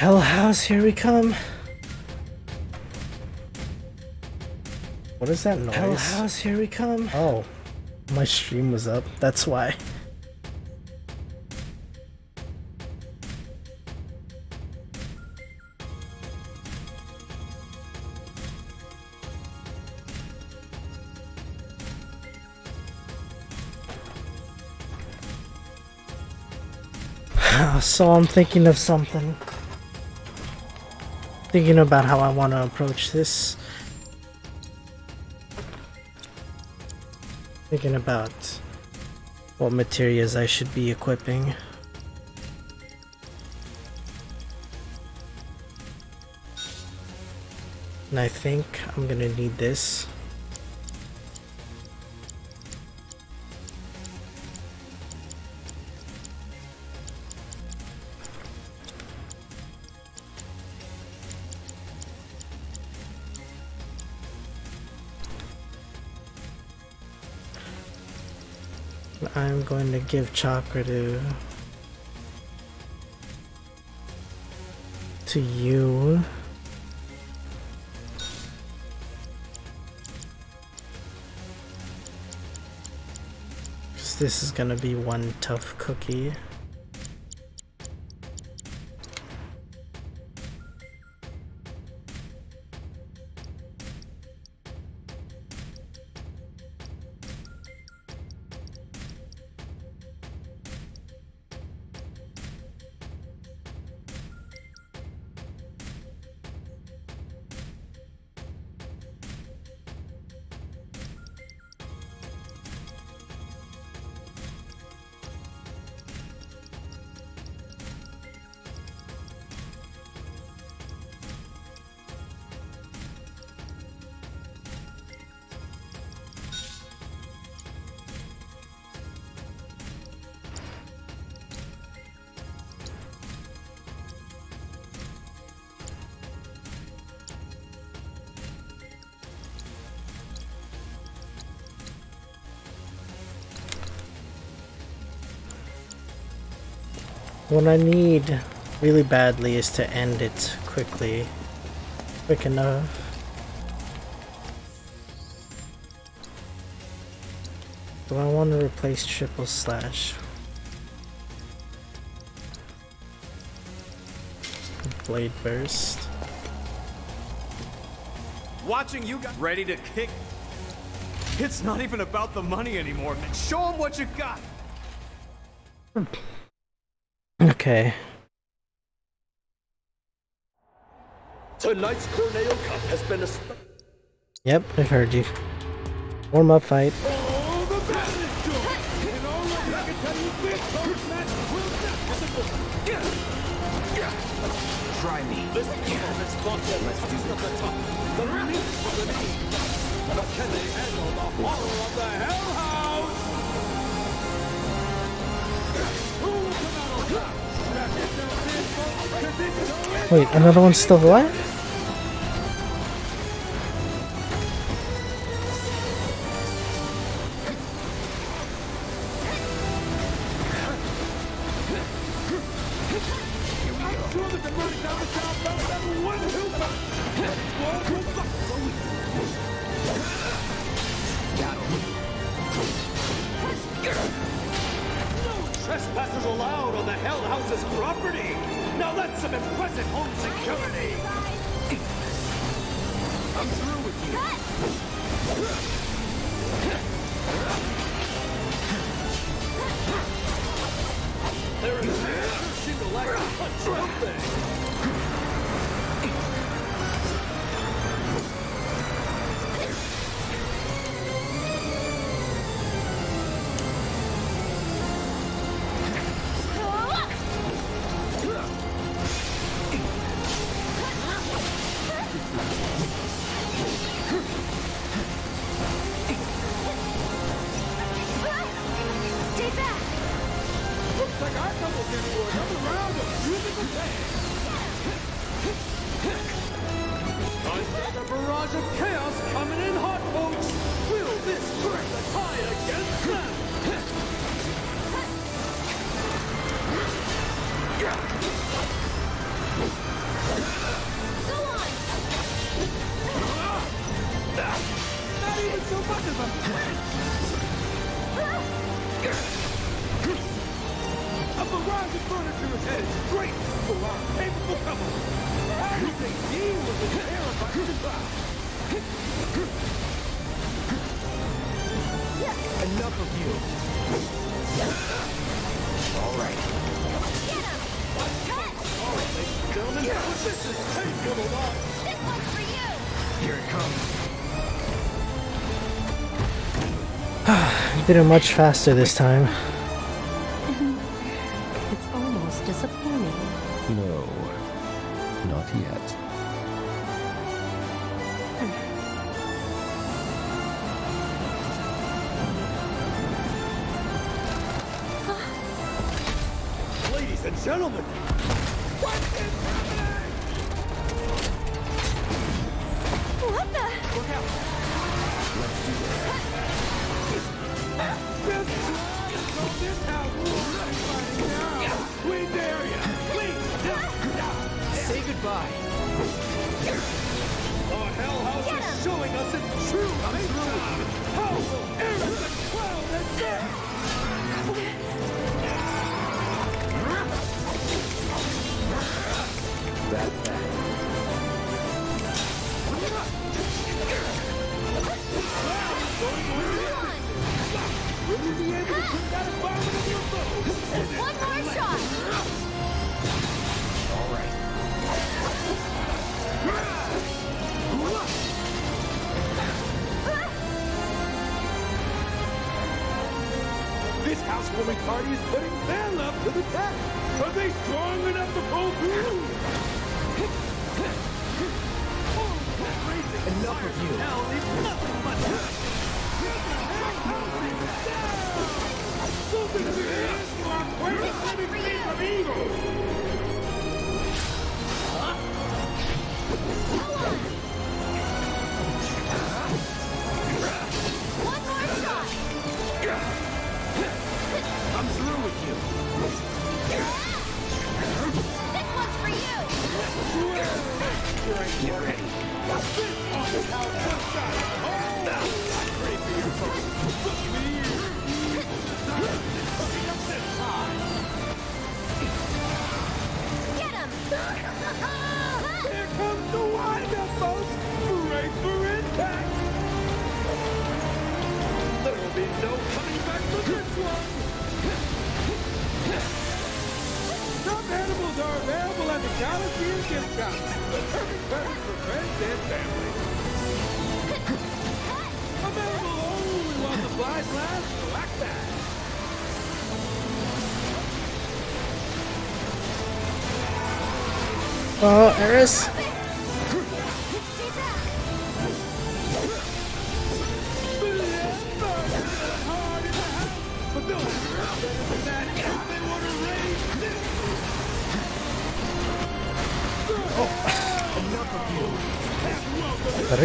Hell House, here we come. What is that noise? Hell House, here we come. Oh, my stream was up. That's why. so I'm thinking of something. Thinking about how I want to approach this. Thinking about what materials I should be equipping. And I think I'm gonna need this. Give chakra to to you. Cause this is gonna be one tough cookie. What I need really badly is to end it quickly. Quick enough. Do I want to replace triple slash? Blade burst. Watching you guys ready to kick. It's not even about the money anymore. Show them what you got. Okay. Tonight's Corneo Cup has been a. Yep, I've heard you. Warm up fight. Try me. This performance spontaneous is at the top. The the knee. But can they handle the horror of the Hell Wait, another one's still alive? enough of you. All right. Get him! Cut! All right, ladies and gentlemen, yeah. this is taking a lot. This one's for you. Here it comes. Did it much faster this time.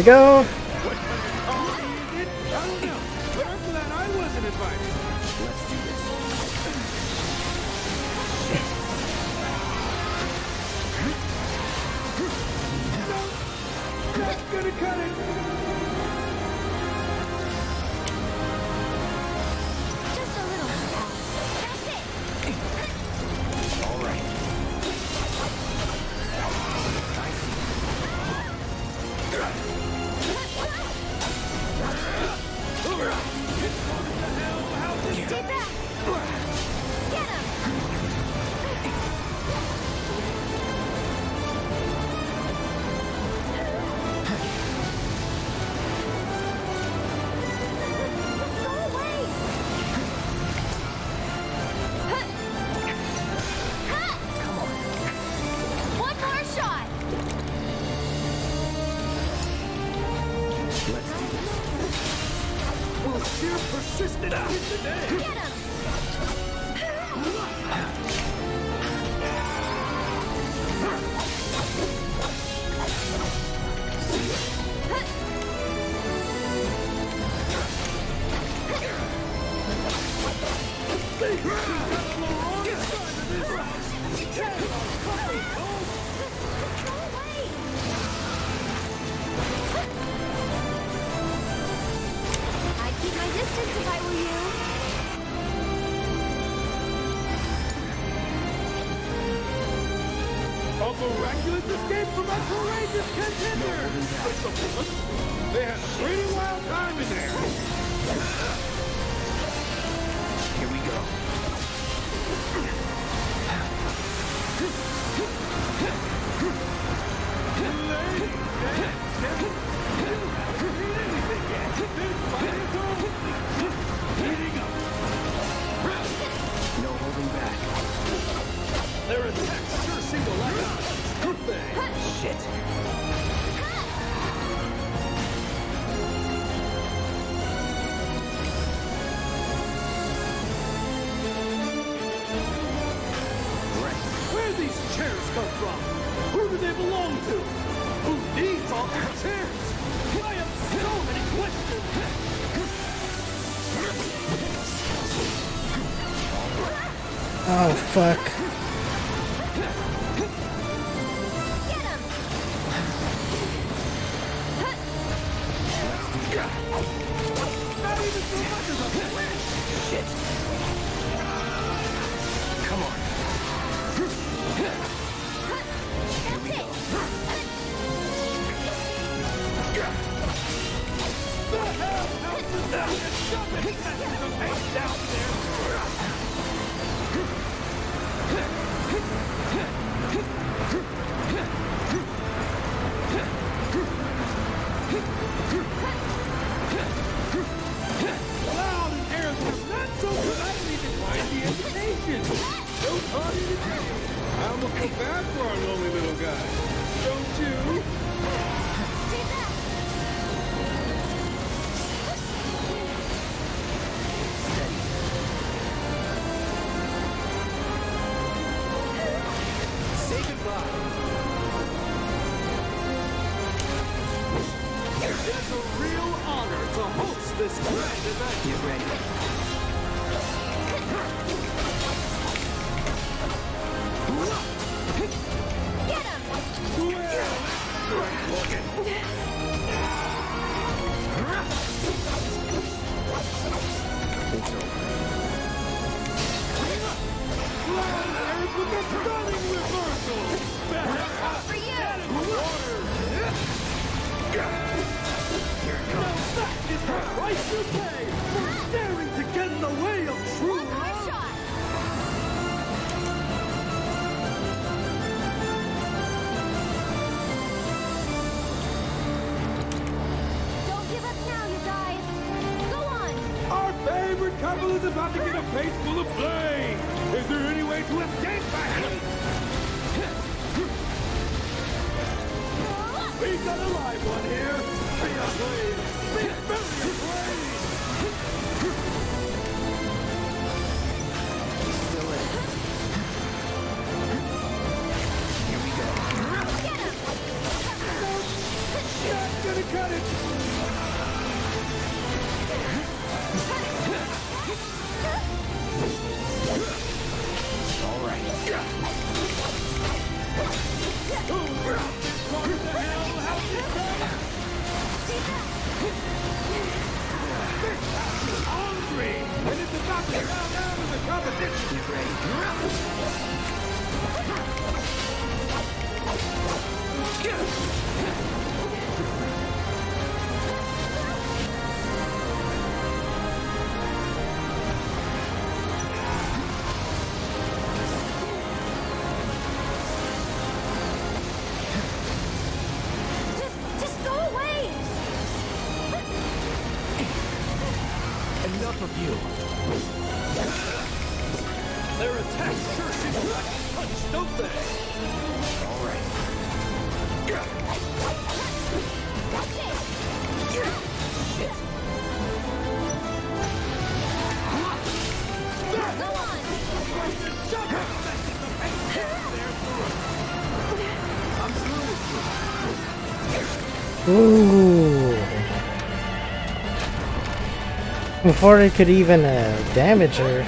go. they belong to? Who needs all their tears? I have so many questions! Oh, fuck. Before it could even uh, damage her.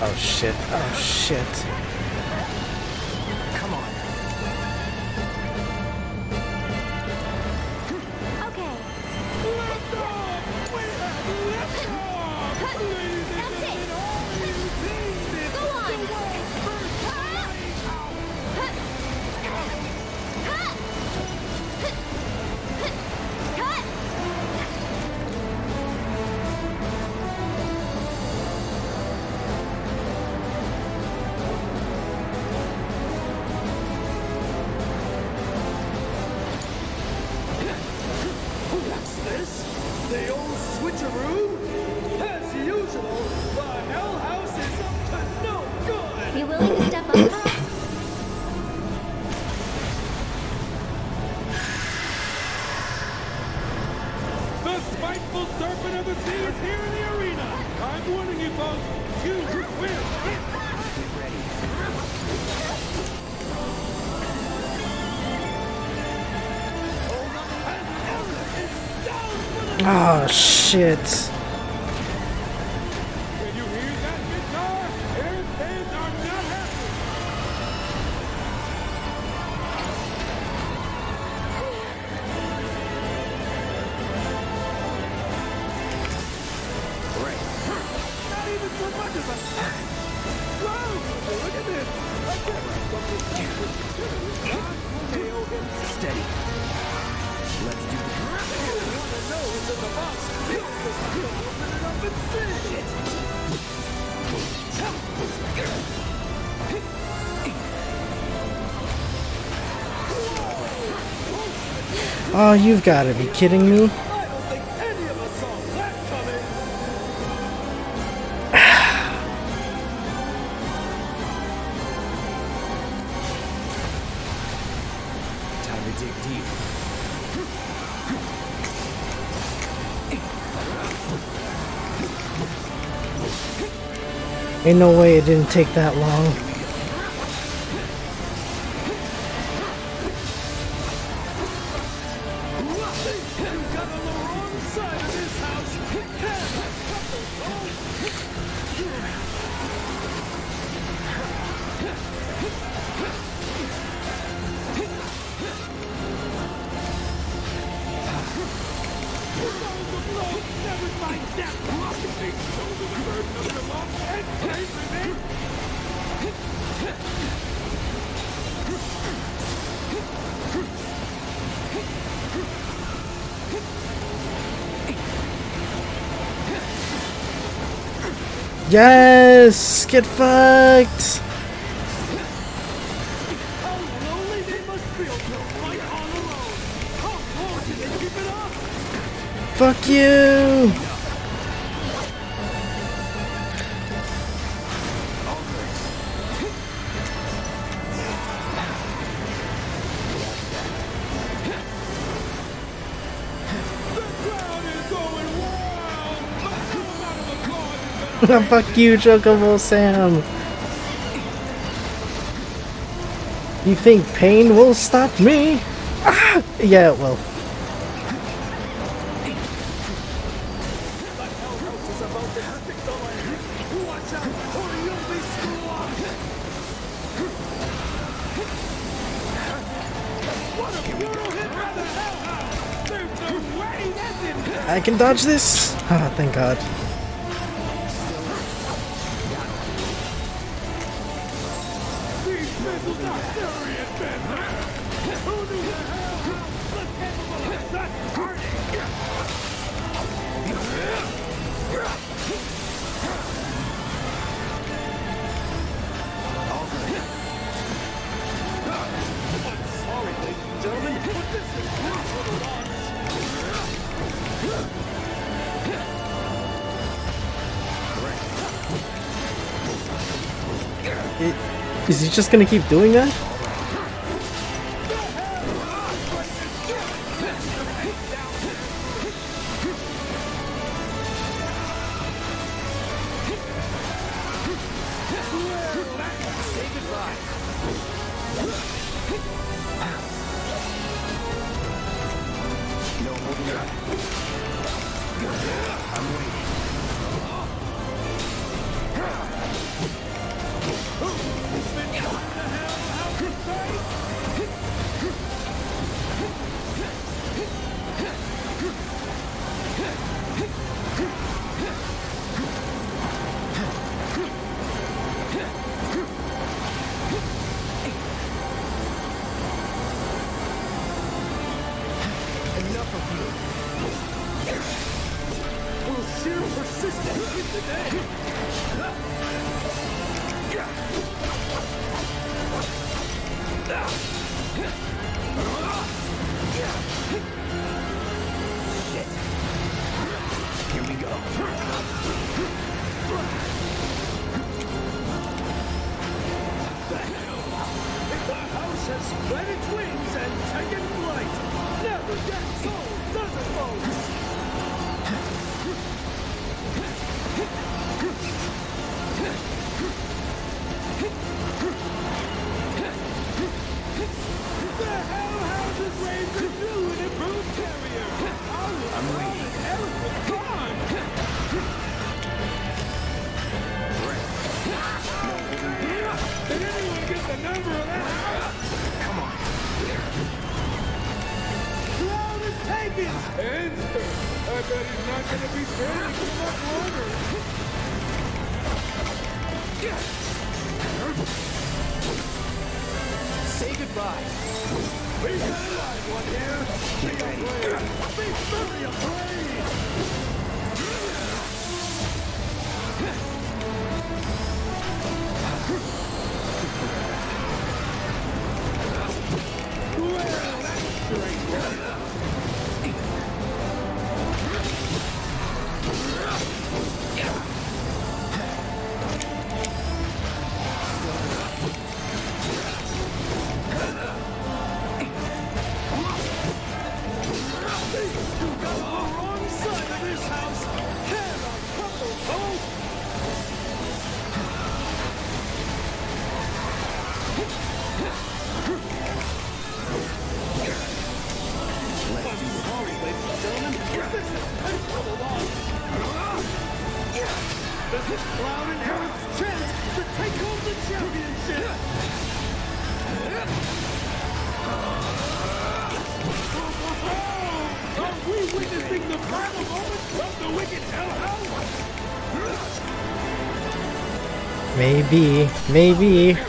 Oh shit, oh shit. shit. Oh, you've got to be kidding me. Ain't no way it didn't take that long. Fuck you, Chocobo Sam! You think pain will stop me? Ah! Yeah, it will. I can dodge this? Ah, oh, thank god. just gonna keep doing that? Maybe, maybe.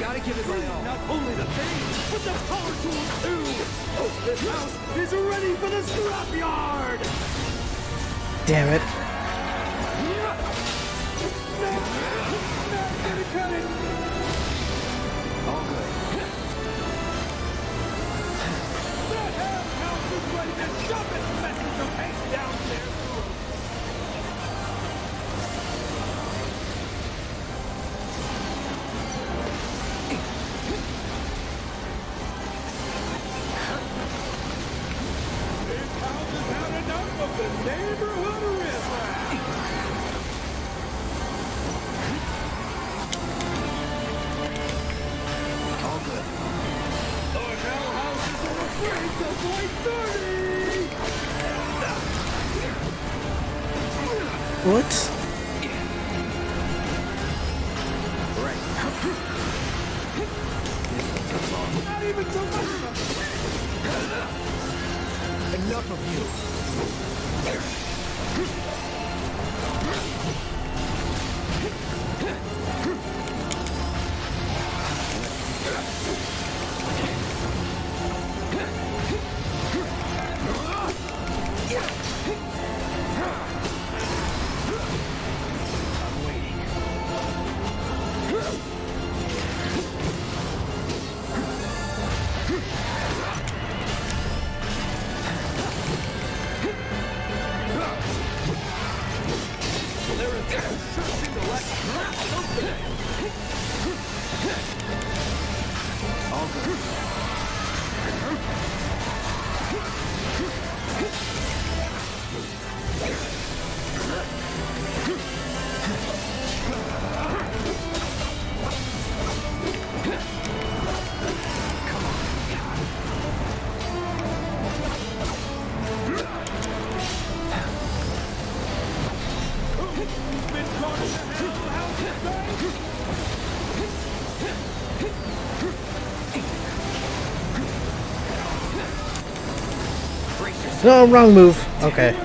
No, wrong move. Okay.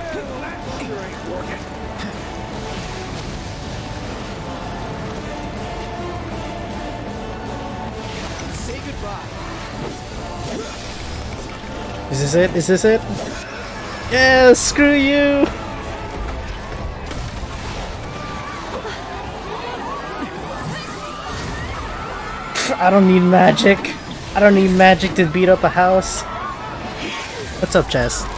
Is this it? Is this it? Yeah, screw you! I don't need magic. I don't need magic to beat up a house. What's up, Chess?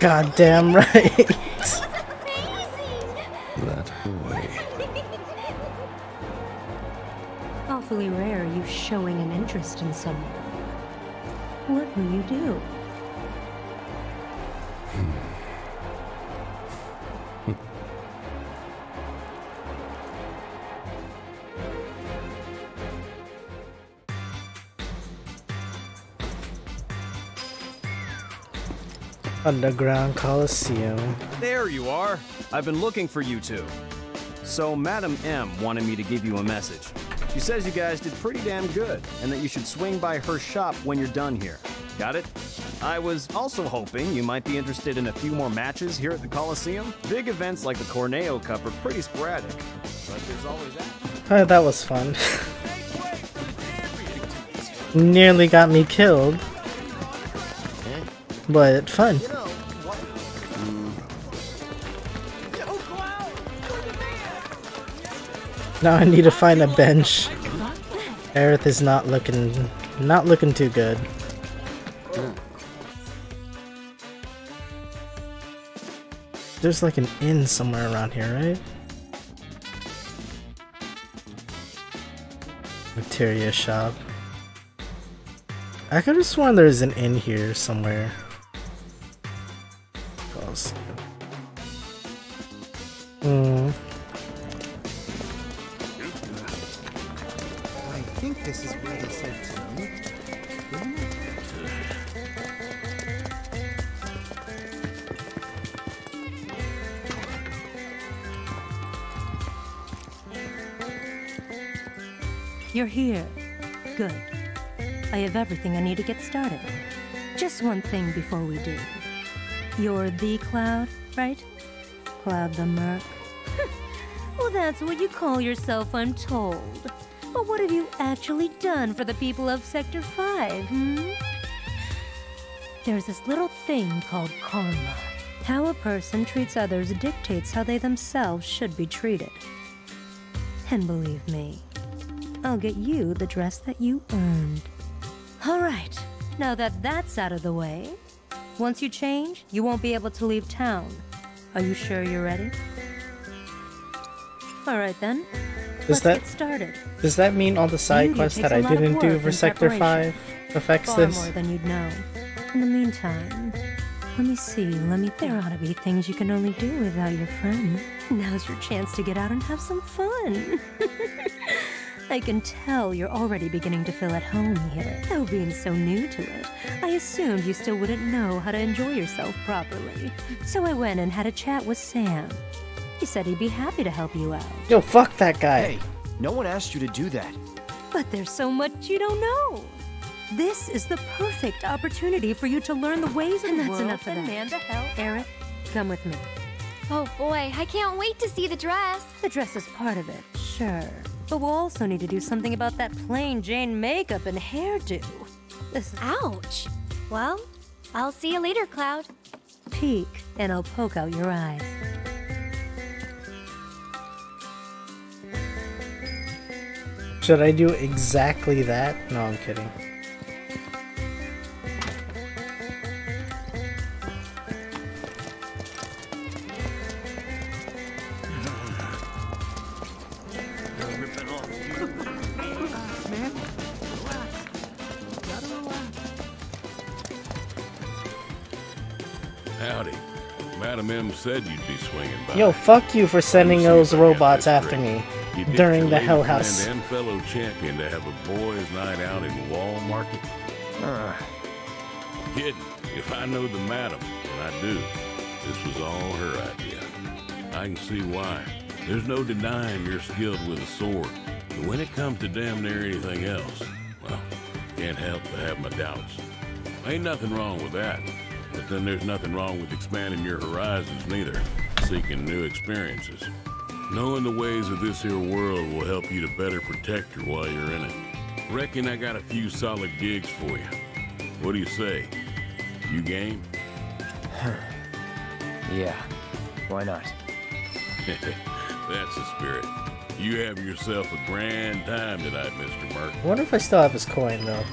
Goddamn right. that boy. Awfully rare you showing an interest in someone. What will you do? Underground Coliseum. There you are. I've been looking for you two. So, Madam M wanted me to give you a message. She says you guys did pretty damn good, and that you should swing by her shop when you're done here. Got it? I was also hoping you might be interested in a few more matches here at the Coliseum. Big events like the Corneo Cup are pretty sporadic, but there's always that. Oh, that was fun. Nearly got me killed. But fun. Now I need to find a bench. Aerith is not looking not looking too good. There's like an inn somewhere around here, right? Materia shop. I could have sworn there's an inn here somewhere. Everything I need to get started. Just one thing before we do. You're the Cloud, right? Cloud the Merc. well, that's what you call yourself, I'm told. But what have you actually done for the people of Sector 5, hmm? There's this little thing called karma. How a person treats others dictates how they themselves should be treated. And believe me, I'll get you the dress that you earned. All right, now that that's out of the way, once you change, you won't be able to leave town. Are you sure you're ready? All right then. Does Let's that get started. does that mean all the side quests that I didn't do for Sector 5 affects Far this? more than you'd know. In the meantime, let me see. Let me. There ought to be things you can only do without your friend. Now's your chance to get out and have some fun. I can tell you're already beginning to feel at home here. Though being so new to it, I assumed you still wouldn't know how to enjoy yourself properly. So I went and had a chat with Sam. He said he'd be happy to help you out. Yo, fuck that guy. Hey, no one asked you to do that. But there's so much you don't know. This is the perfect opportunity for you to learn the ways of And the that's world. enough of and that. man to hell. Aerith, come with me. Oh boy, I can't wait to see the dress. The dress is part of it, sure. But we'll also need to do something about that plain Jane makeup and hairdo. This Ouch. Well, I'll see you later, Cloud. peek, and I'll poke out your eyes. Should I do exactly that? No, I'm kidding. Madam M said you'd be swinging by. Yo, fuck you for sending Let me see those if I got robots after me during the Hell House. And fellow champion to have a boys' night out in Wall Market. Uh, Kidding. If I know the madam, and I do, this was all her idea. I can see why. There's no denying you're skilled with a sword. But when it comes to damn near anything else, well, can't help but have my doubts. Ain't nothing wrong with that. But then there's nothing wrong with expanding your horizons neither. Seeking new experiences. Knowing the ways of this here world will help you to better protect her while you're in it. Reckon I got a few solid gigs for you. What do you say? You game? yeah. Why not? That's the spirit. You have yourself a grand time tonight, Mr. Merc. I wonder if I still have his coin though.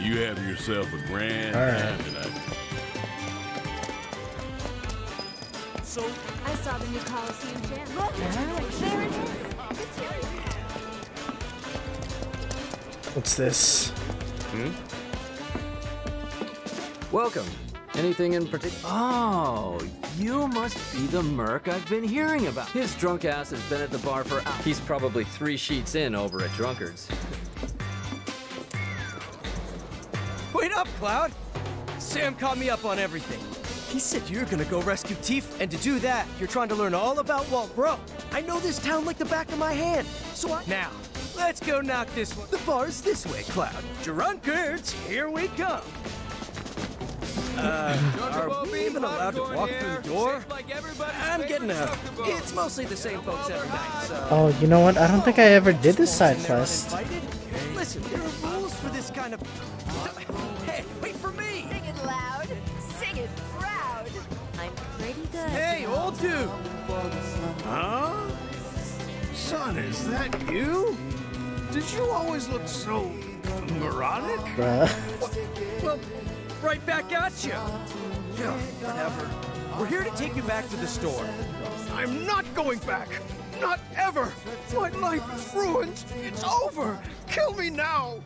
You have yourself a grand All right. time tonight. so I saw the new Colosseum gym. Look, there it is. What's this? Hmm? Welcome. Anything in particular? Oh, you must be the merc I've been hearing about. His drunk ass has been at the bar for hours. He's probably three sheets in over at Drunkard's. Wait up, Cloud! Sam caught me up on everything. He said you're gonna go rescue Tifa, and to do that, you're trying to learn all about Walt Bro. I know this town like the back of my hand, so I... Now, let's go knock this one. The bar's this way, Cloud. Drunkards, here we come! Uh, are we even allowed to walk through the door? I'm getting a... It's mostly the same folks every night, so... Oh, you know what? I don't think I ever did this side quest. Listen, there are rules for this kind of... Hey, wait for me! Sing it loud. Sing it proud. I'm pretty good. Hey, old dude! Huh? Son, is that you? Did you always look so moronic? Bruh. Well, right back at you. Yeah, whatever. We're here to take you back to the store. I'm not going back. Not ever. My life is ruined. It's over. Kill me now.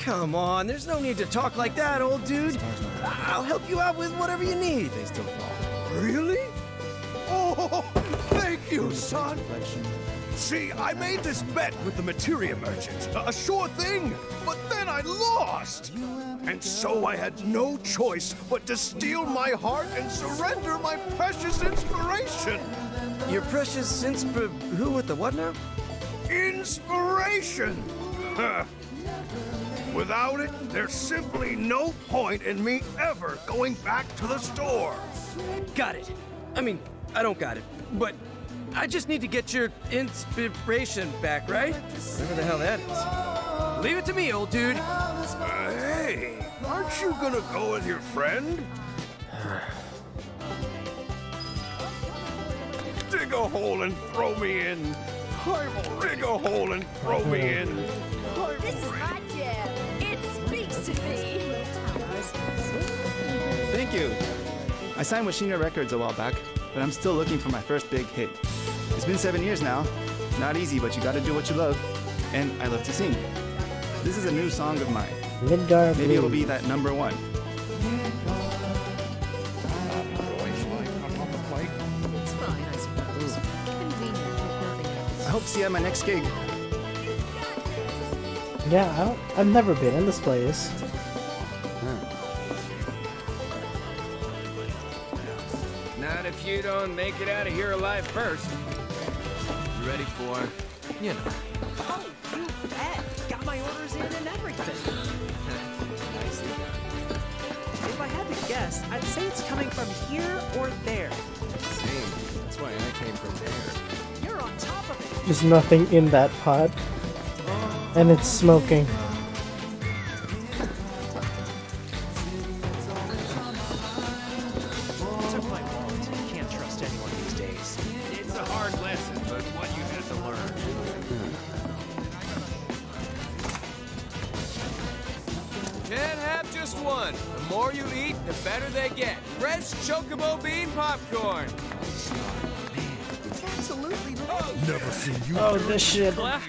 Come on, there's no need to talk like that, old dude. I'll help you out with whatever you need. They still fall. Really? Oh, thank you, son. See, I made this bet with the materia merchant. A sure thing. But then I lost. And so I had no choice but to steal my heart and surrender my precious inspiration. Your precious insp... Who with the what now? Inspiration! Huh. Without it, there's simply no point in me ever going back to the store. Got it. I mean, I don't got it, but I just need to get your inspiration back, right? Whatever the hell that is. Leave it to me, old dude. Uh, hey, aren't you gonna go with your friend? Dig a hole and throw me in. I will dig a hole and throw me in. This is my jam. It speaks to me. Thank you. I signed with Shinra Records a while back, but I'm still looking for my first big hit. It's been seven years now. Not easy, but you gotta do what you love. And I love to sing. This is a new song of mine. Midgar Maybe it'll be that number one. I suppose. Convenient, if nothing else. I hope to see you at my next gig. Yeah, I don't, I've never been in this place. Hmm. Not if you don't make it out of here alive first. Ready for, you know. Oh, you bet. Got my orders in and everything. Nicely done. If I had to guess, I'd say it's coming from here or there. Same. That's why I came from there. You're on top of it. There's nothing in that pot. And it's smoking. Took my wallet. Can't trust anyone these days. It's a hard lesson, but one you had to learn. Can't have just one. The more you eat, the better they get. Fresh Chocobo Bean Popcorn. It's absolutely oh, Never seen you. Oh, this shit. Cloud,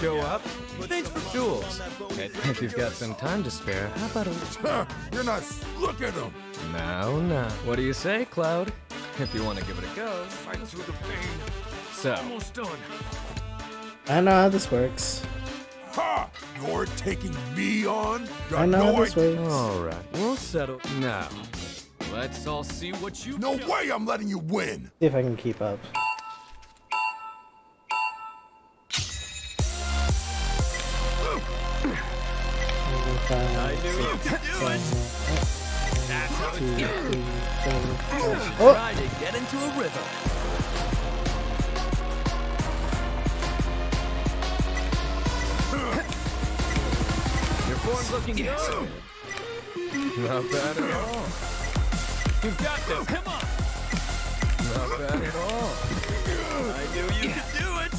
show up. Thanks for jewels. If you've got some time to spare, how about a... You're not. Look at him. No, no. What do you say, Cloud? If you want to give it a go. Fighting through the pain. So, Almost done. I know how this works. Ha! You're taking me on? Got I know how no this idea- works. all right, we'll settle. Now, let's all see what you No way I'm letting you win. See if I can keep up. I knew you could do it. That's how it's three, four, five. Try to get into a rhythm. Your form's looking good. Not bad at all. You've got this. Come on. Not bad at all. I knew you could do it.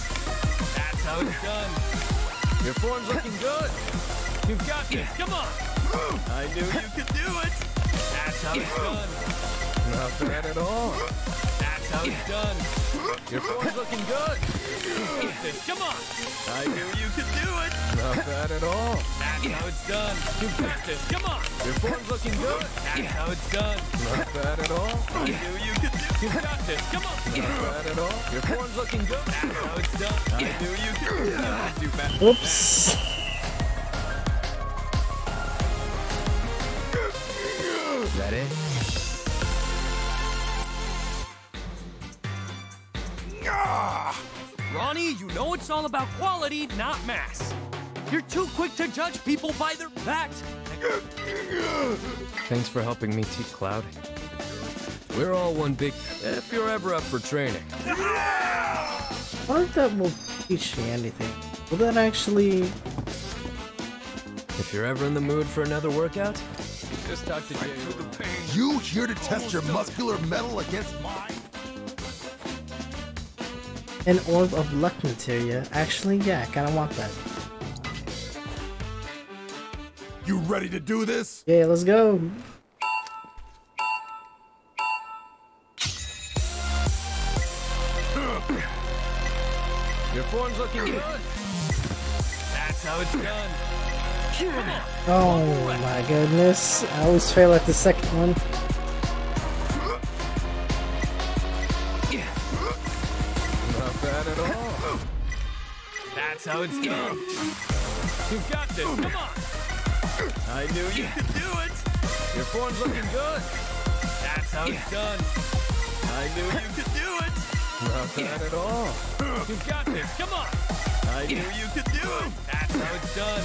That's how it's done. Your form's looking good. You've got this. Come on. I knew you could do it. That's how it's done. Not bad at all. That's how it's done. Your form's looking good. You got this. Come on. I knew you could do it. Not bad at all. That's how it's done. You got this. Come on. Your form's looking good. That's how it's done. Not bad at all. I knew you could do it. You got this. Come on. Not bad at all. Your form's looking good. That's how it's done. I knew you could, you could do better. Oops. Ready? Ronnie, you know it's all about quality, not mass. You're too quick to judge people by their backs. Thanks for helping me, T Cloud. We're all one big. If you're ever up for training. I wonder if that will teach me anything. Will that actually... If you're ever in the mood for another workout, just talk to Jay. You here to test your muscular metal against mine? An orb of luck materia. Actually, yeah, I kinda want that. You ready to do this? Yeah, let's go. Your form's looking good. That's how it's done. Come on. Oh my goodness. I always fail at the second one. Not bad at all. That's how it's done. You got this. Come on. I knew you could do it. Your form's looking good. That's how it's done. I knew you could do it. Not bad at all. You got this. Come on. I knew you could do it. That's how it's done.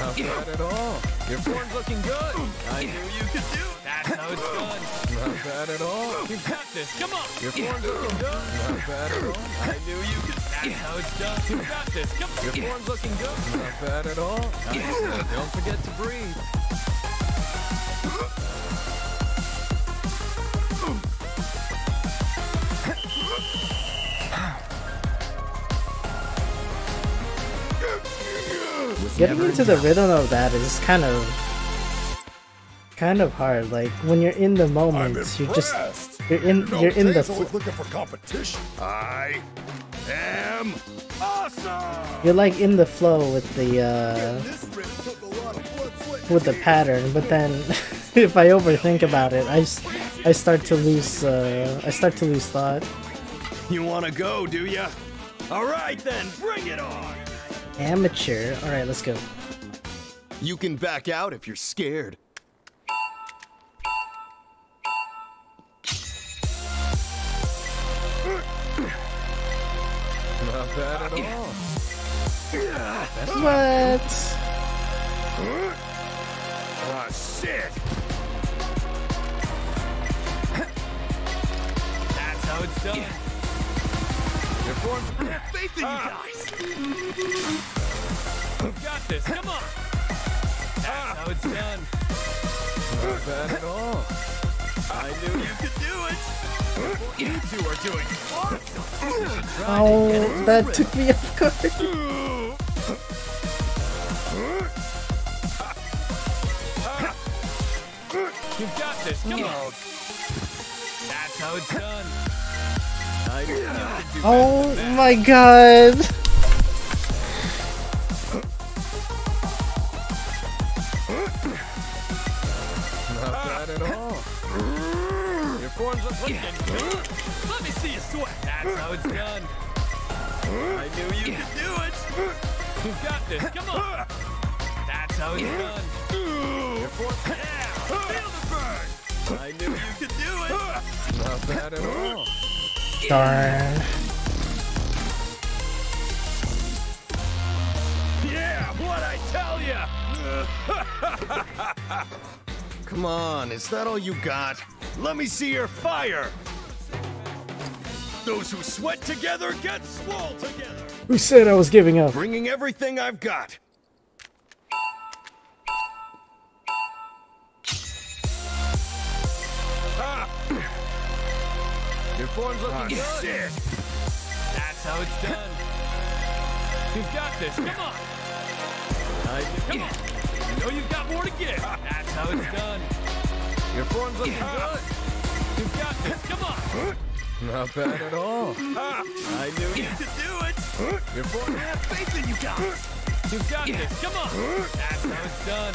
Not bad at all. Your form's looking good. I knew you could do it. That's how it's done. Not bad at all. You got this. Come on. Your form's looking good. Not bad at all. I knew you could. That's how it's done. You got this. Come on. Your form's looking good. Not bad at all. Don't forget to breathe. Getting into the rhythm of that is kind of kind of hard. Like when you're in the moment, you just you're in No, you're in the always looking for competition. I am awesome. you're like in the flow with the uh with the pattern. But then if I overthink about it, I I start to lose uh, I start to lose thought. You want to go, do ya? All right then, bring it on. Amateur. All right, let's go. You can back out if you're scared. Not bad at all. What? Ah, shit. That's how it's done. Your form's faith in you ah. guys. You got this. Come on. That's how it's done. Not bad at all. I knew you could do it. You two are doing awesome. Oh, that took me off guard. You got this. Come on. That's how it's done. Oh my god. Not bad at all. Your form's looking good. Let me see you sweat. That's how it's done. I knew you could do it. You got this. Come on. That's how it's done. Your form's. Feel the burn. I knew you could do it. Not bad at all. Darn. Yeah, what I tell ya! Come on, is that all you got? Let me see your fire! Those who sweat together get swole together! Who said I was giving up? Bringing everything I've got! Form's looking Ah, good. shit. That's how it's done. You got this. Come on. I, come on. You know you've got more to give. That's how it's done. Your form's looking good. You've got this. Come on. Not bad at all. I knew you could do it. Your form have faith in you guys. You got this. Come on. That's how it's done.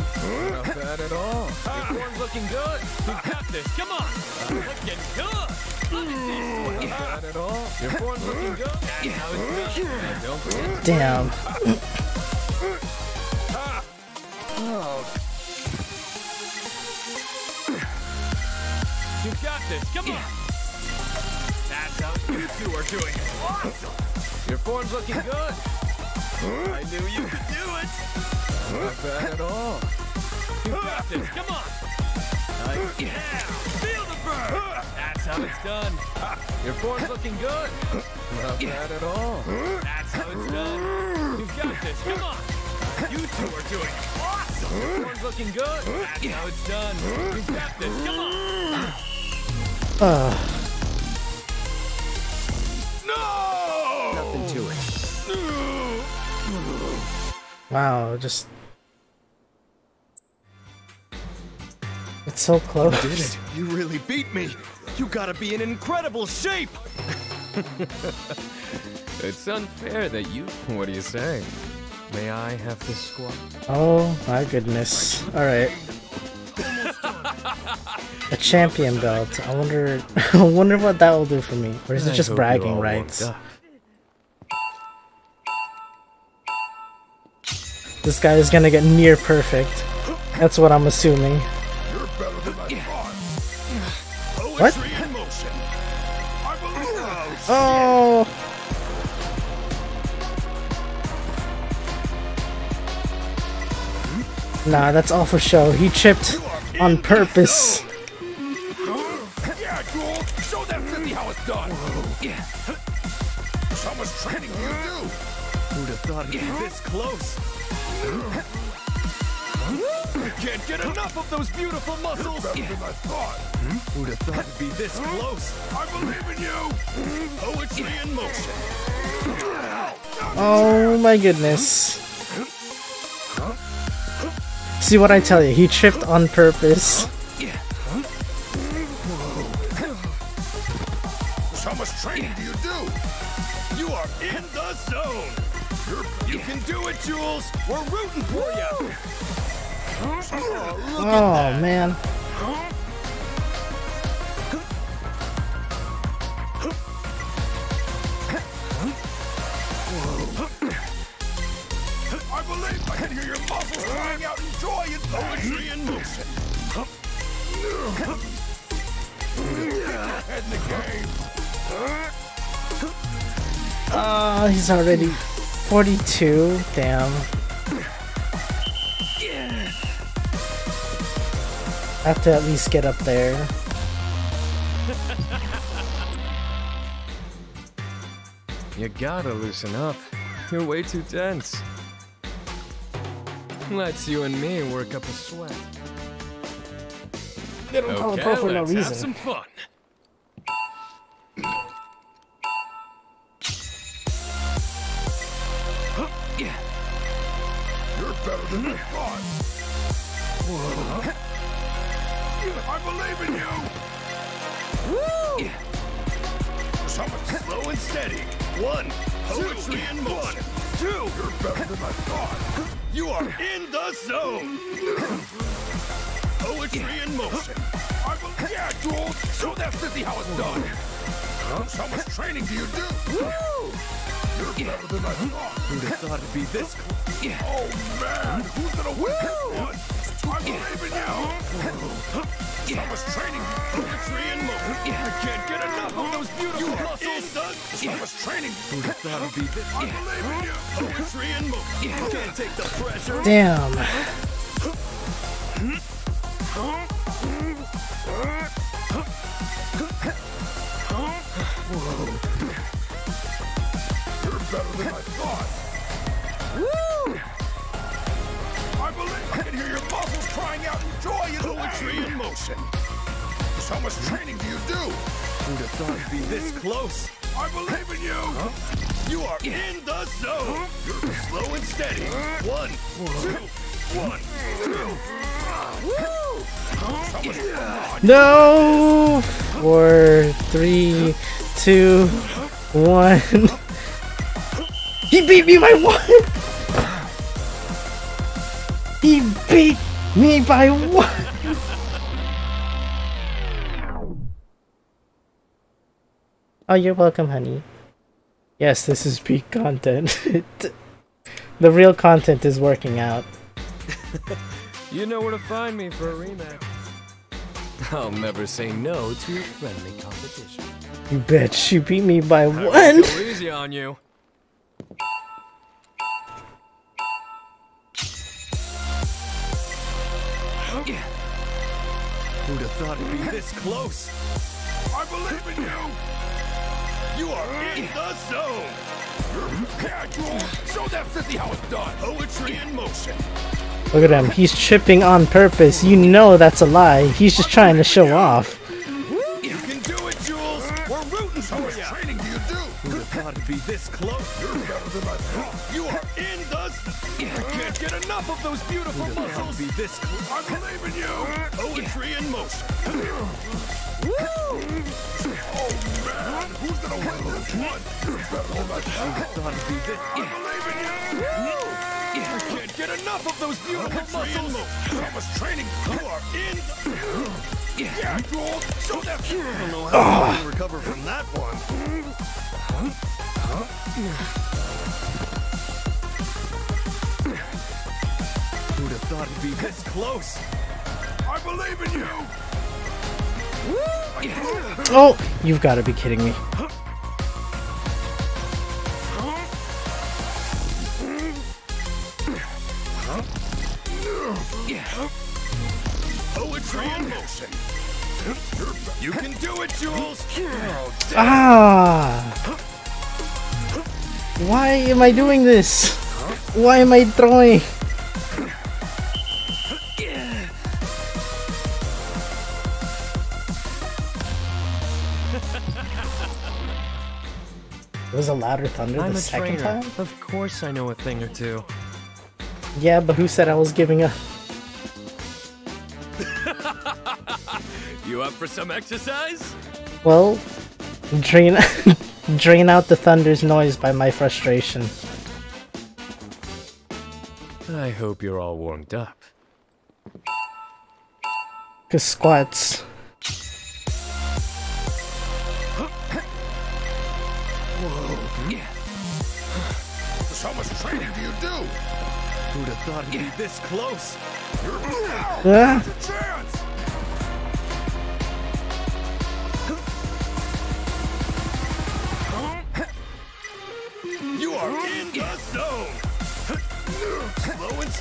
Not bad at all. Your form's looking good. You got this. Come on. Looking good. Let you sweat. Not bad at all. Your form's looking good. That's how it's done. Don't forget Damn. Oh. You got this. Come on. That's how you two are doing it. Awesome. Your form's looking good. I knew you could do it. Not bad at all. You got this. Come on. I, yeah. Feel the burn. That's how it's done. Your form's looking good. Not bad at all. That's how it's done. You got this. Come on. You two are doing. Awesome. Your form's looking good. That's how it's done. You got this. Come on. Uh, Nothing wow, just. It's so close. Did it? You really beat me. You gotta be in incredible shape. It's unfair that you. What do you say? May I have this squat? Oh my goodness. Alright. A champion belt. I wonder I wonder what that will do for me. Or is it just bragging all rights? This guy is gonna get near perfect. That's what I'm assuming. What? Oh! Nah, that's all for show. He chipped on purpose. Yeah, Jules, show that Fizzy how it's done. So much training you do. Who'd have thought it'd be this close? I can't get enough of those beautiful muscles. Better than I thought. Hmm? Who'd have thought it'd be this hmm? close? I believe in you. Poetry in motion. Oh my goodness. See what I tell you, he tripped on purpose. So much training do it, Jules. We're rooting for you. Oh, look at Oh that. man. I believe I can hear your muscles crying out in joy and poetry in motion. Head in the game. Oh, he's already 42. Damn. I have to at least get up there. You gotta loosen up. You're way too tense. Let's you and me work up a sweat. They don't call it okay, pro for no let's have some fun. Better than I thought. I believe in you. Woo! So much slow and steady. One, poetry in motion. Two, You're better than I thought. you are in the zone. Poetry in motion. I believe. Yeah, Jules, show that Fizzy how it's done. How much training do you do? You're better than I thought. Who'd have thought be this close? Oh man, who's gonna win this one? I believe in you. So much training. Poetry in motion. I can't get enough of those beautiful muscles. So much training. Who'd have thought it'd be this? I believe in you. Poetry in motion. Can't take the pressure. Damn. You're better than I thought. Woo! I believe I can hear your muscles crying out in joy and Poetry in motion. Just how much training do you do? Who'd have thought it'd be this close? I believe in you. You are in the zone. You're slow and steady. One, two, one, two. Woo! No! four, three, two, one. He beat me by one! He beat me by one! Oh, you're welcome, honey. Yes, this is peak content. the real content is working out. You know where to find me for a rematch. I'll never say no to your friendly competition. You bitch, you beat me by I one! won't go easy on you. Who'd have thought it'd be this close? I believe in you! You are in the zone! Casual! Show that 50 how it's done! Poetry in motion! Look at him, he's tripping on purpose. You know that's a lie. He's just trying to show off. You can do it, Jules! We're rooting for you! Who'd have thought it'd be this close? You're better than I thought! You are in the... I can't get enough of those beautiful muscles! be this close? I believe in you! Poetry in motion! Oh man! Who's gonna win this one? You're better than I thought! thought it'd be this... I believe in you! I can't get enough of those beautiful muscles! How much training? You are in... Yeah, Jules! Show that... I don't know how you recover from that one. Who'd have thought it'd be this close? I believe in you! Oh, you've got to be kidding me. Poetry in motion! You can do it, Jules! Ah! Why am I doing this? Why am I throwing? It was a louder thunder I'm the a second trainer. time? Of course I know a thing or two. Yeah, but who said I was giving up? You up for some exercise? Well, drain drain out the thunder's noise by my frustration. I hope you're all warmed up. Cause squats. Whoa. Yeah. So much training do you do? Who'd have thought it'd be this close? You're Ah. Your chance!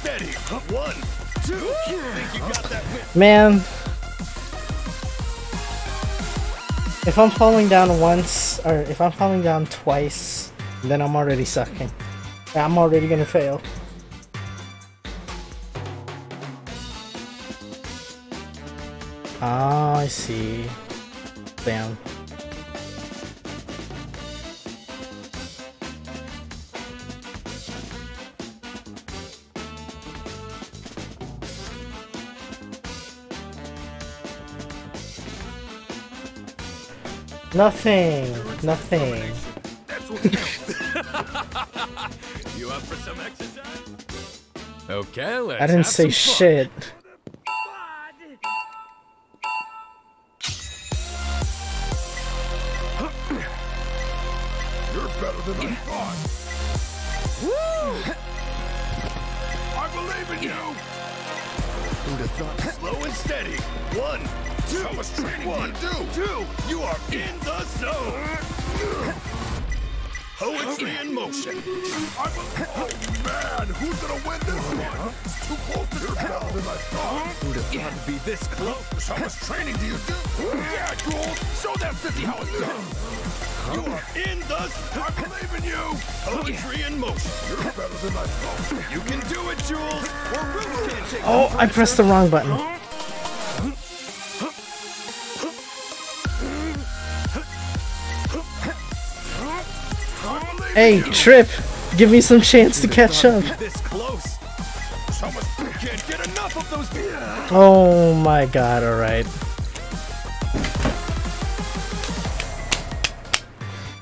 Steady. One, two. Man. If I'm falling down once, or if I'm falling down twice, then I'm already sucking. I'm already gonna fail. Ah, I see. Damn. Nothing. Nothing. You up for some exercise? Okay, let's I didn't say shit. How much training do you do? Yeah, Jules. Show them 50 how it's done. You are in the... I believe in you! Poetry in motion. You're better than I thought. You can do it, Jules! We're rooting for you. Oh, I pressed the wrong button. Hey, Trip! Give me some chance to catch up. Oh my god, alright.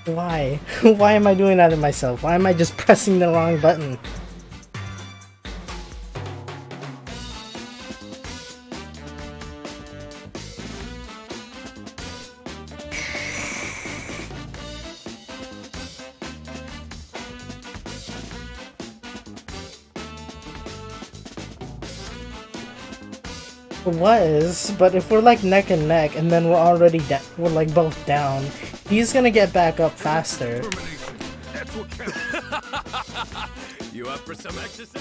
Why? Why am I doing that to myself? Why am I just pressing the wrong button? Was, but if we're like neck and neck and then we're already we're like both down, he's gonna get back up faster. you up for some exercise?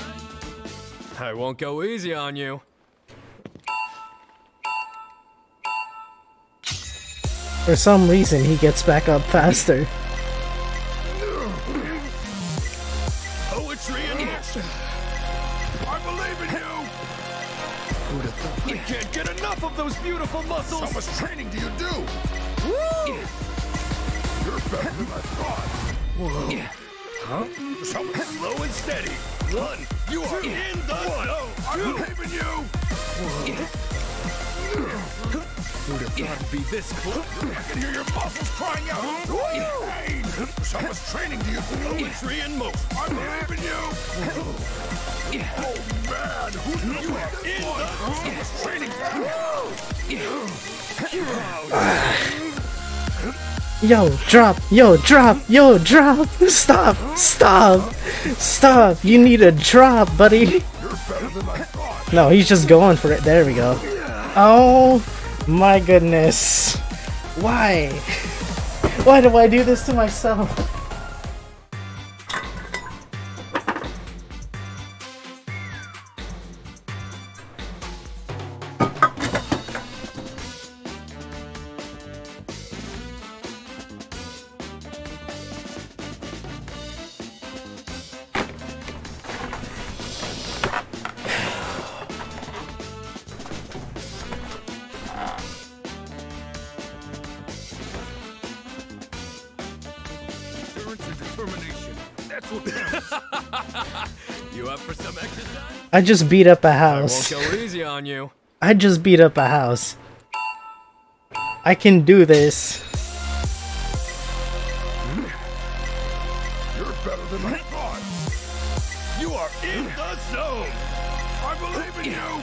I won't go easy on you. For some reason, he gets back up faster. Get those beautiful muscles! How much training do you do? Woo! You're better than I thought. Whoa. Huh? So slow and steady. One. You are Two. in the One. zone. I Two. in you. Who'd have thought it'd be this close? I can hear your muscles crying out. Pain. So much training do you do? Poetry in motion. I believe in you. Oh man, you are in the. Yo, drop! Yo, drop! Yo, drop! Stop! Stop! Stop! You need a drop, buddy! No, he's just going for it. There we go. Oh my goodness. Why? Why do I do this to myself? I just beat up a house. I won't go easy on you. I just beat up a house. I can do this. You're better than I thought. You are in the zone. I believe in you.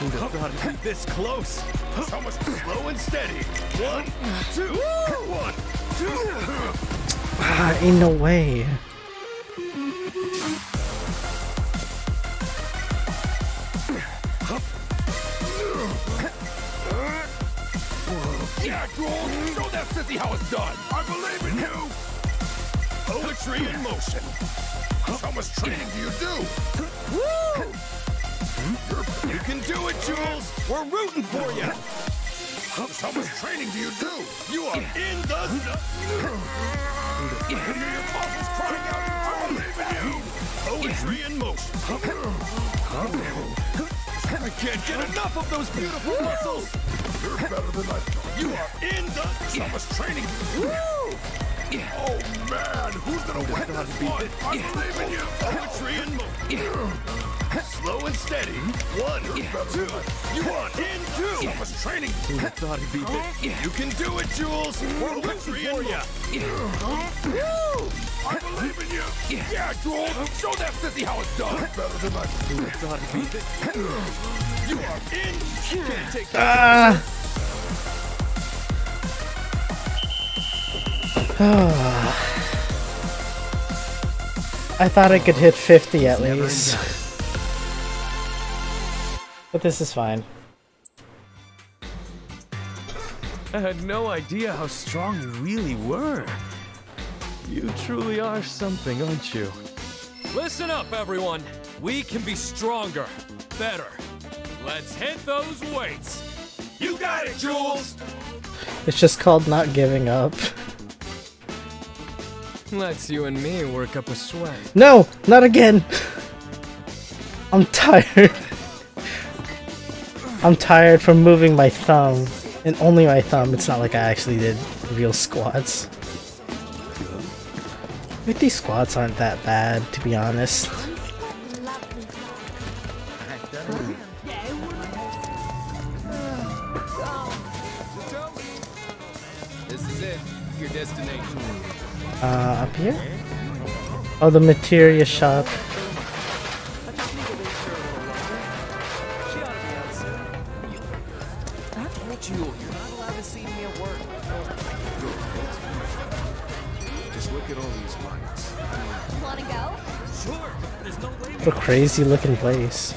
Who'd have thought it'd be this close? So much slow and steady. One, two, one, two. Ah, ain't no way. Yeah, Gould, show that sissy how it's done. I believe in you. Poetry in motion. How much training do you do? Woo! You can do it, Jules. We're rooting for you. How much training do you do? You are in the zone. I can hear your muscles crying out. I believe in you. Poetry in motion. I can't get enough of those beautiful muscles. You're better than I thought. You are in the so much training. Woo! Oh man, who's gonna win this one? I believe in you. Poetry in motion. Slow and steady. One, two. You are in two. So much training. Who'd thought it'd be this? You can do it, Jules. We're rooting for you. Woo! I believe in you. Yeah, Gould. Show that sissy how it's done. Better than I thought it'd be? You are in. Can't take Ah. I thought I could hit 50 at least. But this is fine. I had no idea how strong you really were. You truly are something, aren't you? Listen up, everyone. We can be stronger, better. Let's hit those weights. You got it, Jules. It's just called not giving up. Let's you and me work up a sweat. No, not again. I'm tired. I'm tired from moving my thumb. And only my thumb. It's not like I actually did real squats. But these squats aren't that bad, to be honest. Uh, up here? Oh, the materia shop. What a crazy looking place.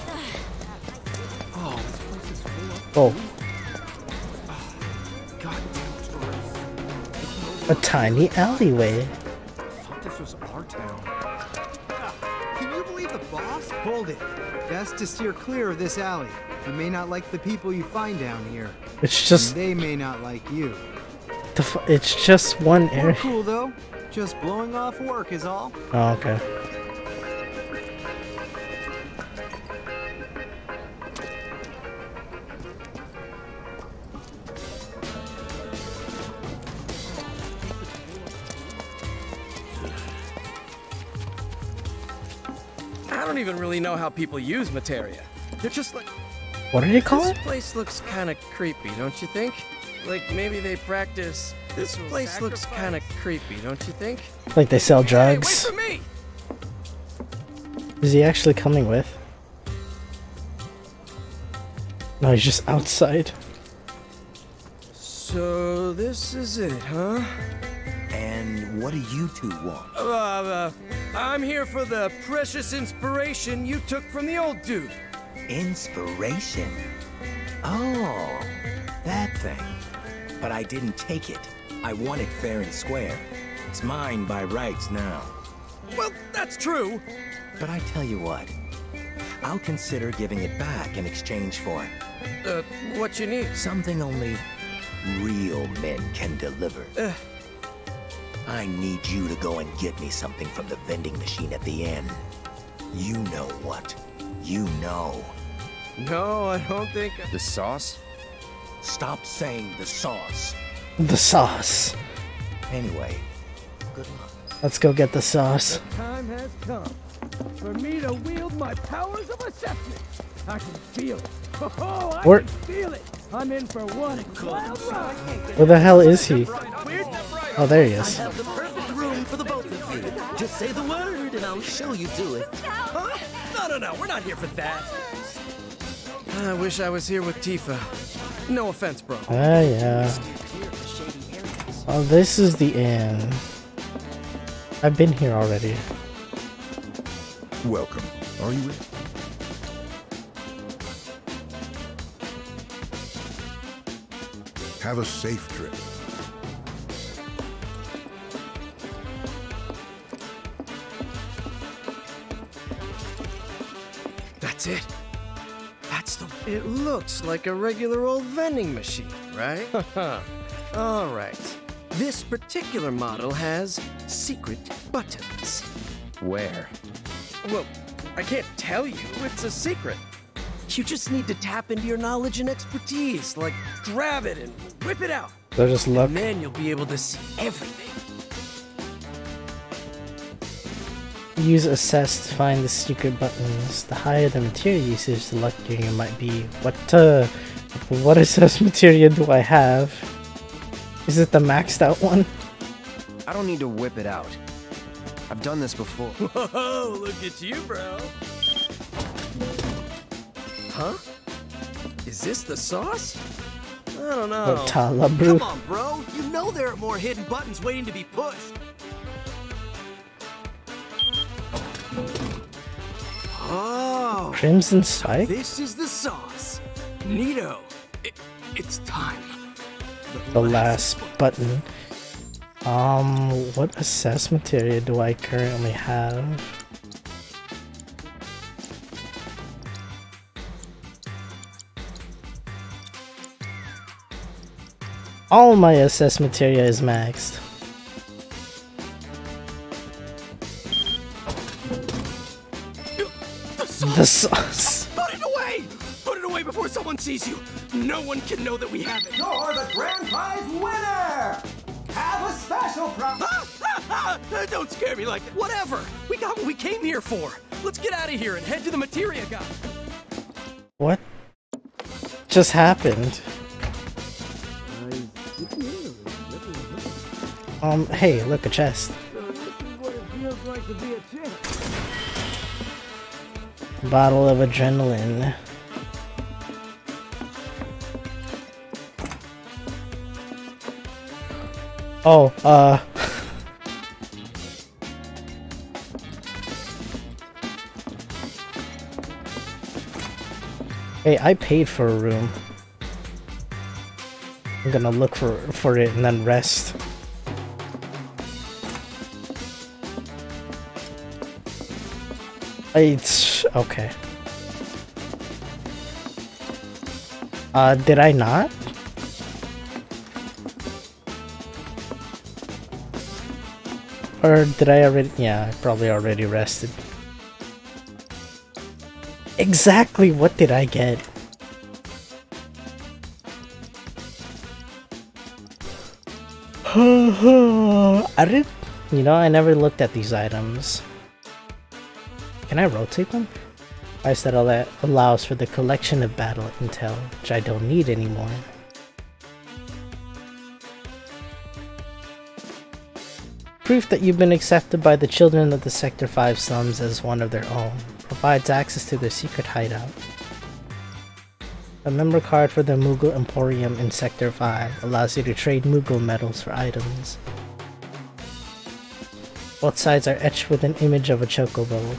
Oh, a tiny alleyway. This was our town. Can you believe the boss? Hold it. Best to steer clear of this alley. You may not like the people you find down here. It's just they may not like you. the. F it's just one We're area. cool though. Just blowing off work is all. Oh, okay. I don't even really know how people use materia. They're just like. What did you call this it? place looks kind of creepy, don't you think? Like maybe they practice. This place looks kind of creepy, don't you think? Like they sell Hey, wait drugs. for me! Is he actually coming with? No, he's just outside. So this is it, huh? And what do you two want? Uh, uh, I'm here for the precious inspiration you took from the old dude. Inspiration? Oh, that thing. But I didn't take it. I want it fair and square. It's mine by rights now. Well, that's true. But I tell you what, I'll consider giving it back in exchange for Uh, what you need? something only real men can deliver. Uh, I need you to go and get me something from the vending machine at the end. You know what? You know. no, I don't think. The sauce? Stop saying the sauce. The sauce. Anyway, good luck. Let's go get the sauce. Time has come for me to wield my powers of assessment. I can feel it. Oh, I Where- can feel it. I'm in for one wild ride. Where the hell is he? Oh, there he is. have the perfect room for the both of you. Just say the word and I'll show you to it. Huh? No, no, no, we're not here for that. I wish I was here with Tifa. No offense, bro. Ah, yeah. Oh, this is the inn. I've been here already. Welcome. Are you in? Have a safe trip. That's it. That's the. It looks like a regular old vending machine, right? All right. This particular model has secret buttons. Where? Well, I can't tell you. It's a secret. You just need to tap into your knowledge and expertise. Like, grab it and whip it out. So just look. And then you'll be able to see everything. Use assess to find the secret buttons. The higher the material usage, the luckier you might be. What uh, what assess materia do I have? Is it the maxed out one? I don't need to whip it out. I've done this before. Whoa, look at you, bro. Huh? Is this the sauce? I don't know. Tala. Come on, bro. You know there are more hidden buttons waiting to be pushed. Oh, Crimson Spike? this is the sauce. Neato. It, it's time. The last button. Um, what assess materia do I currently have? All my assess materia is maxed. The sauce. Put it away! Put it away before someone sees you. No one can know that we have it. You're the grand prize winner! Have a special prize! Don't scare me like that. Whatever. We got what we came here for. Let's get out of here and head to the materia guy. What just happened? Um, hey, look, a chest. Bottle of adrenaline. Oh, uh... hey, I paid for a room. I'm gonna look for for it and then rest. It's okay. Uh, did I not? Or did I already? Yeah, I probably already rested. Exactly what did I get? I did. You know, I never looked at these items. Can I rotate them? I said all that allows for the collection of battle intel, which I don't need anymore. Proof that you've been accepted by the children of the Sector 5 slums as one of their own provides access to their secret hideout. A member card for the Moogle Emporium in Sector 5 allows you to trade Moogle medals for items. Both sides are etched with an image of a chocobo.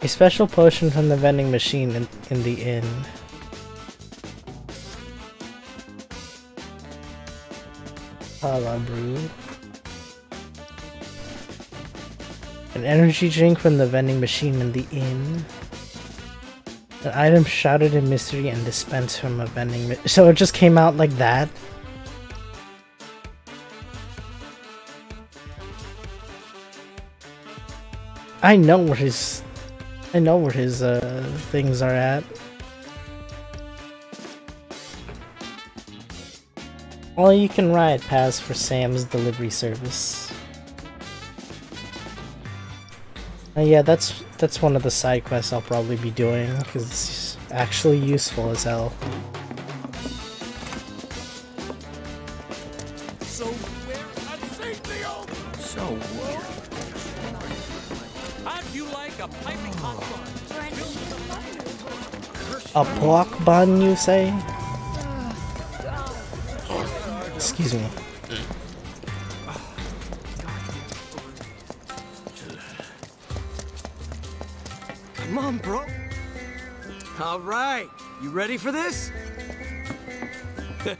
A special potion from the vending machine in, in the inn. Hala brew. An energy drink from the vending machine in the inn. An item shrouded in mystery and dispensed from a vending So it just came out like that? I know where his... I know where his, uh, things are at. All you can ride pass for Sam's delivery service. Uh, yeah, that's that's one of the side quests I'll probably be doing because it's actually useful as hell. A pork bun, you say? Excuse me. Come on, bro. All right, you ready for this?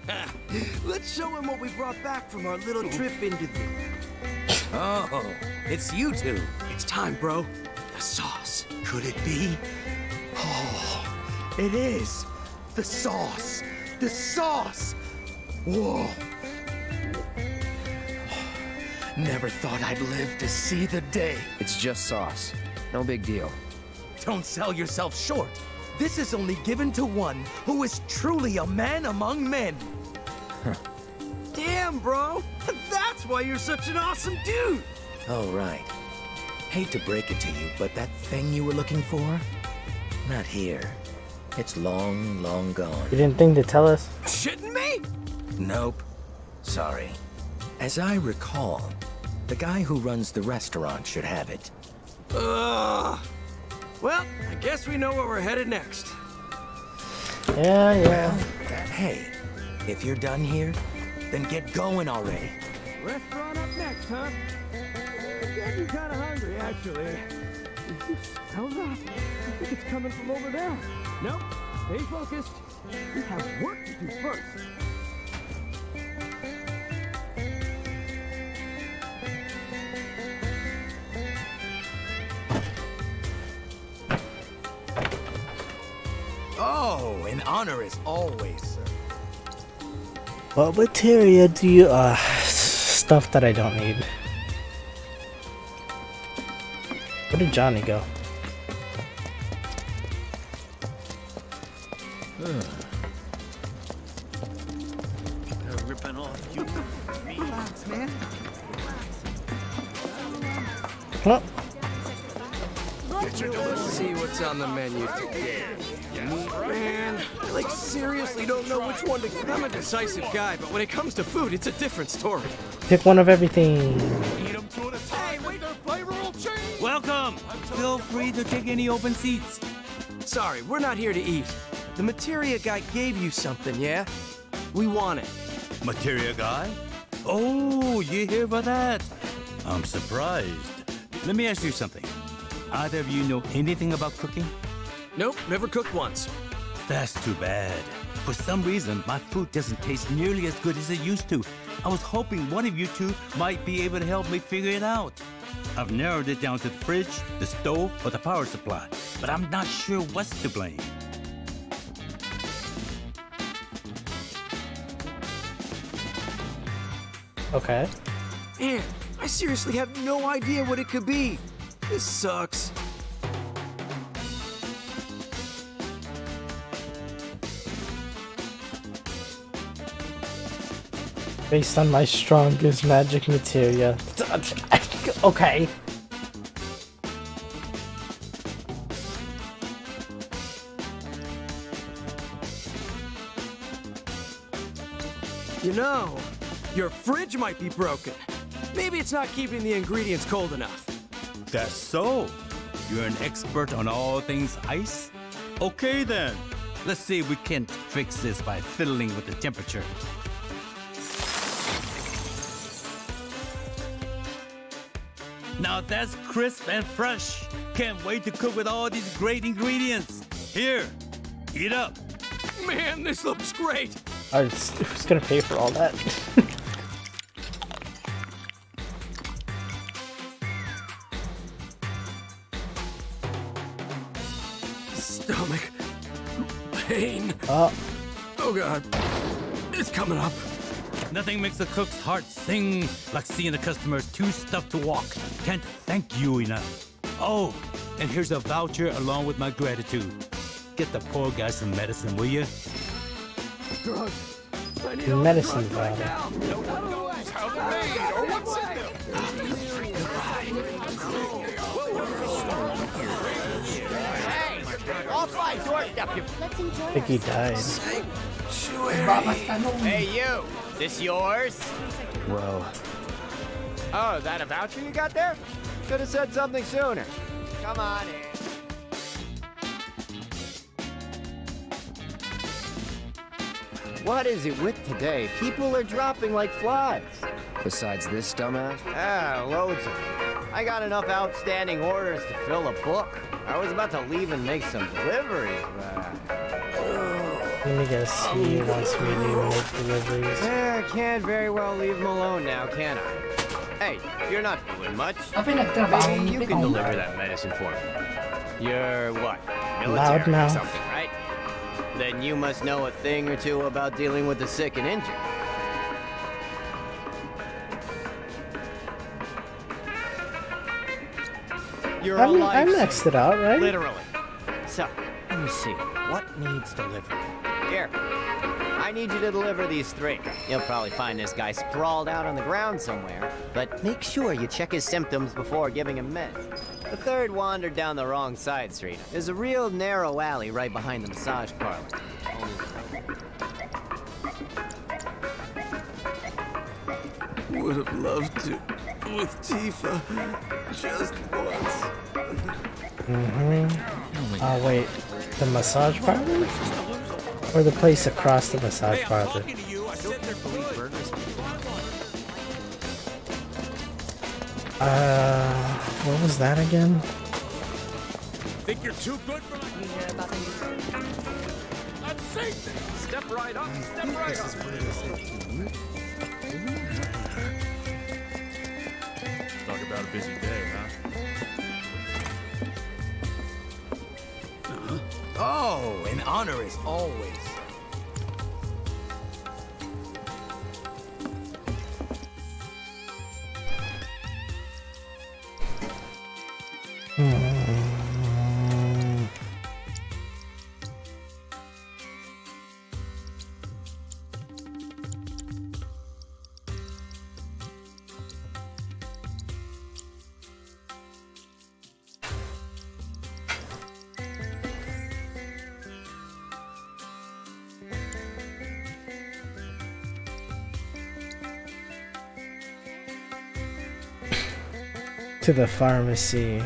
Let's show him what we brought back from our little trip into the... Oh, it's you two. It's time, bro. The sauce. Could it be? Oh, it is. The sauce. The sauce. Whoa. Never thought I'd live to see the day. It's just sauce. No big deal. Don't sell yourself short. This is only given to one who is truly a man among men. Damn, bro. That's why you're such an awesome dude. Oh, right. Hate to break it to you, but that thing you were looking for? Not here. It's long, long gone. You didn't think to tell us? Shitting me? Nope. Sorry. As I recall, the guy who runs the restaurant should have it. Ugh. Well, I guess we know where we're headed next. Yeah, yeah. Hey, if you're done here, then get going already. Restaurant up next, huh? I'm getting kind of hungry, actually. How's that? I think it's coming from over there. Nope. Stay focused. We have work to do first. Oh, an honor is always, sir. What materia do you, uh, stuff that I don't need. Where did Johnny go? Menu today. Man, I like seriously don't know which one to. I'm a decisive guy, but when it comes to food, it's a different story. Pick one of everything. Welcome! Feel free to take any open seats. Sorry, we're not here to eat. The materia guy gave you something, yeah? We want it. Materia guy? Oh, you hear about that? I'm surprised. Let me ask you something. Either of you know anything about cooking? Nope, never cooked once. That's too bad. For some reason, my food doesn't taste nearly as good as it used to. I was hoping one of you two might be able to help me figure it out. I've narrowed it down to the fridge, the stove, or the power supply, but I'm not sure what's to blame. Okay. Man, I seriously have no idea what it could be. This sucks. Based on my strongest magic materia. Okay. You know, your fridge might be broken. Maybe it's not keeping the ingredients cold enough. That's so. You're an expert on all things ice? Okay then. Let's see if we can't fix this by fiddling with the temperature. Now that's crisp and fresh. Can't wait to cook with all these great ingredients. Here, eat up. Man, this looks great. I was, who's gonna pay for all that? pain. Uh, Oh god, it's coming up. Nothing makes a cook's heart sing like seeing a customer too stuffed to walk. Can't thank you enough. Oh, and here's a voucher along with my gratitude. Get the poor guy some medicine, will you? Drugs. I need medicine right voucher. now. No one knows how they're made or what's in them. Off my doorstep, you. Let's enjoy I think he died. Hey, you. This yours? Whoa. Oh, is that a voucher you got there? Should have said something sooner. Come on in. What is it with today? People are dropping like flies. Besides this dumbass? Ah, loads of them. I got enough outstanding orders to fill a book. I was about to leave and make some deliveries, but... Let me guess. He wants me to make deliveries. Eh, I can't very well leave him alone now, can I? Hey, you're not doing much. pinagtrabaho Maybe ni you can deliver that medicine for me. You're what? Loud Military or mouth. something, right? Then you must know a thing or two about dealing with the sick and injured. You're I'm, a I lifesaver. maxed it out, right? Literally. So, let me see. What needs delivery? Here. I need you to deliver these three. You'll probably find this guy sprawled out on the ground somewhere, but make sure you check his symptoms before giving him meds. The third wandered down the wrong side street. There's a real narrow alley right behind the massage parlor. Would have loved to with Tifa just once. Mm-hmm. Oh wait, the massage parlor? Or the place across the massage parlor? Uh, what was that again? Think you're too good for my... I'm safe. Step right up. Step right up. About a busy day, huh? Uh-huh. Oh, an honor is always. To the pharmacy.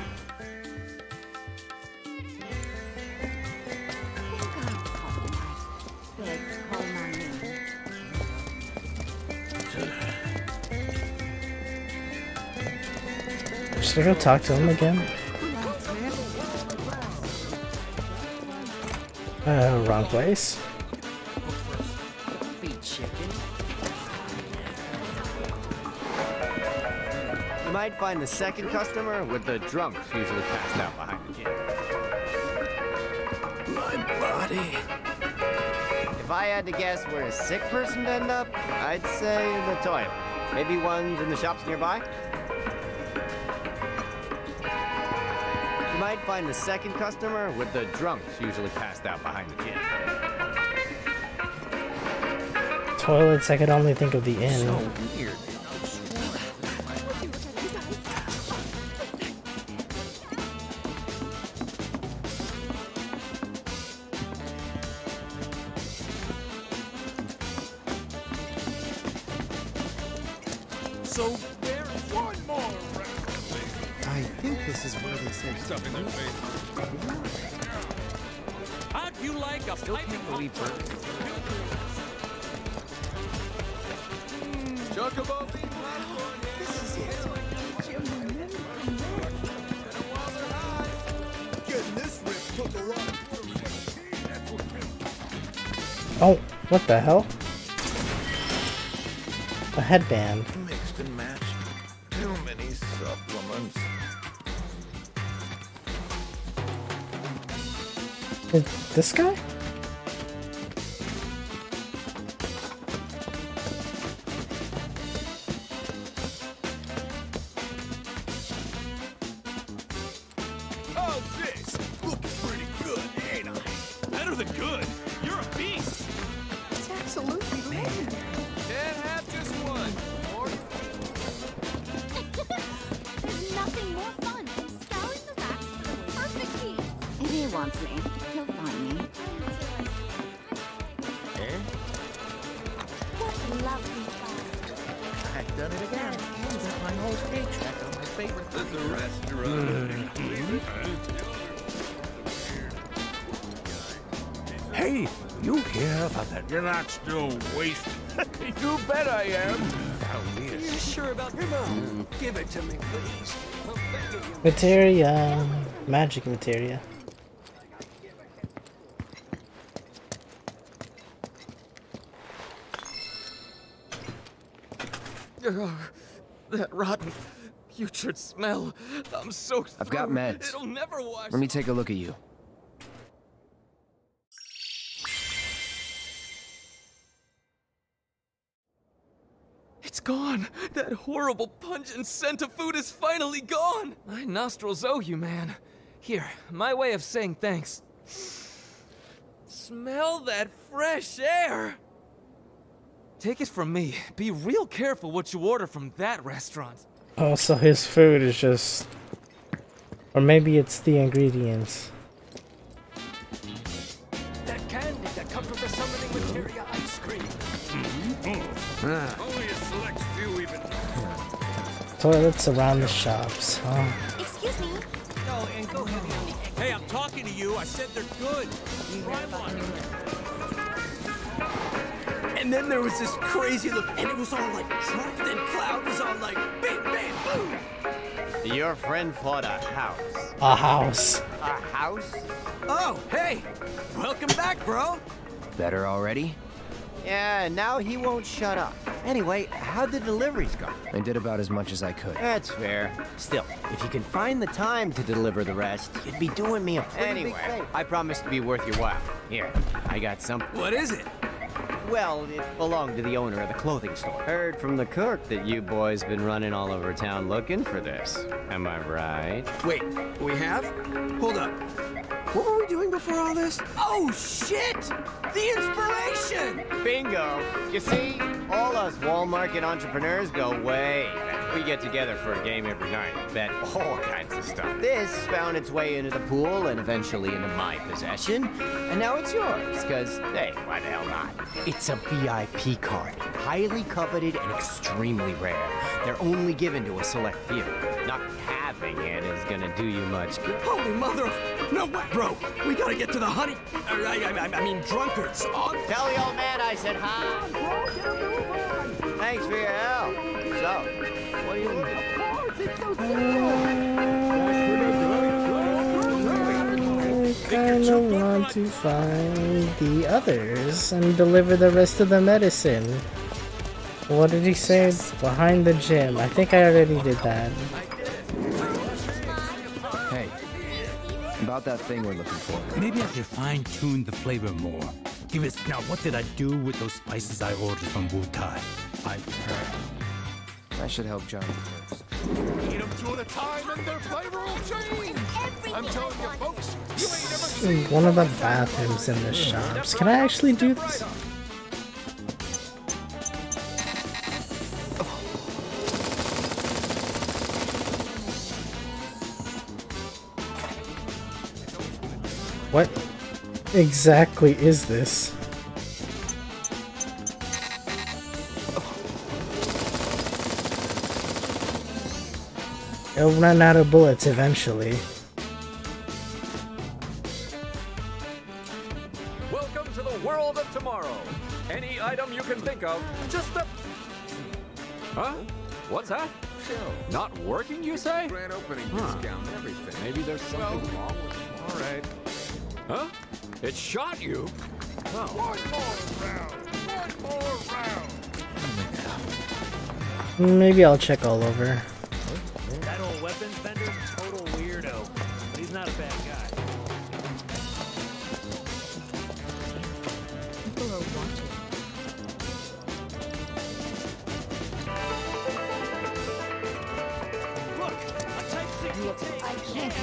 Should I go talk to him again? Uh, wrong place. You might find the second customer with the drunks usually passed out behind the gym. My body. If I had to guess where a sick person'd end up, I'd say the toilet. Maybe ones in the shops nearby? You might find the second customer with the drunks usually passed out behind the gym. Toilets, I could only think of the inn. So weird. Headband. Mixed and matched. Too many supplements. Is this guy? To me, please. I'm begging you. Materia. Magic materia. Ugh, that rotten, putrid smell. I'm so I've got through. meds. It'll never wash. Let me take a look at you. Gone. That horrible pungent scent of food is finally gone. My nostrils owe you, man. Here, my way of saying thanks. Smell that fresh air. Take it from me. Be real careful what you order from that restaurant. Oh, so his food is just. Or maybe it's the ingredients. That candy that comes with the summoning materia ice cream. Only a select few even. Toilets around the shops. Oh. Excuse me. And go heavy on the egg. Hey, I'm talking to you. I said they're good. Try one. And then there was this crazy look, and it was all like dropped, and Cloud was all like bang, bang, boom. Your friend fought a house. A house. A house? Oh, hey, welcome back, bro. Better already? Yeah, now he won't shut up. Anyway, how'd the deliveries go? I did about as much as I could. That's fair. Still, if you can find the time to deliver the rest, you'd be doing me a pretty Anyway. big favor. I promise to be worth your while. Here, I got something. What is it? Well, it belonged to the owner of the clothing store. Heard from the cook that you boys been running all over town looking for this. Am I right? Wait, we have? Hold up. What were we doing before all this? Oh, shit! The inspiration! Bingo! You see, all us Wall Market entrepreneurs go way back. We get together for a game every night, bet all kinds of stuff. This found its way into the pool and eventually into my possession, and now it's yours, because, hey, why the hell not? It's a VIP card, highly coveted and extremely rare. They're only given to a select few. Not having it is gonna do you much good. Holy mother of... No way, bro. We gotta get to the honey... I, I, I mean, drunkards. Oh, Tell the old man I said hi. Thanks for your help. So, what do you... I kinda want to find the others and deliver the rest of the medicine. What did he say? Behind the gym. I think I already did that. Hey, about that thing we're looking for. Maybe I should fine tune the flavor more. Give us now. What did I do with those spices I ordered from Wutai? I. Should help Johnny first. Eat them two at a time and their flavor will change. I'm telling you, folks, you ain't never hmm, In one of the bathrooms in the shops. Can I actually do this? What exactly is this? It'll run out of bullets eventually. Welcome to the world of tomorrow. Any item you can think of, just a. Huh? What's that? Not working, you say? Grand opening Huh. discount, everything. Maybe there's something Well, wrong with it. All right. Huh? It shot you? Oh. One more round. One more round. Maybe I'll check all over. That old weapons vendor's a total weirdo, but he's not a bad guy. People are watching. Look, a Type 60 I can't.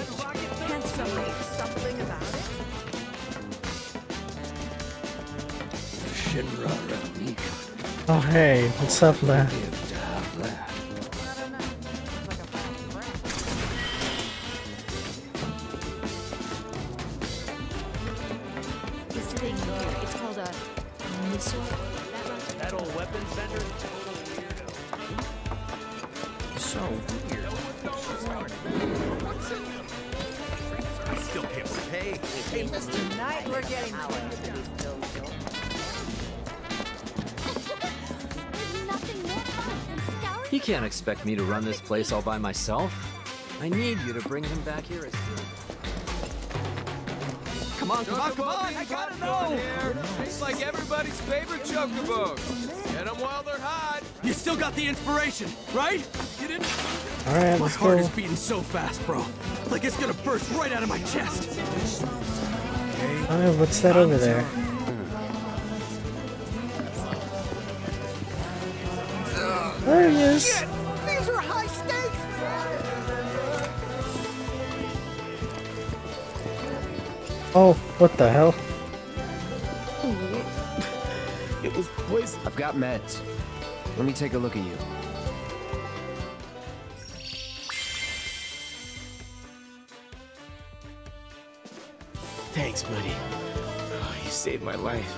Can't someone do something about it? Oh hey, what's up, man? Can't expect me to run this place all by myself. I need you to bring him back here as soon Come on, come on, come on! I gotta know! It's like everybody's favorite chocobos. Get them while they're hot. You still got the inspiration, right? You didn't. Alright, My heart go. is beating so fast, bro. Like it's gonna burst right out of my chest. Oh, what's that over there? There he is. These are high stakes! Oh, what the hell? It was poison. I've got meds. Let me take a look at you. Thanks, buddy. Oh, you saved my life.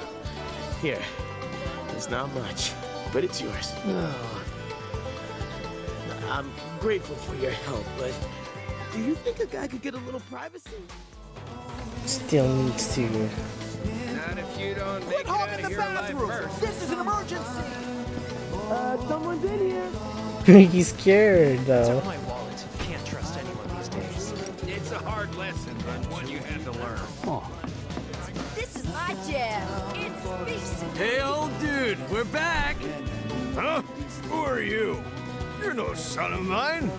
Here, it's not much, but it's yours. Oh. I'm grateful for your help, but do you think a guy could get a little privacy? Still needs to. Not if you don't make it out of here alive first. This is an emergency! Uh, someone's in here. He's scared though. It's My wallet. Can't trust anyone these days. It's a hard lesson, but one you had to learn. This is my jam. It's feast. Hey, old dude, we're back. Huh? Who are you? You're no son of mine.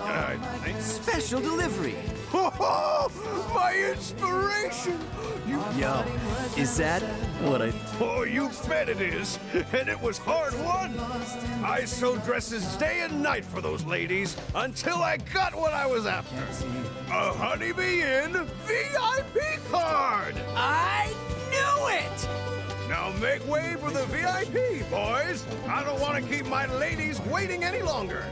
Uh, Special delivery. Oh, my inspiration! You Yo, is that what I? Oh, you bet it is. And it was hard won. I sewed dresses day and night for those ladies until I got what I was after. A Honeybee Inn VIP card. I knew it. Now make way for the VIP, boys. I don't want to keep my ladies waiting any longer.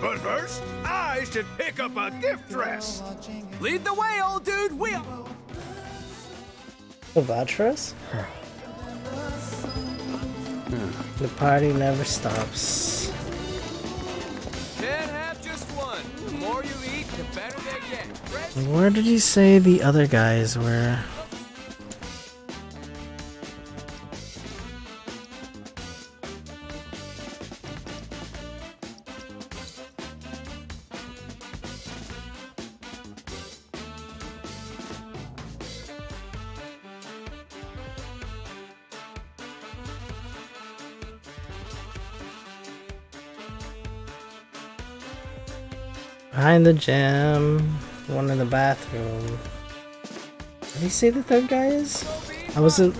But first, I should pick up a gift dress. Lead the way, old dude. We'll. The vouch for us? The party never stops. Can't have just one. The more you eat, Where did he say the other guys were? Behind the gym, one in the bathroom. Did he say the third guy is? I wasn't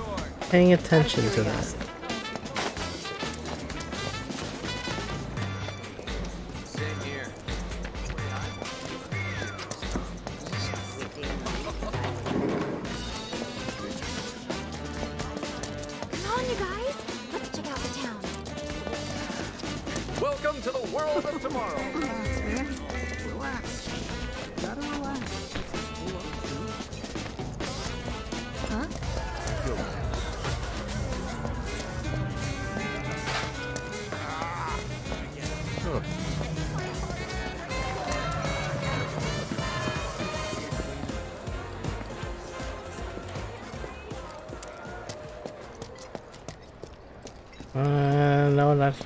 paying attention to that.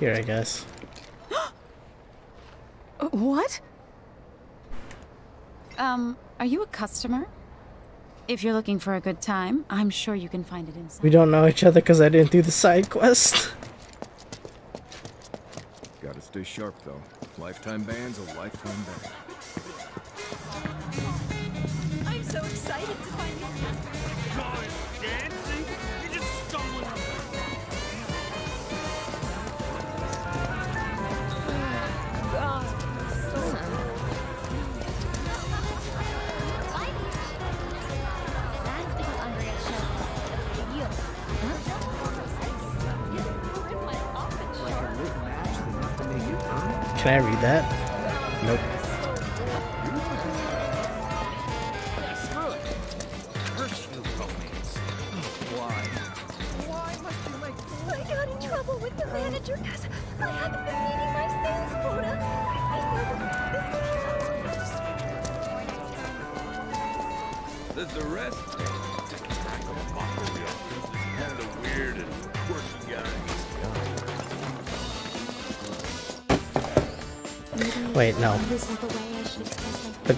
Here, I guess. Uh, What? Um, are you a customer? If you're looking for a good time, I'm sure you can find it inside. We don't know each other because I didn't do the side quest. Gotta stay sharp, though. Lifetime ban's a lifetime ban. Can I read that?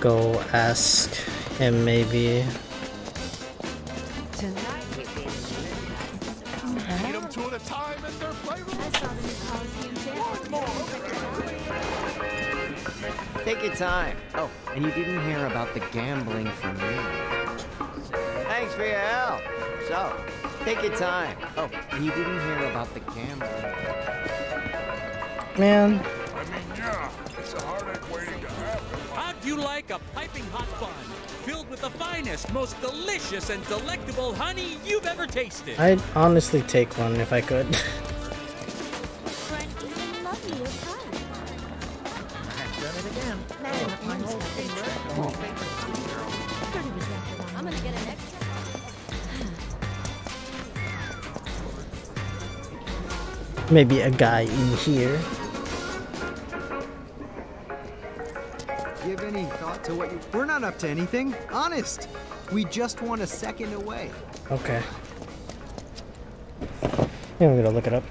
Go ask him maybe. Eat them two at a time and they're flavorful. Take your time. Oh, and you didn't hear about the gambling from me. Thanks for your help. So, take your time. Oh, and you didn't hear about the gambling. Man, piping hot bun filled with the finest, most delicious and delectable honey you've ever tasted? I'd honestly take one if I could. Maybe a guy in with not up to anything. Honest. We just want a second away. Okay. Yeah, I'm gonna look it up.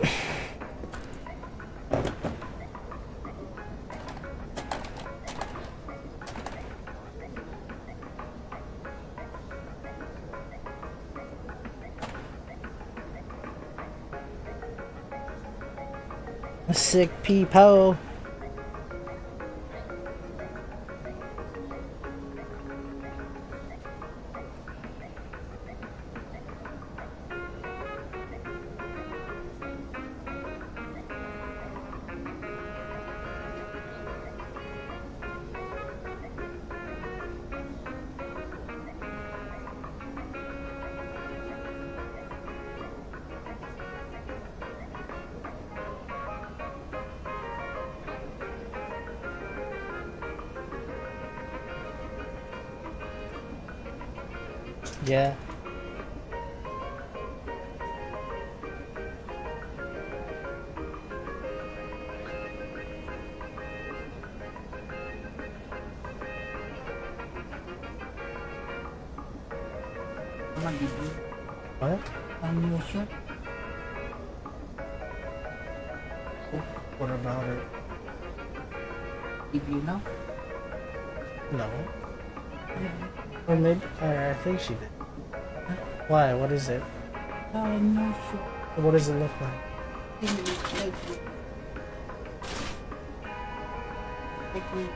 Sick people. What is it? On your shirt. What does it look like? It looks like. Like you.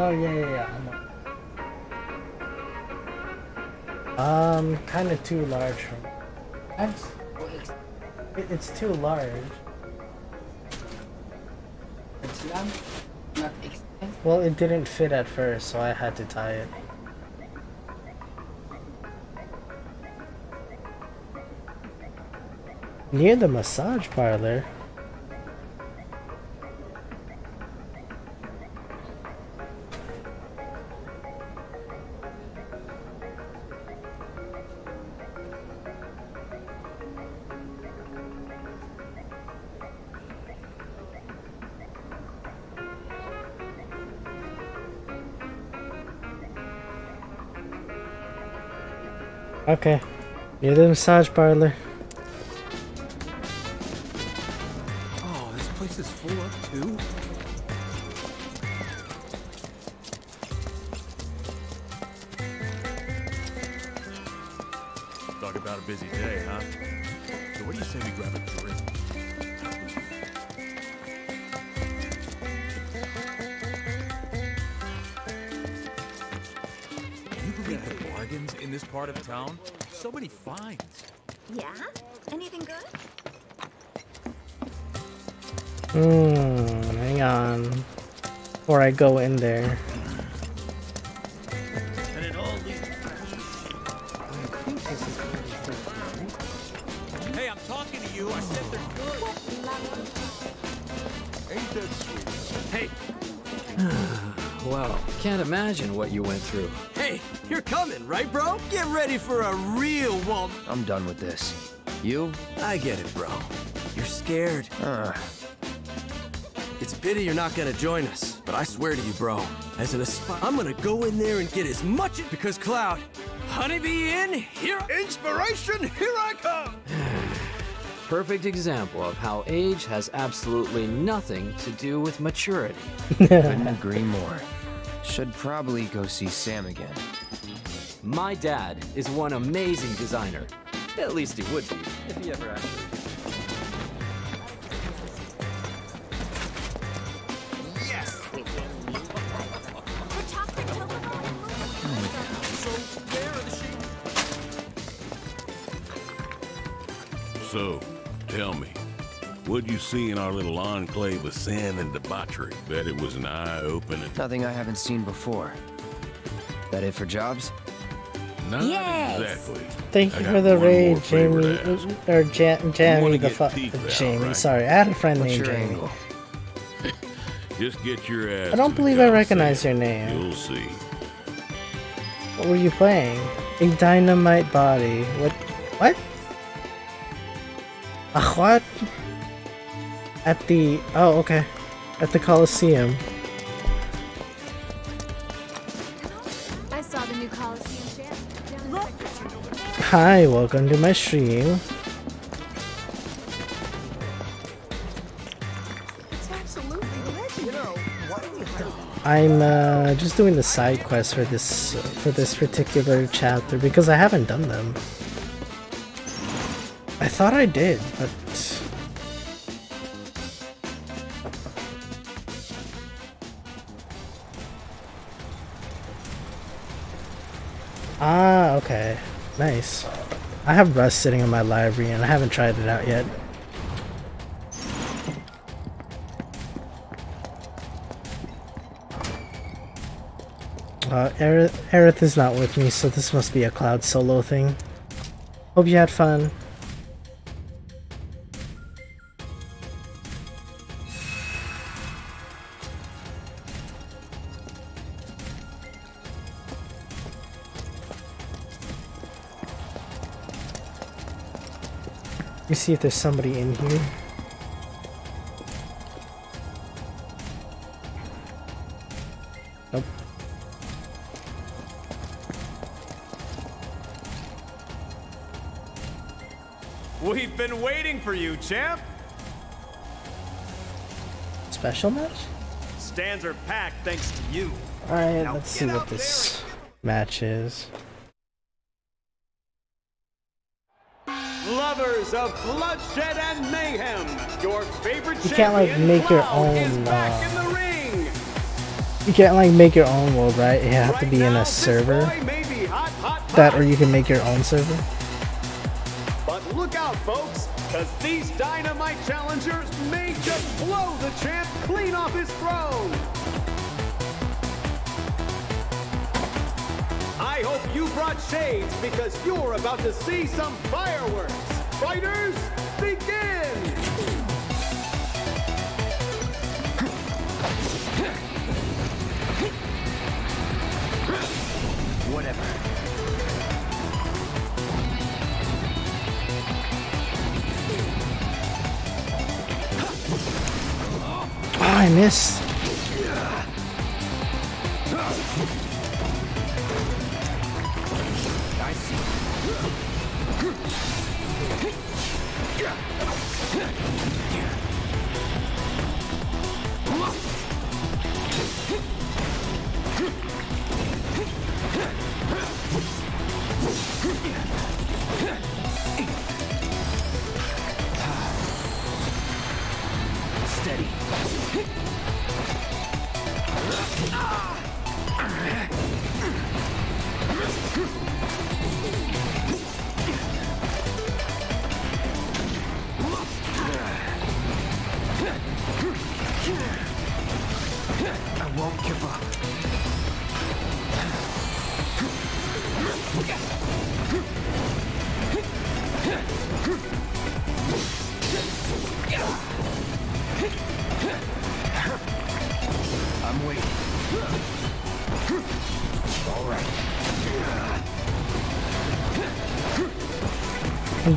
Oh yeah, yeah, yeah. Um, kind of too large. That's It, it's too large. Well, it didn't fit at first, so I had to tie it. Near the massage parlor. Okay. Near the massage parlor. I'm done with this. You? I get it, bro. You're scared. Uh, It's pity you're not gonna join us, but I swear to you, bro, as an aspire, I'm gonna go in there and get as much because Cloud, Honeybee Inn here. Inspiration, here I come! Perfect example of how age has absolutely nothing to do with maturity. couldn't agree more. Should probably go see Sam again. My dad is one amazing designer. At least he would be, if he ever actually. Yes! So, tell me, what'd you see in our little enclave of sin and debauchery? Bet it was an eye-opening. Nothing I haven't seen before. That it for jobs? Not Yes. exactly. Thank I you for the raid, Jamie. Or ja Jamie, the fuck. Jamie, right? sorry. I had a friend What's named Jamie. angle? Just get your ass. I don't believe I recognize your name. You'll see. What were you playing? A dynamite body. What? What? A what? At the. Oh, okay. At the Colosseum. Hi, welcome to my stream. I'm uh, just doing the side quests for this for this particular chapter because I haven't done them. I thought I did, but ah, okay, nice. I have Rust sitting in my library and I haven't tried it out yet. Uh, Aerith, Aerith is not with me, so this must be a Cloud solo thing. Hope you had fun. me see if there's somebody in here. Nope. We've been waiting for you, champ! Special match? Stands are packed thanks to you. Alright, let's see what this match is. Lovers of bloodshed and mayhem, your favorite You can't like make your own. Uh, the ring. you can't like make your own world, right? You have to be in a server. Hot, hot, That, or you can make your own server. But look out, folks, because these dynamite challengers may just blow the champ clean off his throne. I hope you brought shades because you're about to see some fireworks. Fighters, begin! Whatever. Oh, I missed.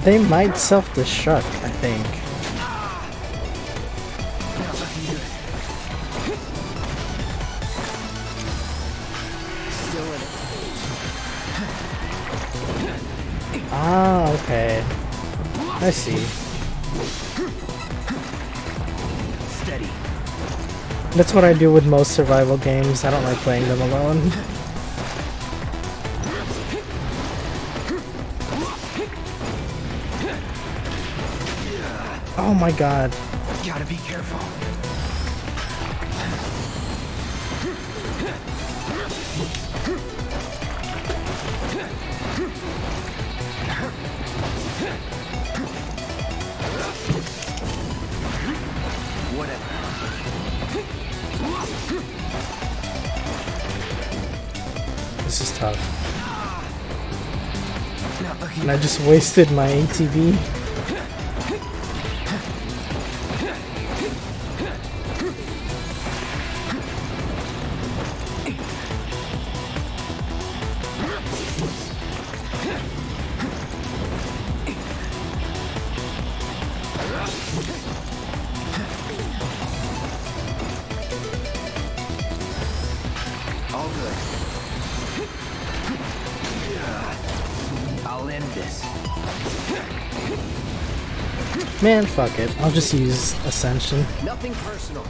They might self-destruct, I think. Not looking good. Still in it. Ah, okay. I see. Steady. That's what I do with most survival games. I don't like playing them alone. my god. Gotta be careful. This is tough. And I just wasted my ATB. Fuck it. I'll just use Ascension. Nothing personal.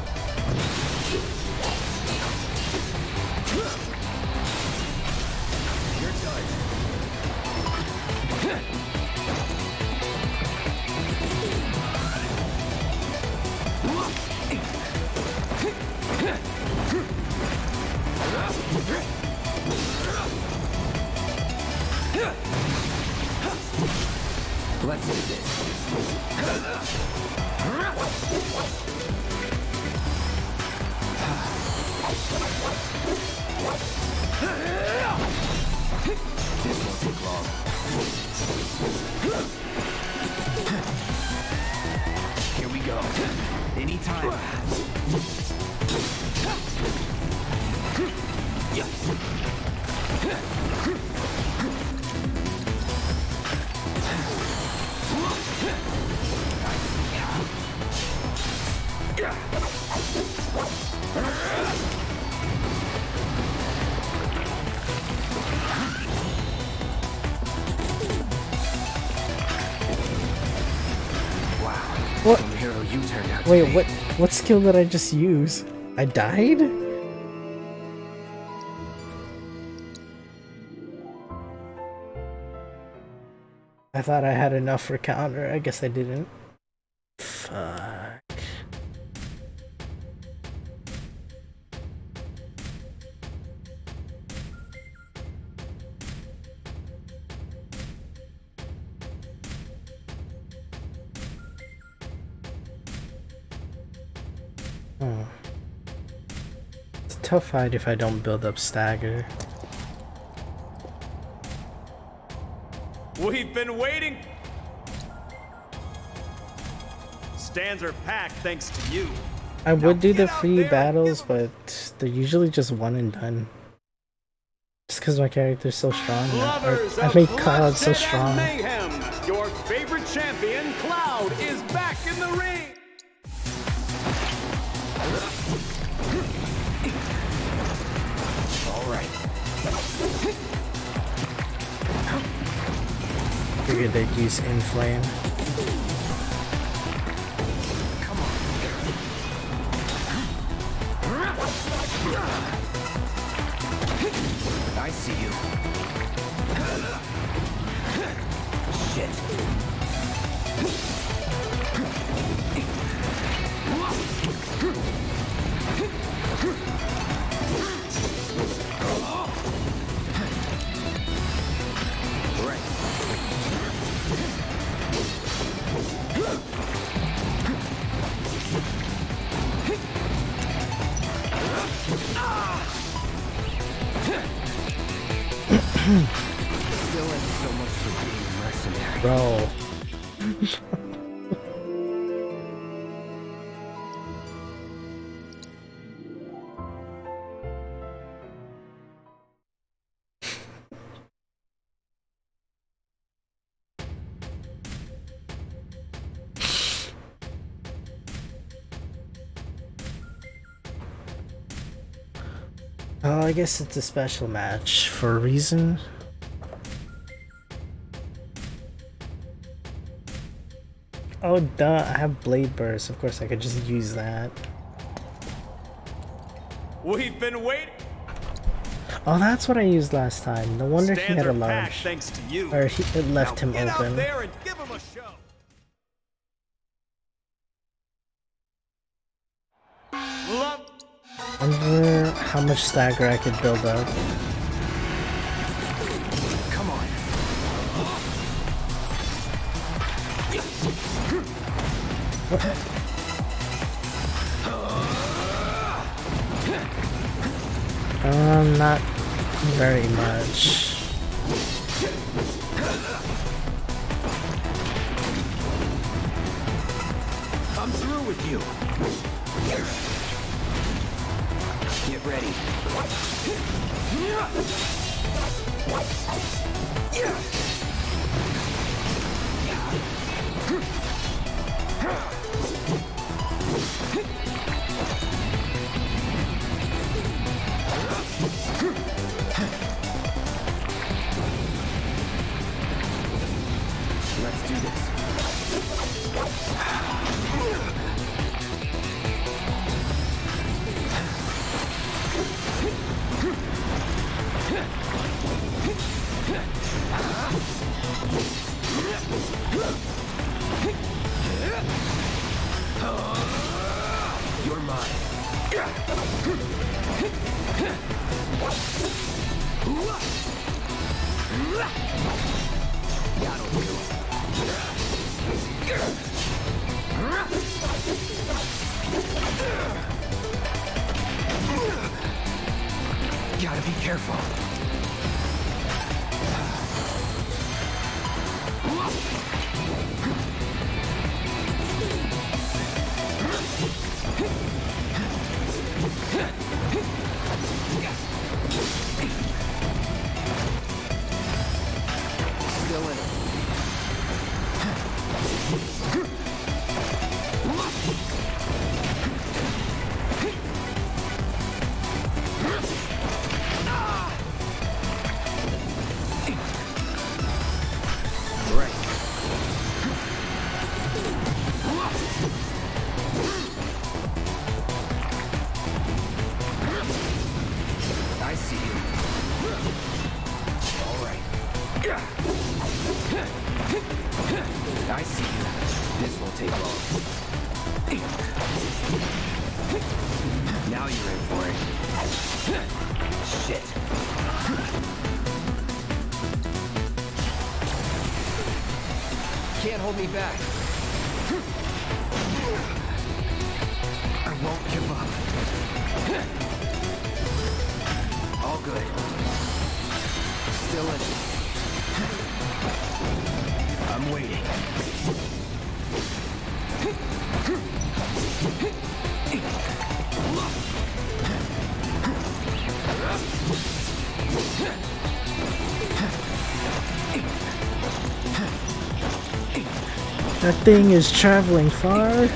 Wait, what? What skill did I just use? I died? I thought I had enough for counter. I guess I didn't. Tough fight if I don't build up stagger. We've been waiting. Stands are packed thanks to you. I would do the free battles, but they're usually just one and done. Just because my character's so strong. I, I of made Cloud so strong. mayhem, Figured they'd use Inflame. I see you. I guess it's a special match for a reason. Oh, duh, I have Blade Burst. Of course, I could just use that. We've been waiting. Oh, that's what I used last time. No wonder he had a large. thanks to you. Or he, it left Now him open. How much stagger I could build up. Come on. Um, not very much. I'm through with you. Ready. Let's do this. Gotta be careful. Thing is traveling far.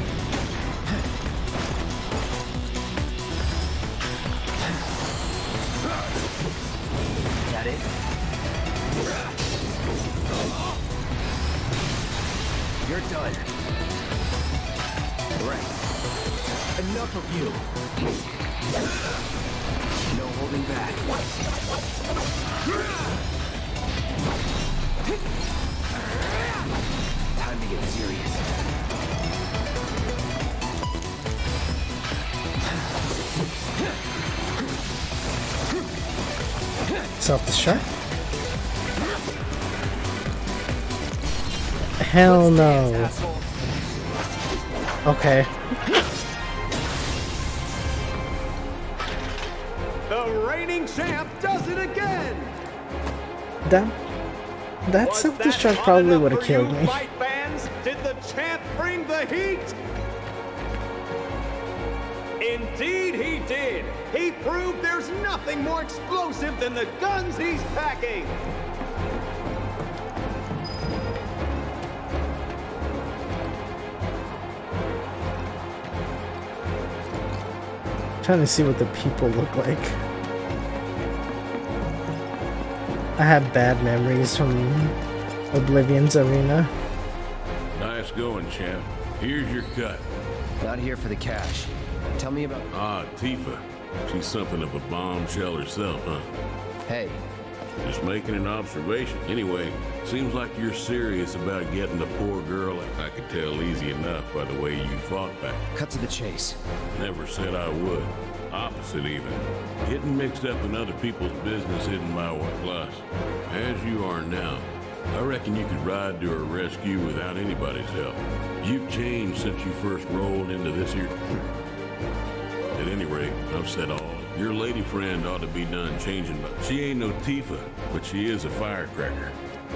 Hell no. Okay. The reigning champ does it again! That that self-destruct probably would have killed me. Fans, did the champ bring the heat? Indeed he did. He proved there's nothing more explosive than the guns he's packing. Trying to see what the people look like. I have bad memories from Oblivion's arena. Nice going, champ. Here's your cut. Not here for the cash. Tell me about. Ah, Tifa. She's something of a bombshell herself, huh? Hey. Just making an observation. Anyway, seems like you're serious about getting the poor girl. I could tell easy enough by the way you fought back. Cut to the chase. Never said I would. Opposite, even. Getting mixed up in other people's business isn't my one plus. As you are now, I reckon you could ride to her rescue without anybody's help. You've changed since you first rolled into this here. At any rate, I've said all. Your lady friend ought to be done changing, but she ain't no Tifa, but she is a firecracker.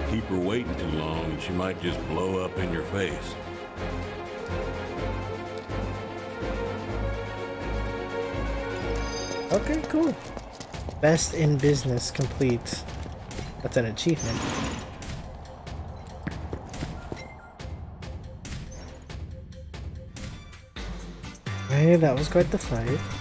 Keep her waiting too long, and she might just blow up in your face. Okay, cool. Best in business complete. That's an achievement. Hey, that was quite the fight.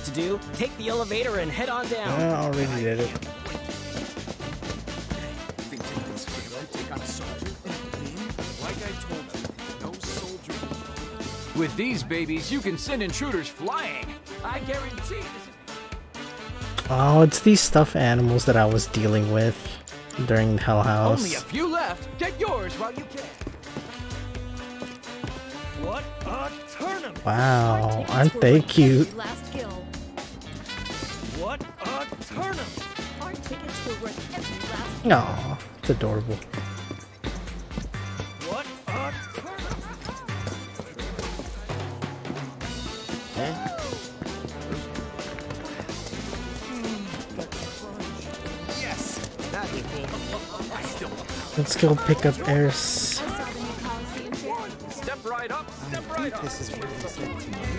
What to do. Take the elevator and head on down. I already did it. With these babies, you can send intruders flying. I guarantee this is Oh, it's these stuffed animals that I was dealing with during Hell House. only a few left. Get yours while you can. What a tournament! Wow, aren't they cute? Aw, it's adorable. What a tournament! Yes. That hit. I still. Let's go pick up Aerith. Step right up, step right up. This is what he said to me.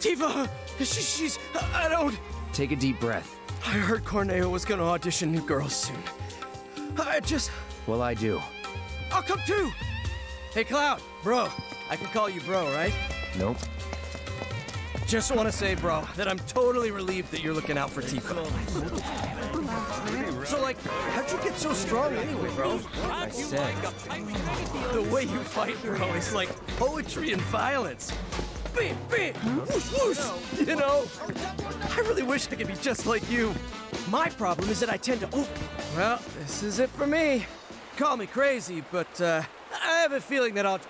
Tifa! She, she's. I don't. Take a deep breath. I heard Corneo was gonna audition new girls soon. I just. Well, I do. I'll come too! Hey, Cloud! Bro, I can call you bro, right? Nope. Just want to say, bro, that I'm totally relieved that you're looking out for Tifa. So, like, how'd you get so strong anyway, bro? I said. The way you fight, bro, is like poetry and violence. Bam, bam, whoosh, whoosh. You know, I really wish I could be just like you. My problem is that I tend to over. Well, this is it for me. Call me crazy, but uh, I have a feeling that I'll.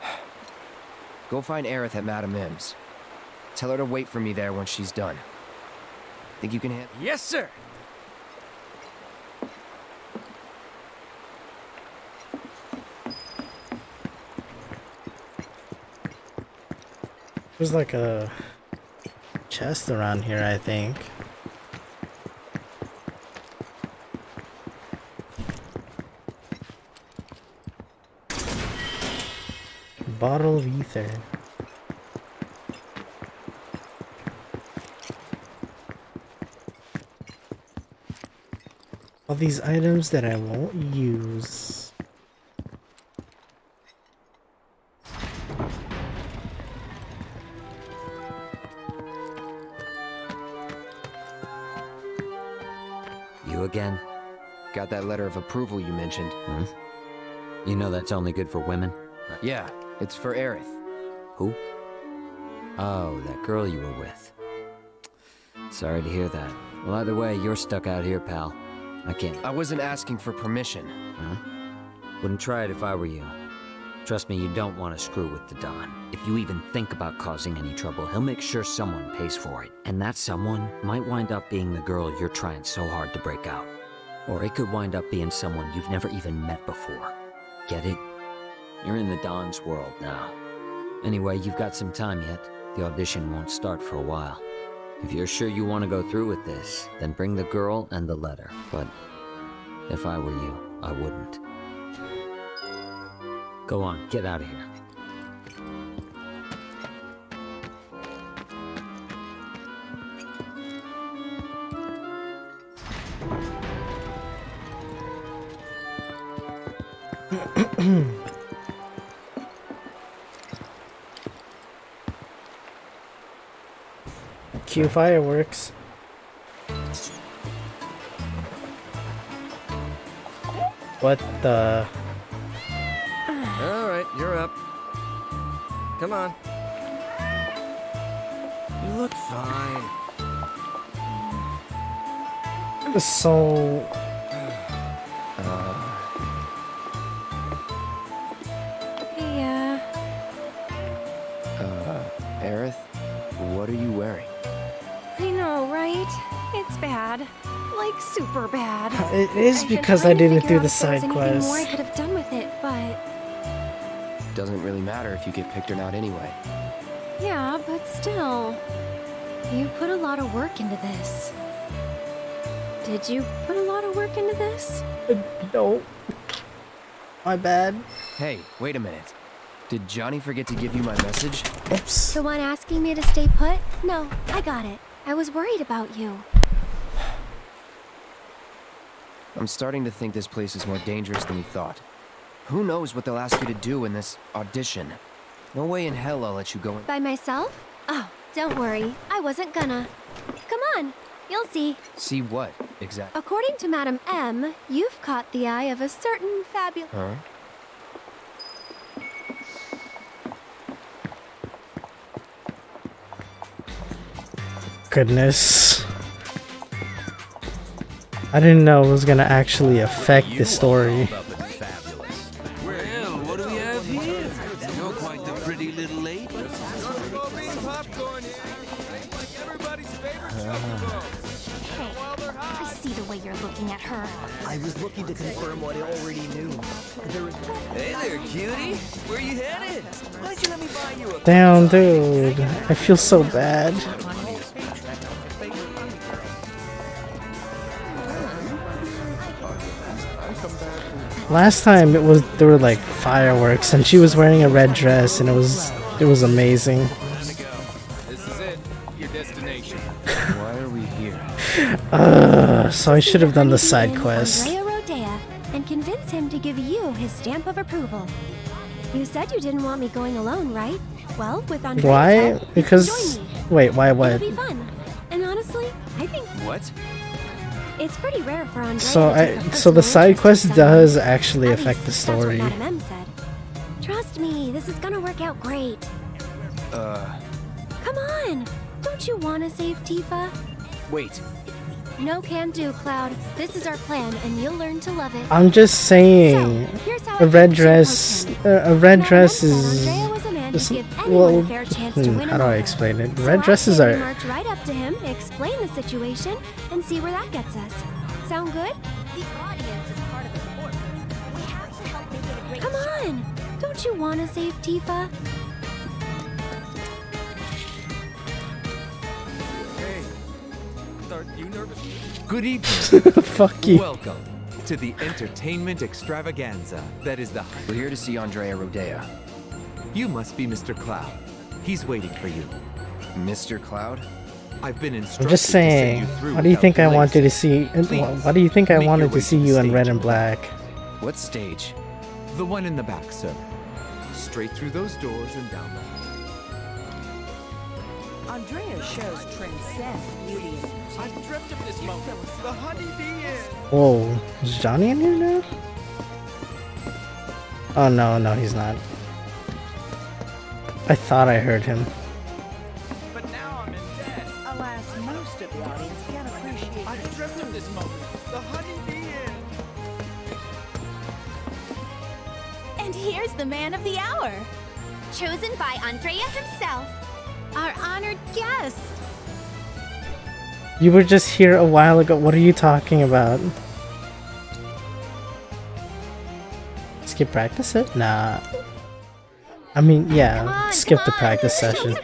Go find Aerith at Madame M's. Tell her to wait for me there once she's done. Think you can handle? Yes, sir. There's like a chest around here, I think. Bottle of ether. All these items that I won't use. You again? Got that letter of approval you mentioned. Hmm? You know that's only good for women? Yeah, it's for Aerith. Who? Oh, that girl you were with. Sorry to hear that. Well, either way, you're stuck out here, pal. I can't. I wasn't asking for permission. Huh? Wouldn't try it if I were you. Trust me, you don't want to screw with the Don. If you even think about causing any trouble, he'll make sure someone pays for it. And that someone might wind up being the girl you're trying so hard to break out. Or it could wind up being someone you've never even met before. Get it? You're in the Don's world now. Anyway, you've got some time yet. The audition won't start for a while. If you're sure you want to go through with this, then bring the girl and the letter. But if I were you, I wouldn't. Go on, get out of here. Cue fireworks. What the? All right, you're up. Come on. You look fine. It was so. Yeah. Uh, Aerith, what are you wearing? I know, right? It's bad. Like, super bad. It is because trying I didn't do the if there was side anything quest. Matter if you get picked or not anyway. yeah, but still. You put a lot of work into this. Did you put a lot of work into this? Uh, no. My bad. Hey, wait a minute. Did Johnny forget to give you my message? Oops. The one asking me to stay put? No, I got it. I was worried about you. I'm starting to think this place is more dangerous than we thought. Who knows what they'll ask you to do in this audition? No way in hell I'll let you go in. By myself? Oh, don't worry. I wasn't gonna. Come on, you'll see. See what, exactly? According to Madam M, you've caught the eye of a certain fabulous. Huh? Goodness. I didn't know it was gonna actually affect the story. Dude. I feel so bad. Last time it was there were like fireworks and she was wearing a red dress and it was it was amazing. Why are we here? Uh, so I should have done the side quest. And convince him to give you his stamp of approval. You said you didn't want me going alone, right? Well, with Andrea's Why? help, Because wait, why It'll what? be fun. And honestly, I think What? It's pretty rare for Andrea So to take so the side quest does actually At affect least, the that's what story. M said. Trust me, this is gonna work out great. Uh, Come on! Don't you want to save Tifa? wait. No can do, Cloud. This is our plan, and you'll learn to love it. I'm just saying, here's how a I red dress, a, a red dress is, Andrea was a man give anyone well. a fair chance to hmm, win how do I over. explain it? Red I dresses are. march right up to him, explain the situation, and see where that gets us. Sound good? The audience is part of the court. We have to help make it a great Come on! Don't you want to save Tifa? Hey, are you nervous? Good evening. Fuck you. Welcome to the entertainment extravaganza that is the. We're here to see Andrea Rhodea. You must be Mr. Cloud. He's waiting for you. Mr. Cloud? I've been instructed I'm just to send saying. you through Why uh, do you think I wanted to see? Please, Why do you think I wanted to see to you in red and black? What stage? The one in the back, sir. Straight through those doors and down the hall. Andrea shows transcend beauty and I've dreamt of this moment. The honeybee inn. Whoa, is Johnny in here now? Oh no, no, he's not. I thought I heard him. But now I'm in debt. Alas, most of the audience can't appreciate I've dreamt of this moment. The honeybee inn. And here's the man of the hour. Chosen by Andrea himself. Our honored guest. You were just here a while ago. What are you talking about? Skip practice it? Nah. I mean, yeah, skip the practice session.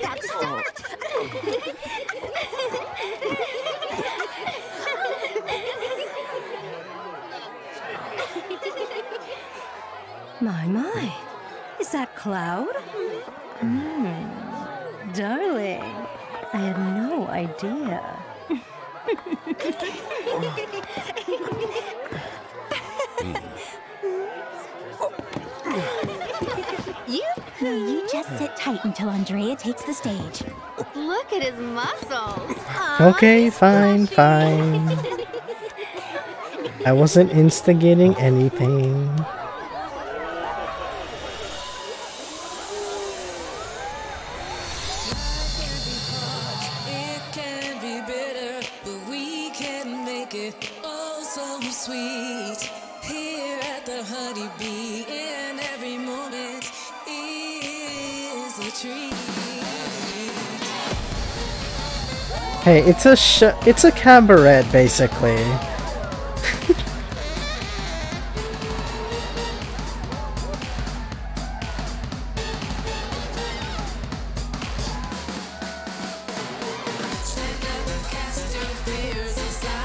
My, my. Is that Cloud? Hmm. Darling, I had no idea. You? No, you just sit tight until Andrea takes the stage. Look at his muscles. Oh, okay, fine, fine. I wasn't instigating anything. Hey, it's a it's a cabaret basically. Cast your fears aside.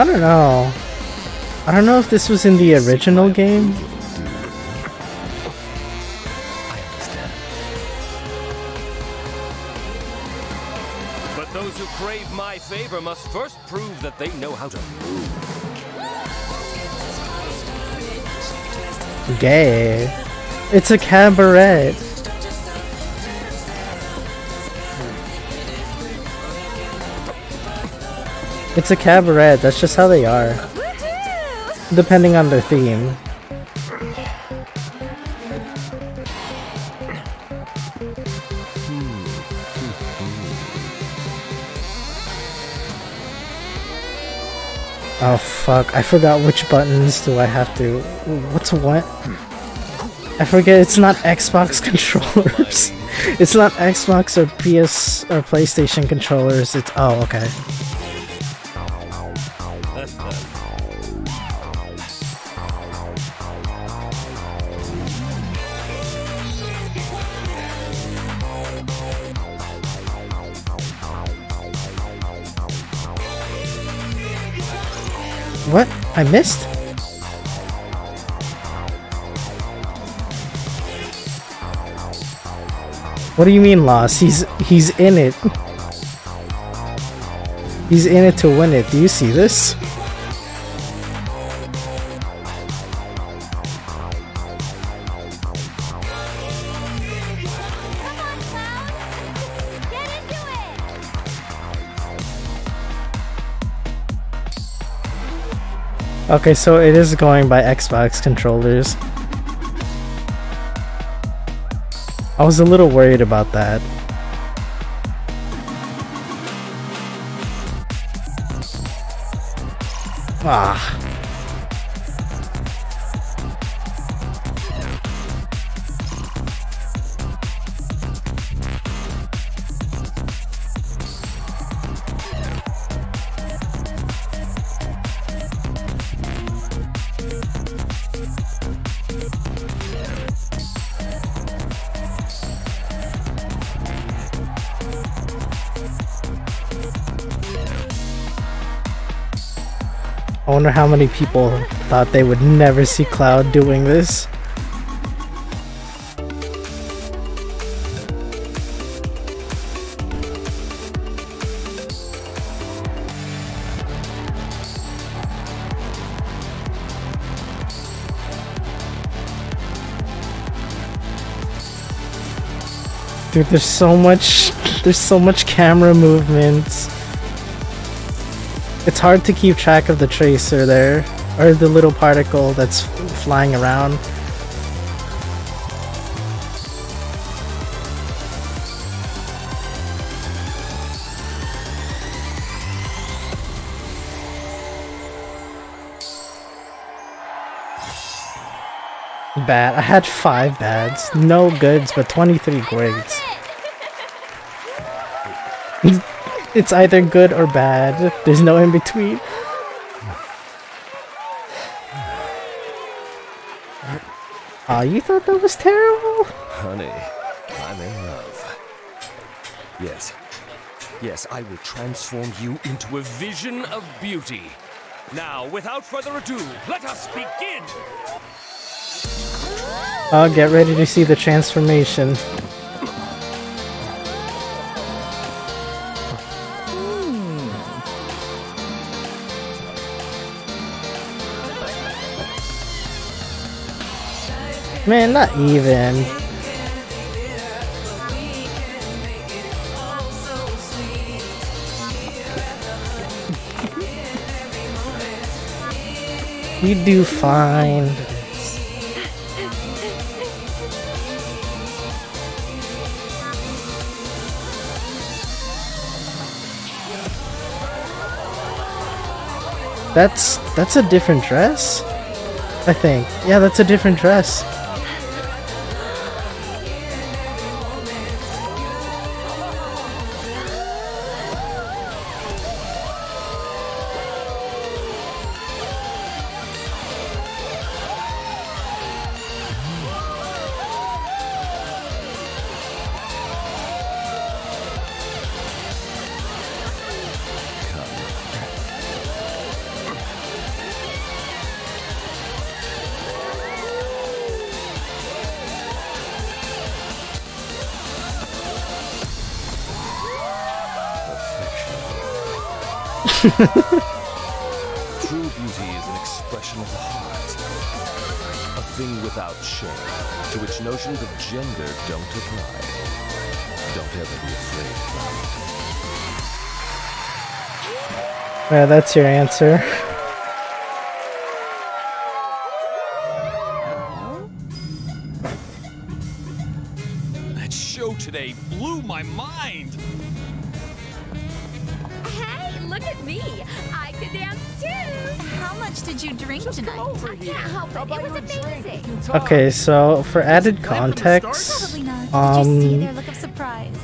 I don't know. I don't know if this was in the original game. But those who crave my favor must first prove that they know how to move. Gay. It's a cabaret. It's a cabaret, that's just how they are. Depending on their theme. Oh fuck, I forgot which buttons do I have to... What's what? I forget it's not Xbox controllers. it's not Xbox or PS or PlayStation controllers, it's... Oh, okay. I missed? What do you mean lost? He's he's in it. He's in it to win it. Do you see this? Okay, so it is going by Xbox controllers. I was a little worried about that. How many people thought they would never see Cloud doing this. Dude, there's so much, there's so much camera movements. It's hard to keep track of the tracer there, or the little particle that's flying around. Bad. I had five bads. No goods, but 23 greats. it's either good or bad. There's no in between. Oh, you thought that was terrible? Honey, I'm in love. Yes. Yes, I will transform you into a vision of beauty. Now, without further ado, let us begin! Oh, get ready to see the transformation. Man, not even. You do fine. That's that's a different dress. I think. Yeah, that's a different dress. True beauty is an expression of the heart. A thing without shame, to which notions of gender don't apply. Don't ever be afraid. Yeah, that's your answer. Okay, so for added context, Did you see um, their look of surprise?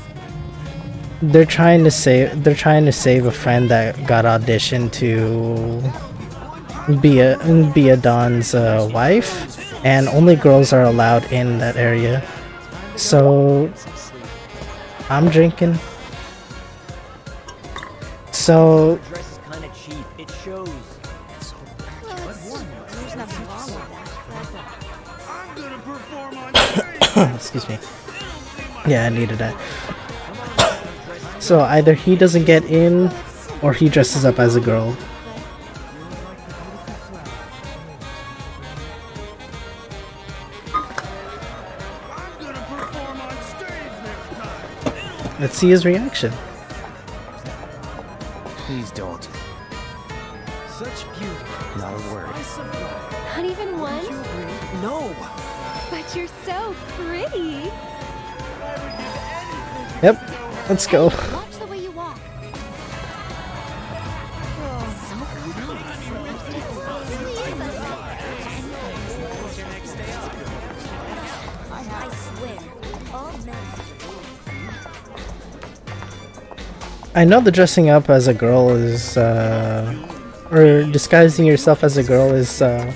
they're trying to save they're trying to save a friend that got auditioned to be a be a Don's uh, wife, and only girls are allowed in that area. So I'm drinking. So Yeah, I needed that. So either he doesn't get in, or he dresses up as a girl. Let's see his reaction. Please don't. Let's go. Watch the way you walk. I swear, all men I know the dressing up as a girl is, uh, or disguising yourself as a girl is, uh,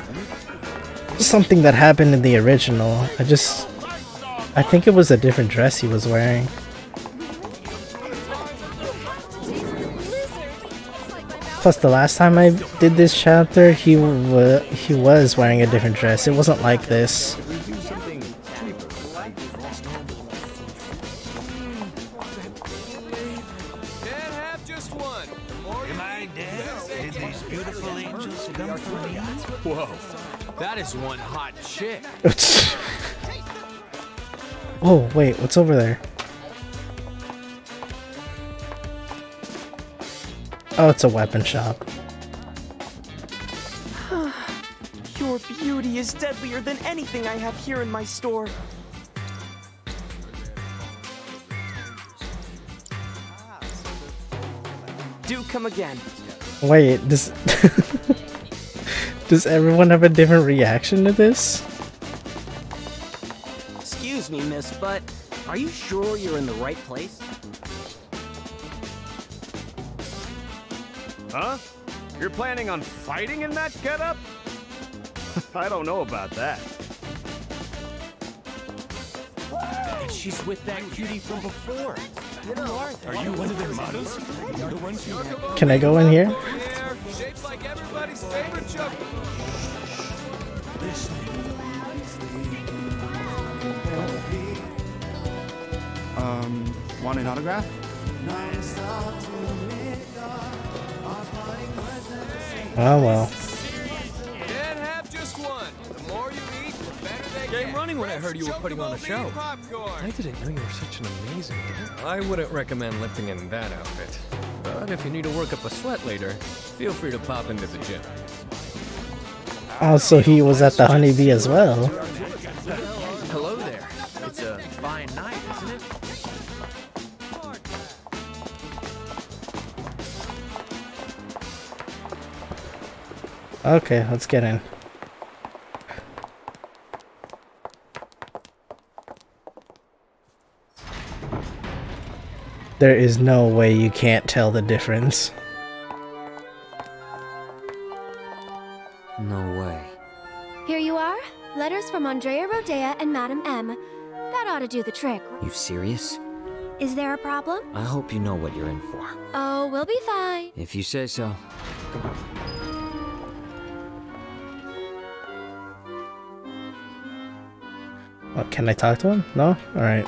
something that happened in the original. I just, I think it was a different dress he was wearing. Plus, the last time I did this chapter, he he was wearing a different dress. It wasn't like this. Can't have just one. The more Am I dead? Did these beautiful angels come for me? Whoa, that is one hot chick. oh, wait, what's over there? Oh, it's a weapon shop. Your beauty is deadlier than anything I have here in my store. Do come again. Wait, does does everyone have a different reaction to this? Excuse me, miss, but are you sure you're in the right place? Huh? You're planning on fighting in that getup? I don't know about that. And She's with that cutie from before. Are you one of their models? The ones who... Can I go in here? Shaped like everybody's favorite chocolate. Um, want an autograph? Oh well. Can't have just one. The more you eat, the better they Came get. running when I heard you were putting on a show. I didn't know you were such an amazing dancer. I wouldn't recommend lifting in that outfit. But if you need to work up a sweat later, feel free to pop into the gym. Oh, also, he was at the honeybee as well. Okay, let's get in. There is no way you can't tell the difference. No way. Here you are. Letters from Andrea Rhodea and Madame M. That ought to do the trick. You serious? Is there a problem? I hope you know what you're in for. Oh, we'll be fine. If you say so. What, can I talk to him? No? Alright.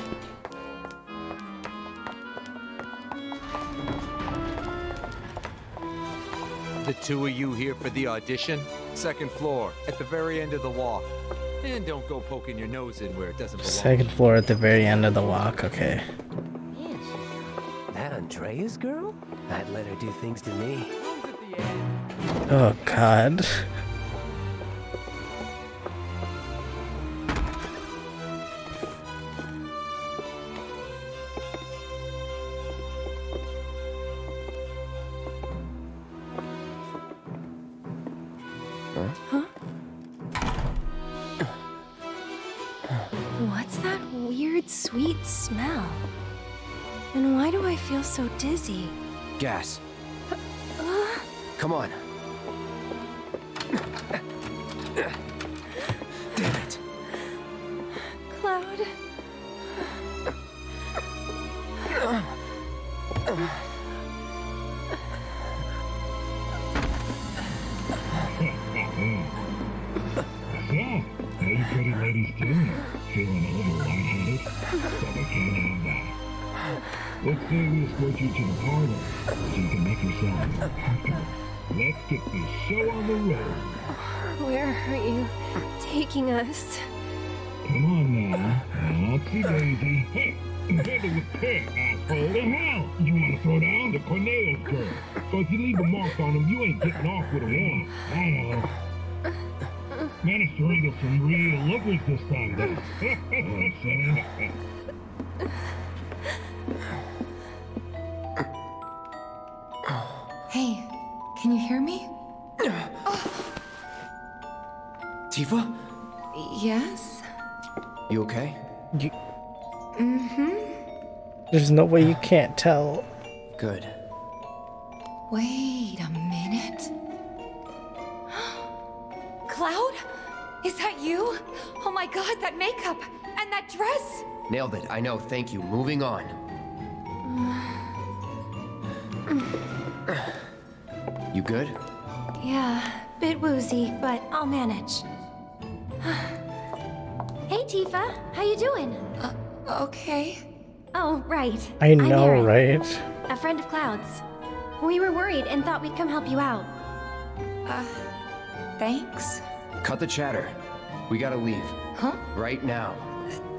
The two of you here for the audition? Second floor, at the very end of the walk. And don't go poking your nose in where it doesn't belong. Second floor at the very end of the walk, okay. That Andrea's girl? I'd let her do things to me. Oh god. Dizzy? Gas. Uh, Come on. Come on now. Oopsie daisy. Hey, together with Pet, asshole. The hell? You want to throw down the Corneo's girl? So if you leave a mark on him, you ain't getting off with a one. I know. Managed to wrangle some real lovers this time, though. There's no way you can't tell. Good. Wait a minute. Cloud? Is that you? Oh my god, that makeup! And that dress! Nailed it. I know. Thank you. Moving on. You good? Yeah, bit woozy, but I'll manage. hey, Tifa. How you doing? Uh, okay. Oh, right. I know, right? A friend of Cloud's. We were worried and thought we'd come help you out. Uh, thanks. Cut the chatter. We gotta leave. Huh? Right now.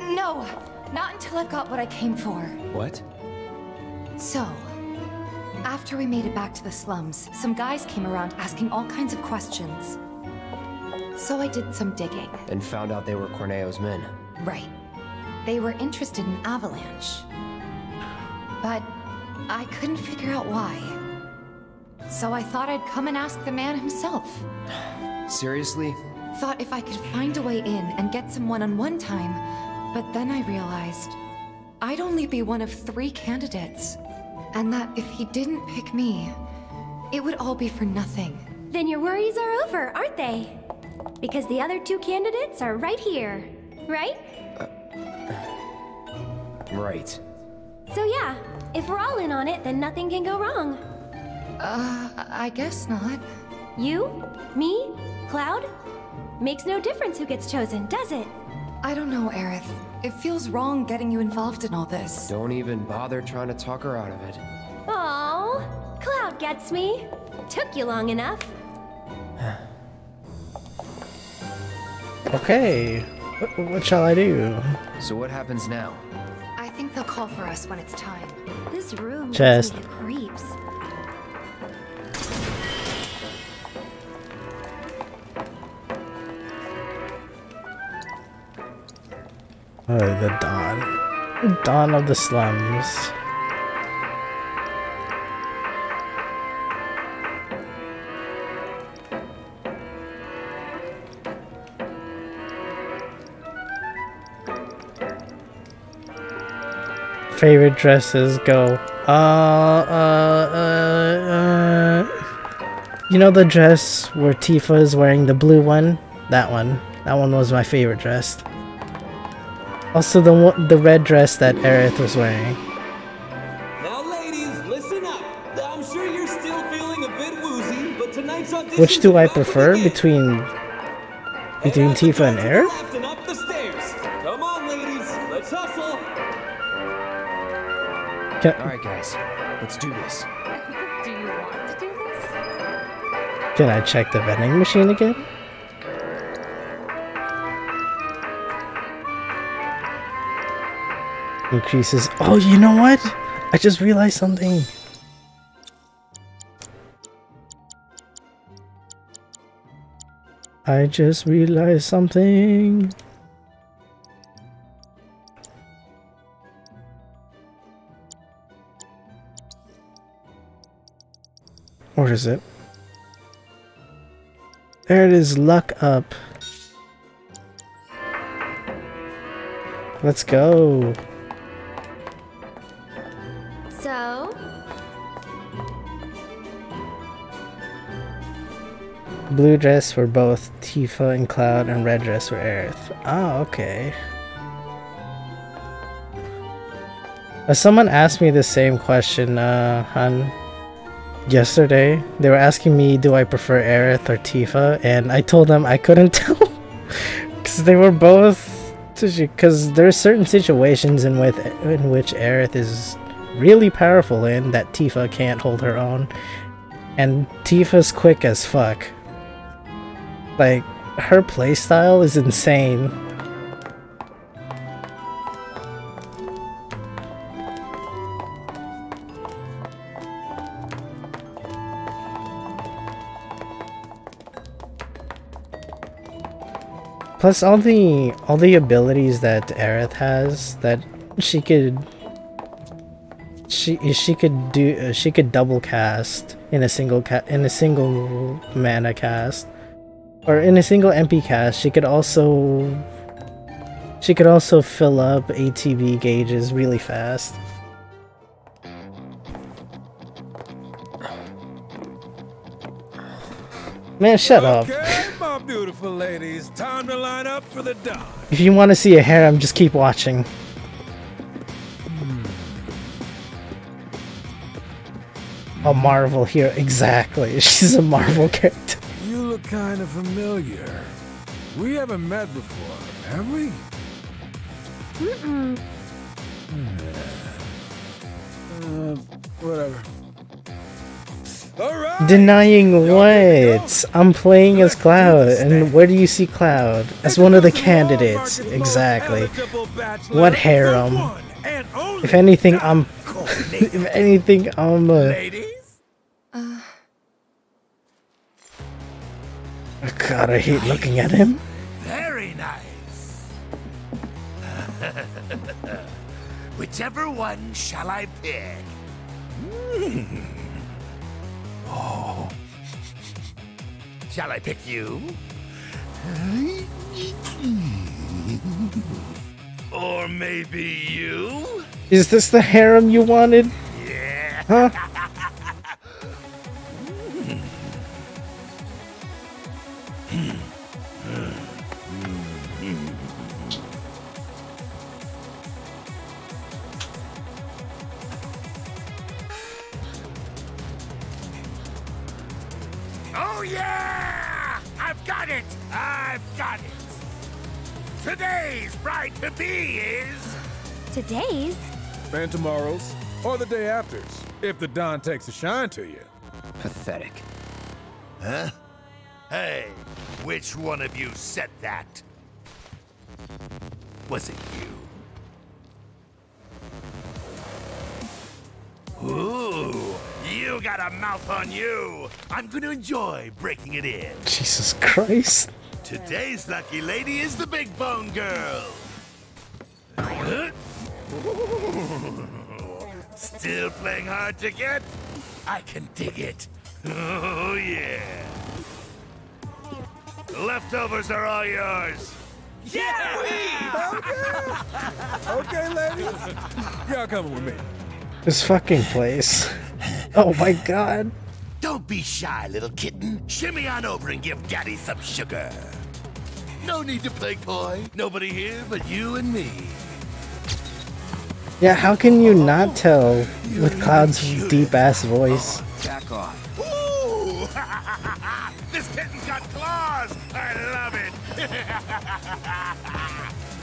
No, not until I've got what I came for. What? So, after we made it back to the slums, some guys came around asking all kinds of questions. So I did some digging. And found out they were Corneo's men. Right. They were interested in Avalanche. But I couldn't figure out why. So I thought I'd come and ask the man himself. Seriously? Thought if I could find a way in and get some one-on-one time, but then I realized I'd only be one of three candidates. And that if he didn't pick me, it would all be for nothing. Then your worries are over, aren't they? Because the other two candidates are right here, right? Right. So yeah, if we're all in on it, then nothing can go wrong. Uh, I guess not. You? Me? Cloud? Makes no difference who gets chosen, does it? I don't know, Aerith. It feels wrong getting you involved in all this. Don't even bother trying to talk her out of it. Aww, Cloud gets me. Took you long enough. Okay. What, what shall I do? So what happens now? I think they'll call for us when it's time. This room Chest. gives the creeps. Oh, the Don. Don of the slums. Favorite dresses go. Uh, uh, uh, uh. You know the dress where Tifa is wearing the blue one? That one. That one was my favorite dress. Also, the one, the red dress that Aerith was wearing. Now, ladies, listen up. I'm sure you're still feeling a bit woozy, but tonight's audition. Which do I prefer between between Tifa and Aerith? Can, Alright, guys. Let's do this. Do you want to do this? can I check the vending machine again? Increases. Oh, you know what? I just realized something. I just realized something. Where is it? There it is, luck up. Let's go. So, Blue dress for both Tifa and Cloud, and red dress for Aerith. Oh, okay. Someone asked me the same question, uh, Han, yesterday. They were asking me, do I prefer Aerith or Tifa? And I told them I couldn't tell. Because they were both Because there are certain situations in with in which Aerith is really powerful in that Tifa can't hold her own, and Tifa's quick as fuck. Like her playstyle is insane. Plus all the all the abilities that Aerith has that she could she she could do uh, she could double cast in a single ca in a single mana cast or in a single MP cast. She could also she could also fill up ATB gauges really fast. Man, shut up. My beautiful ladies, time to line up for the Don. If you want to see a harem, just keep watching. A Marvel here, exactly. She's a Marvel character. You look kind of familiar. We haven't met before, have we? Mm-mm. Uh, whatever. Denying what? I'm playing as Cloud, and where do you see Cloud? As one of the candidates, exactly. What harem? If anything, I'm. if anything, I'm. Uh, God, I hate looking at him. Very nice. Whichever one shall I pick? Oh. Shall I pick you? Or maybe you? Is this the harem you wanted? Yeah. Huh? yeah! I've got it! I've got it! Today's bride to be is Today's? And tomorrow's, or the day after's, if the Don takes a shine to you. Pathetic. Huh? Hey, which one of you said that? Was it you? Ooh, you got a mouth on you. I'm gonna enjoy breaking it in. Jesus Christ. Today's lucky lady is the Big Bone Girl. Still playing hard to get? I can dig it. Oh, yeah. Leftovers are all yours. Yeah! okay, ladies. Y'all coming with me. This fucking place. Oh my god. Don't be shy, little kitten. Shimmy on over and give Daddy some sugar. No need to play coy. Nobody here but you and me. Yeah, how can you not tell with Cloud's deep ass voice? Oh, Back off. Ooh! this kitten's got claws. I love it.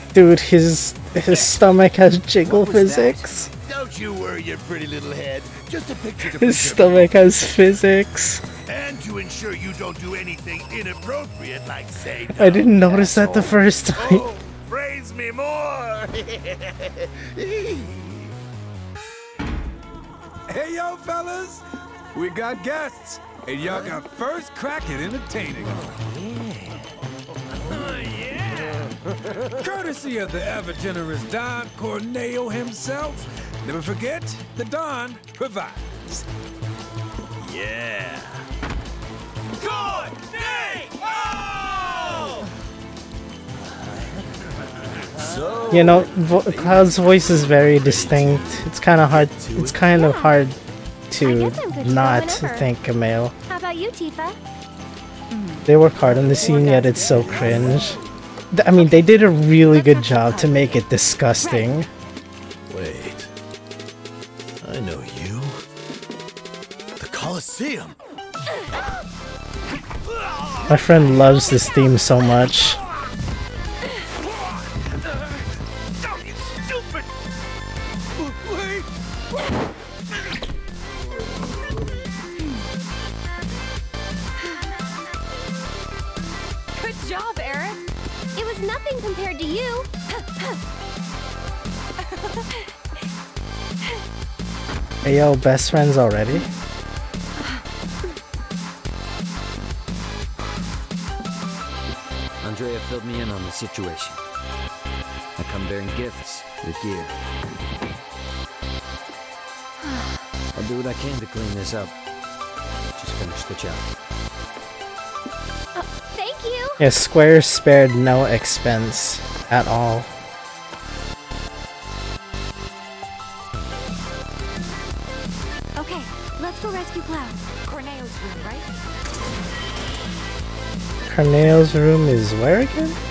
Dude, his his stomach has jiggle physics. Don't you worry your pretty little head. Just a picture to His stomach has physics. And to ensure you don't do anything inappropriate like say I didn't notice that the first time. Oh, praise me more. Hey, yo, fellas. We got guests, and y'all got first crack at entertaining them. Oh, yeah. Courtesy of the ever generous Don Corneo himself. Never forget, the Don provides. Yeah. Good day! Oh! You know, vo Cloud's voice is very distinct. It's kind of hard. It's kind of hard to guess I'm good to go not think a male. How about you, Tifa? They work hard on the scene, yet it's so cringe. I mean, they did a really good job to make it disgusting. My friend loves this theme so much. Good job, Aerith. It was nothing compared to you. Ayo, best friends already? Situation. I come bearing gifts with gear. I'll do what I can to clean this up. Just finish the job. Oh, thank you. Yeah, Square spared no expense at all. Okay, let's go rescue Cloud. Corneo's room, right? Corneo's room is where again?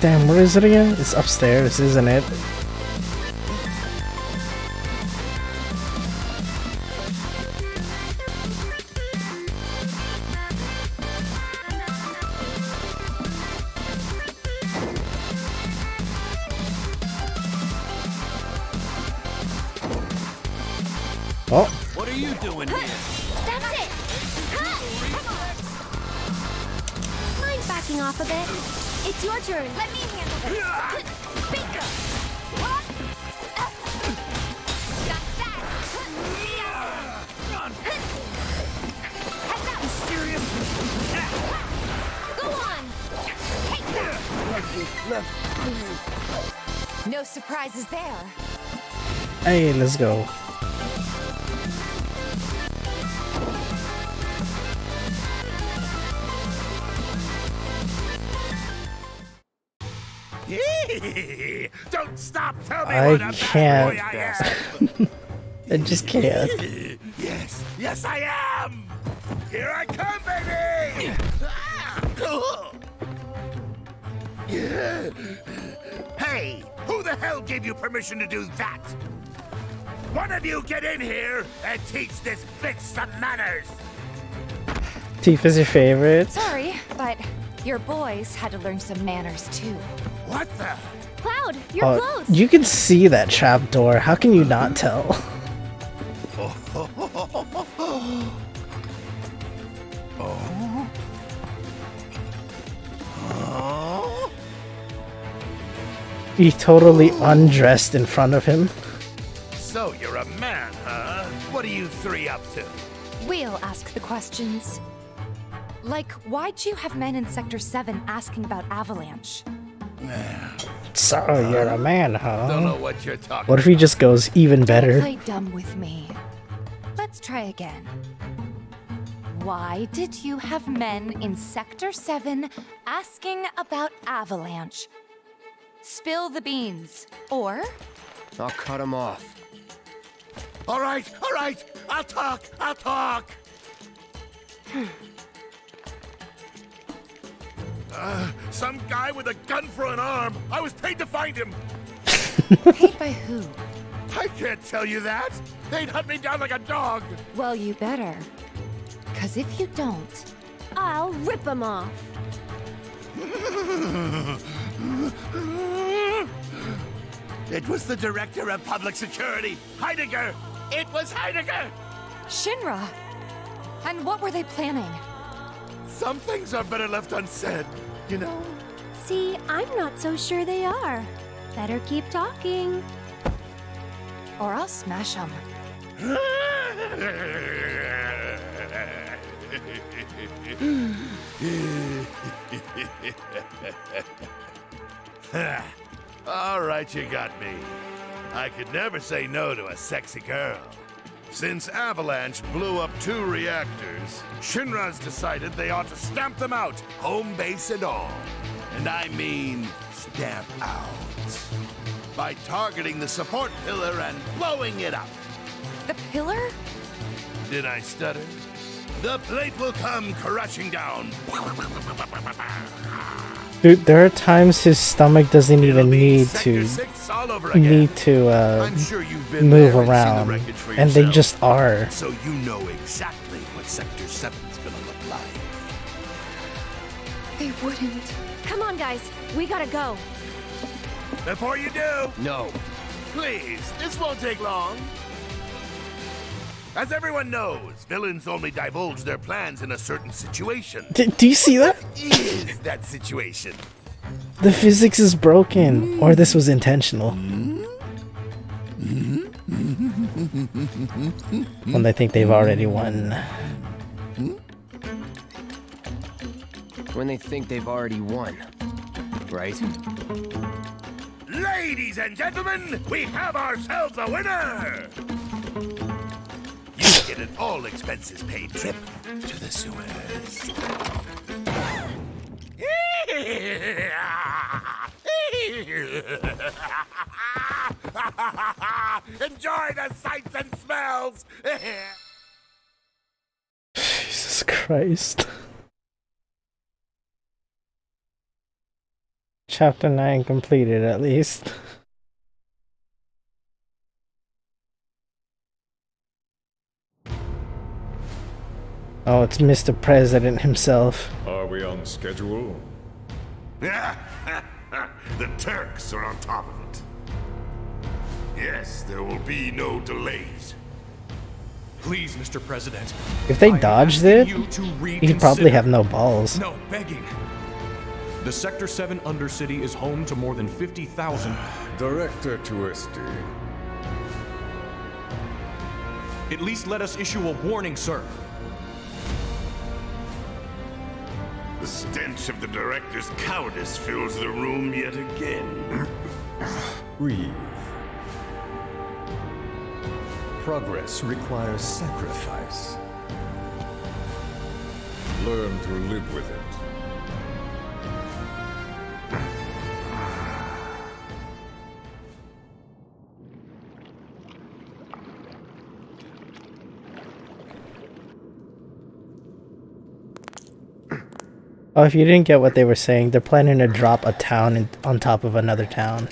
Damn, where is it again? It's upstairs, isn't it? Let's go. Don't stop! Tell me I what a can't. boy I am! I just can't. yes, yes I am! Here I come, baby! Ah, hey, who the hell gave you permission to do that? One of you get in here and teach this bitch some manners! Tifa's your favorite. Sorry, but your boys had to learn some manners too. What the? Cloud, you're Oh, close. you can see that trap door. How can you not tell? He totally undressed in front of him. So you're a man, huh? What are you three up to? We'll ask the questions. Like, why'd you have men in Sector 7 asking about Avalanche? So oh, you're a man, huh? Don't know what you're talking What if he just goes even better? Play dumb with me. Let's try again. Why did you have men in Sector 7 asking about Avalanche? Spill the beans. Or I'll cut him off. All right, all right. I'll talk. I'll talk. Uh, some guy with a gun for an arm. I was paid to find him. paid by who? I can't tell you that. They'd hunt me down like a dog. Well, you better. Because if you don't, I'll rip them off. it was the director of public security, Heidegger. It was Heidegger. Shinra! And what were they planning? Some things are better left unsaid, you know. See, I'm not so sure they are. Better keep talking. Or I'll smash them. All right, you got me. I could never say no to a sexy girl. Since Avalanche blew up two reactors, Shinra's decided they ought to stamp them out, home base and all. And I mean stamp out. by targeting the support pillar and blowing it up. The pillar? Did I stutter? The plate will come crashing down. Dude, there are times his stomach doesn't even need to Six all over again. need to uh, sure move there and seen the around, wreckage and they just are. So you know exactly what Sector 7's gonna look like. They wouldn't. Come on, guys. We gotta go. Before you do, No. please, this won't take long. As everyone knows, villains only divulge their plans in a certain situation. D- do you see that? Is that situation? The physics is broken, or this was intentional. When they think they've already won. When they think they've already won. Right? Ladies and gentlemen, we have ourselves a winner! Get an all expenses paid trip to the sewers. Enjoy the sights and smells! Jesus Christ. Chapter 9 completed at least. Oh, it's Mr. President himself. Are we on schedule? the Turks are on top of it. Yes, there will be no delays. Please, Mr. President. If they I am dodged it, you to he'd probably have no balls. No, begging. The Sector 7 Undercity is home to more than 50,000. Director Tuesti. At least let us issue a warning, sir. The stench of the director's cowardice fills the room yet again. Breathe. Progress requires sacrifice. Learn to live with it. Oh, if you didn't get what they were saying, they're planning to drop a town in, on top of another town.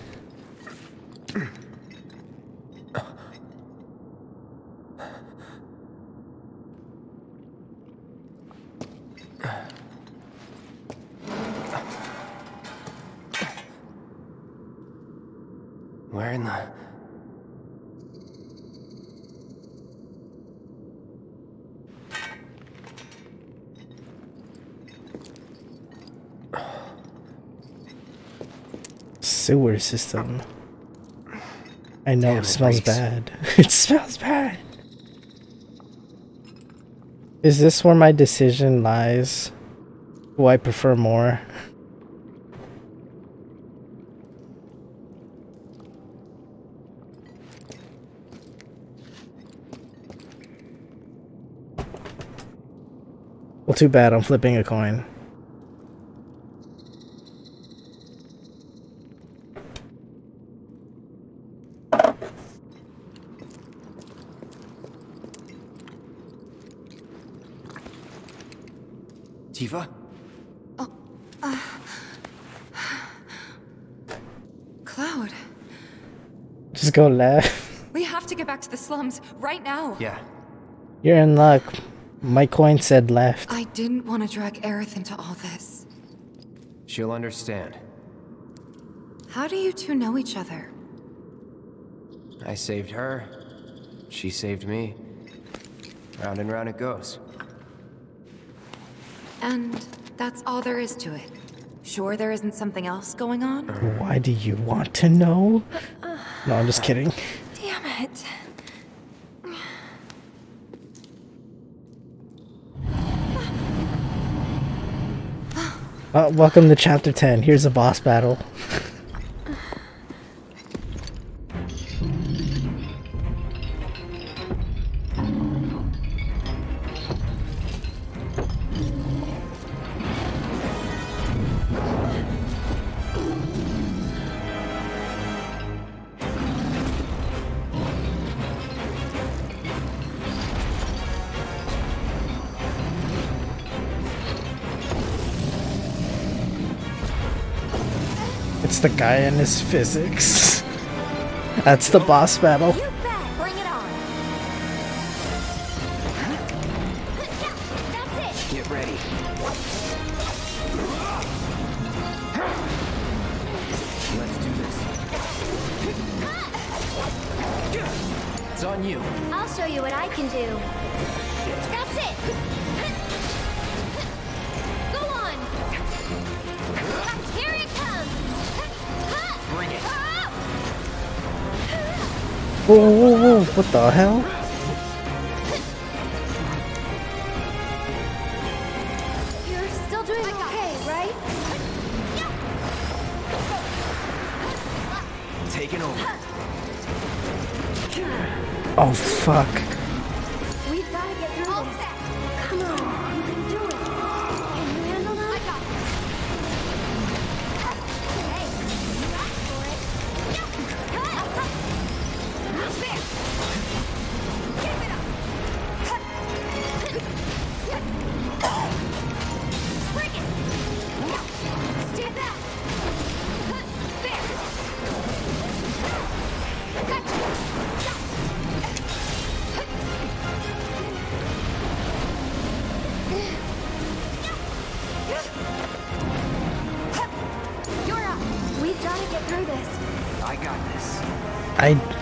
Where in the... Sewer system. I know Damn, it it smells reeks. bad. it smells bad. Is this where my decision lies? Who I prefer more? Well, too bad. I'm flipping a coin. Tifa? Oh, uh, Cloud, Just go left. we have to get back to the slums right now. Yeah. You're in luck. My coin said left. I didn't want to drag Aerith into all this. She'll understand. How do you two know each other? I saved her. She saved me. Round and round it goes. And that's all there is to it. Sure there isn't something else going on? Why do you want to know? No, I'm just kidding. Damn it. Uh, welcome to chapter 10. Here's a boss battle. the guy and his physics. That's the boss battle.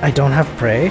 I don't have prey?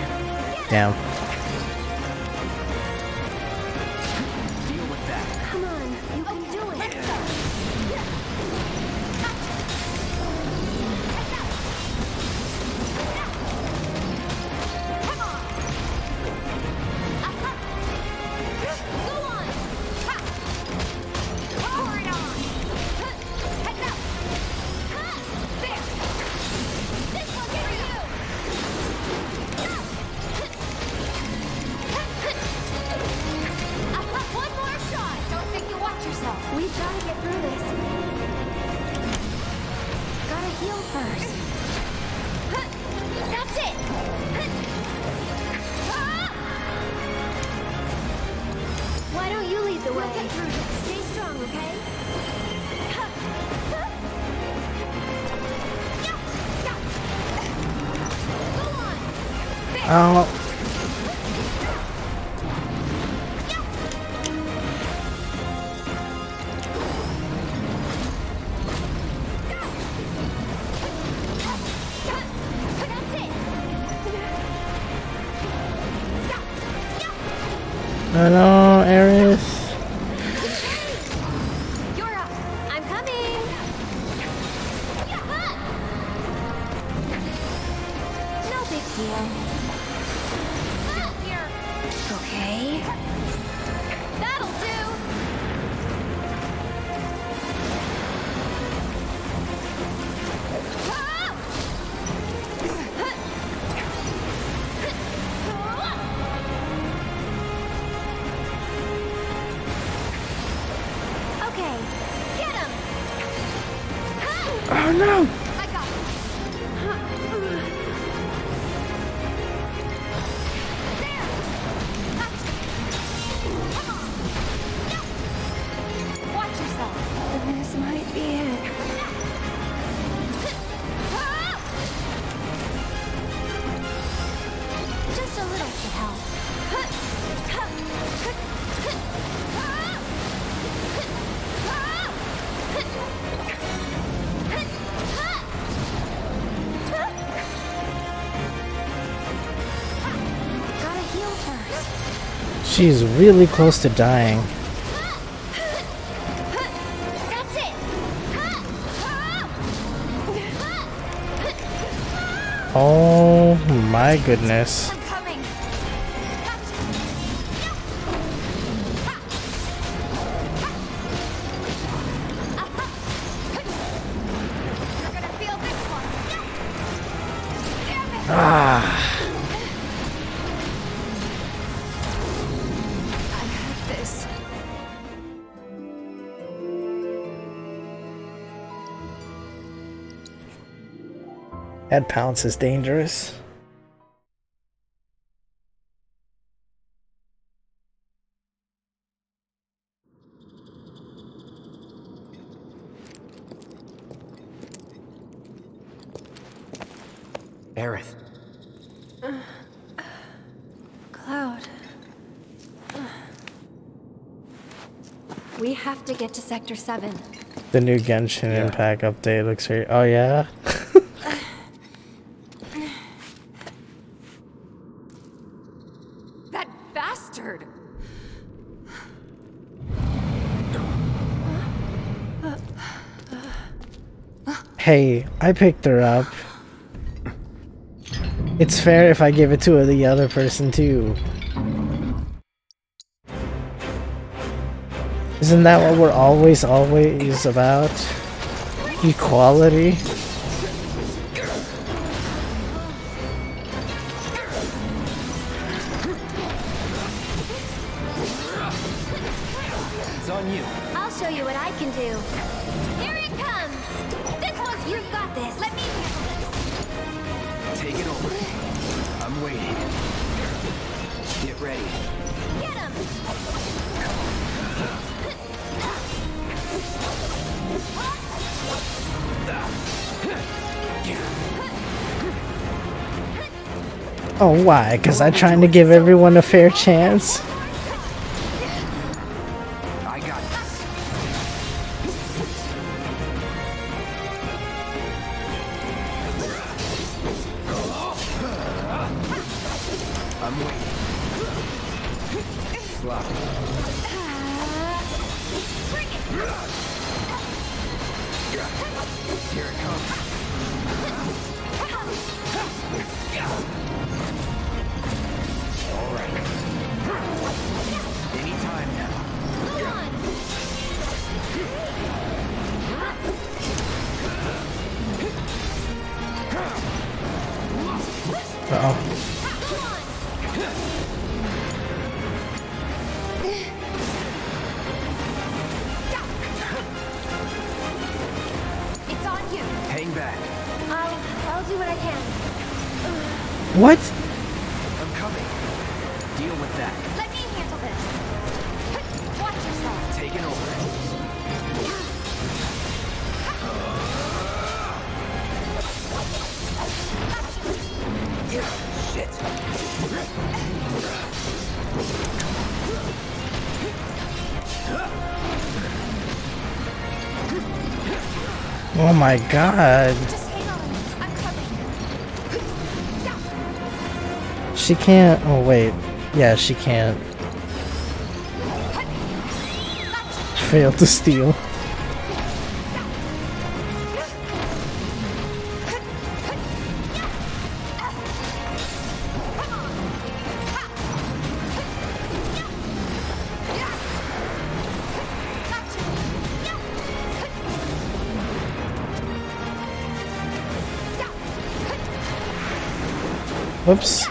She's really close to dying. Oh my goodness. That pounce is dangerous. Aerith. Uh, Cloud. Uh. We have to get to Sector 7. The new Genshin yeah. Impact update looks very... Oh yeah? Hey, I picked her up. It's fair if I give it to the other person too. Isn't that what we're always, always about? Equality? why, because I'm trying to give everyone a fair chance. my god. She can't. Oh, wait. Yeah, she can't. Failed to steal. Oops.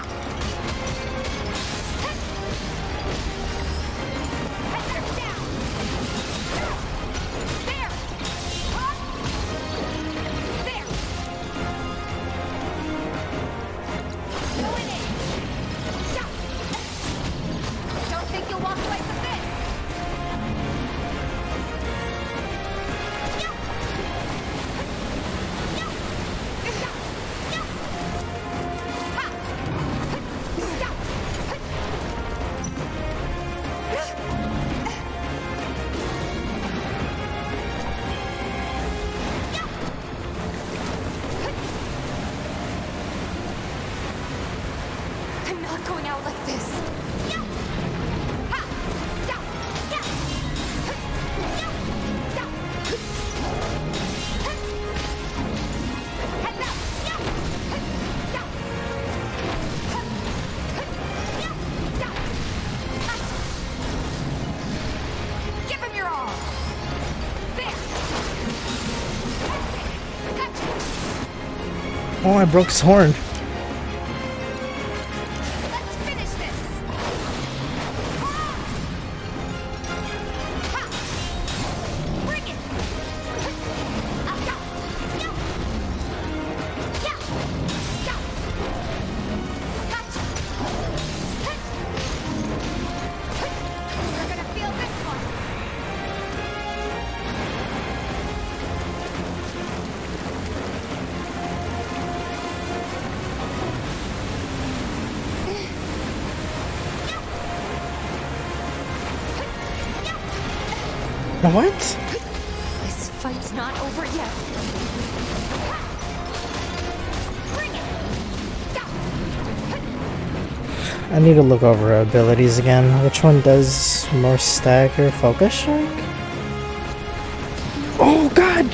I broke his horn. What? This fight's not over yet. I need to look over her abilities again. Which one does more stagger focus strike? Oh god!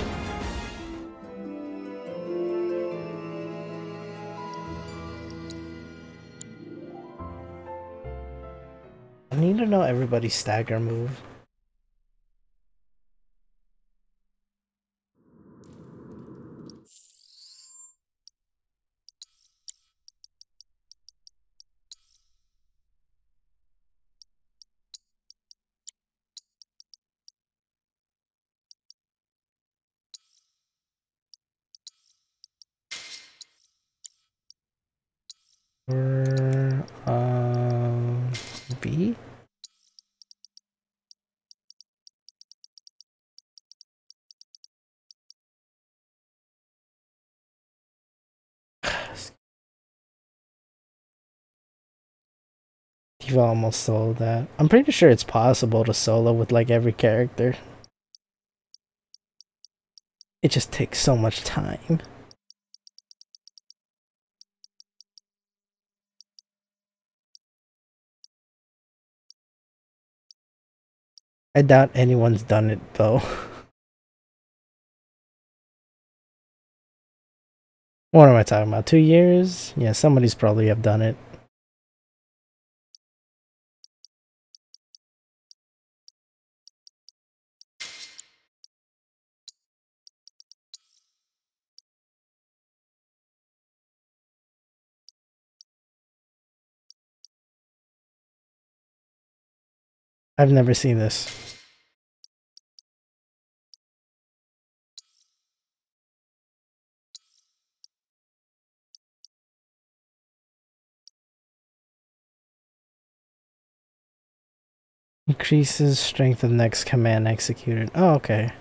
I need to know everybody's stagger move. Or, um, B? You've almost sold that. I'm pretty sure it's possible to solo with like every character. It just takes so much time. I doubt anyone's done it though. what am I talking about? Two years? Yeah, somebody's probably have done it. I've never seen this. Increases strength of next command executed. Oh, okay.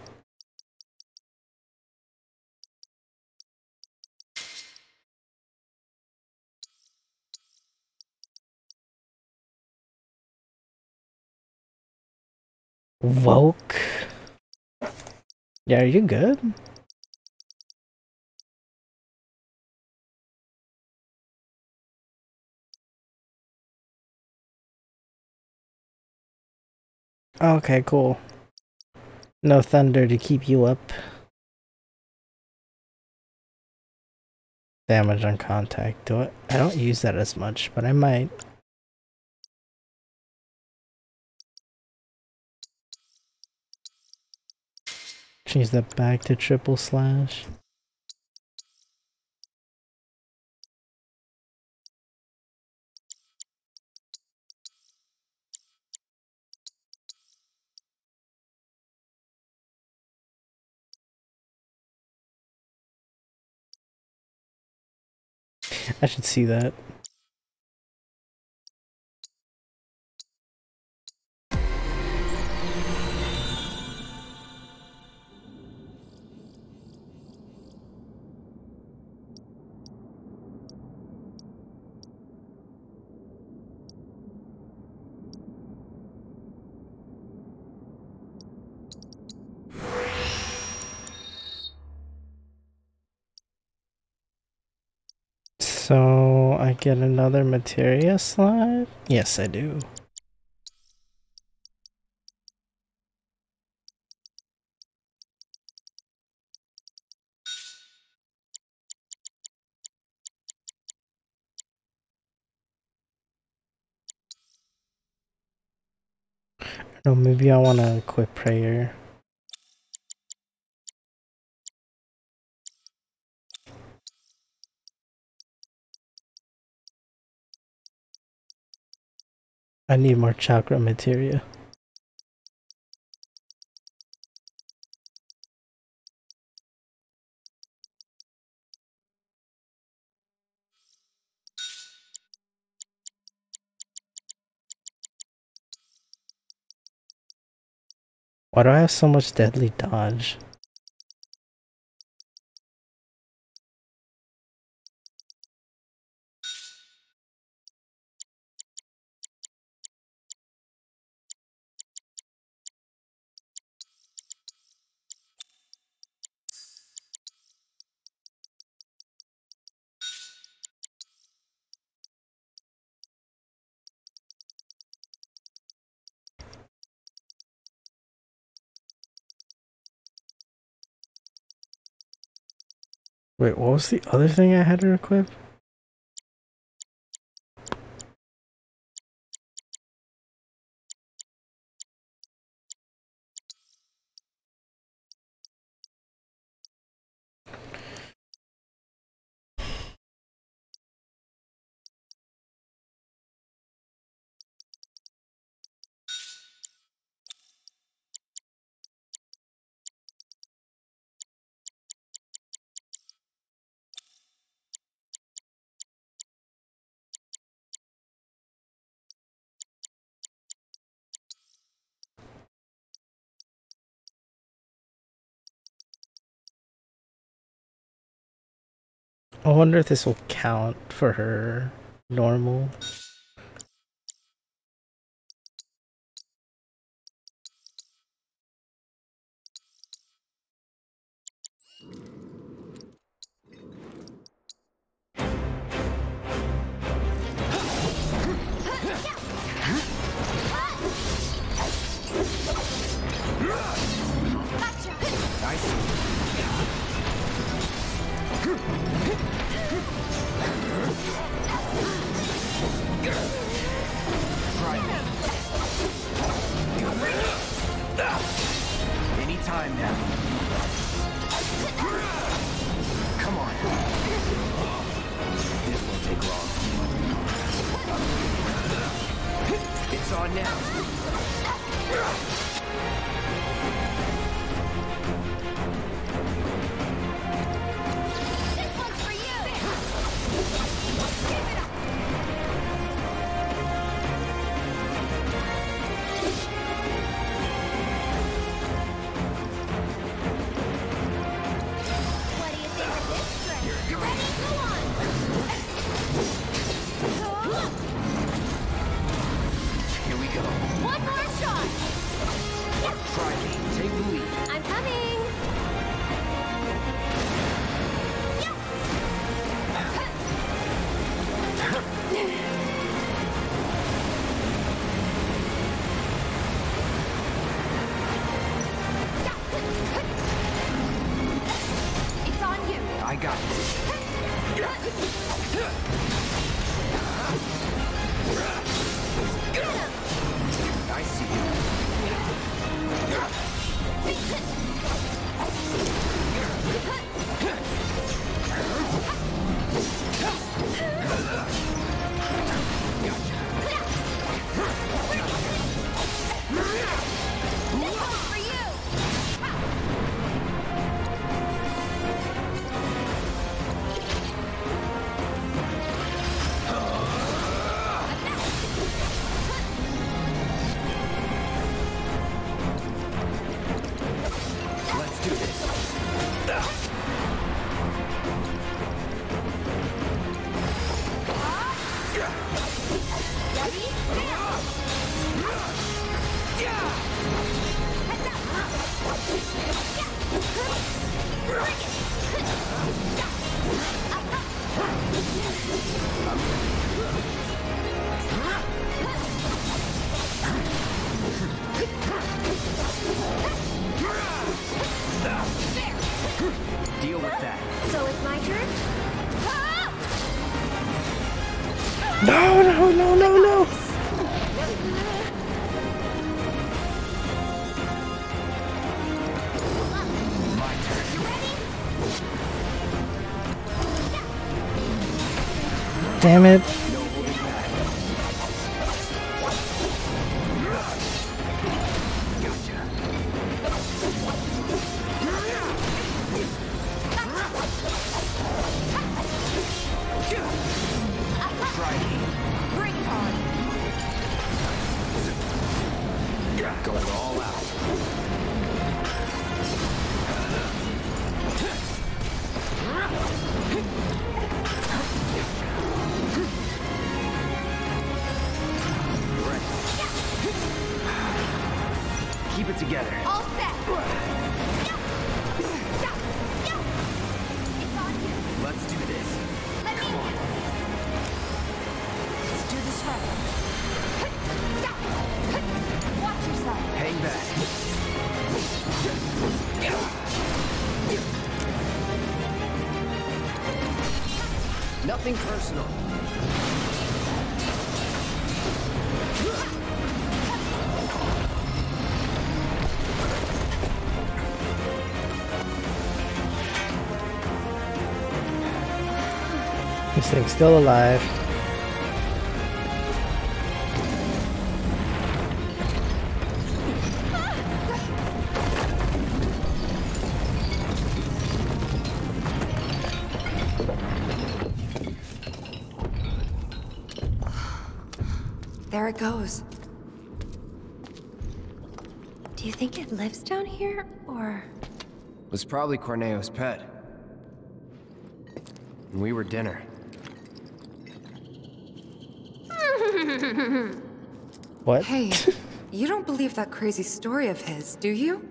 Woke. Yeah, are you good? Okay, cool. No thunder to keep you up. Damage on contact. Do it. I don't use that as much, but I might. Change that back to triple slash. I should see that. So I get another materia slot? Yes, I do. No, maybe I want to equip prayer. I need more chakra materia. Why do I have so much deadly dodge? Wait, what was the other thing I had to equip? I wonder if this will count for her normal. damage. Nothing personal. This thing's still alive. There it goes. Do you think it lives down here, or...? Was probably Corneo's pet. And we were dinner. What? Hey, you don't believe that crazy story of his, do you?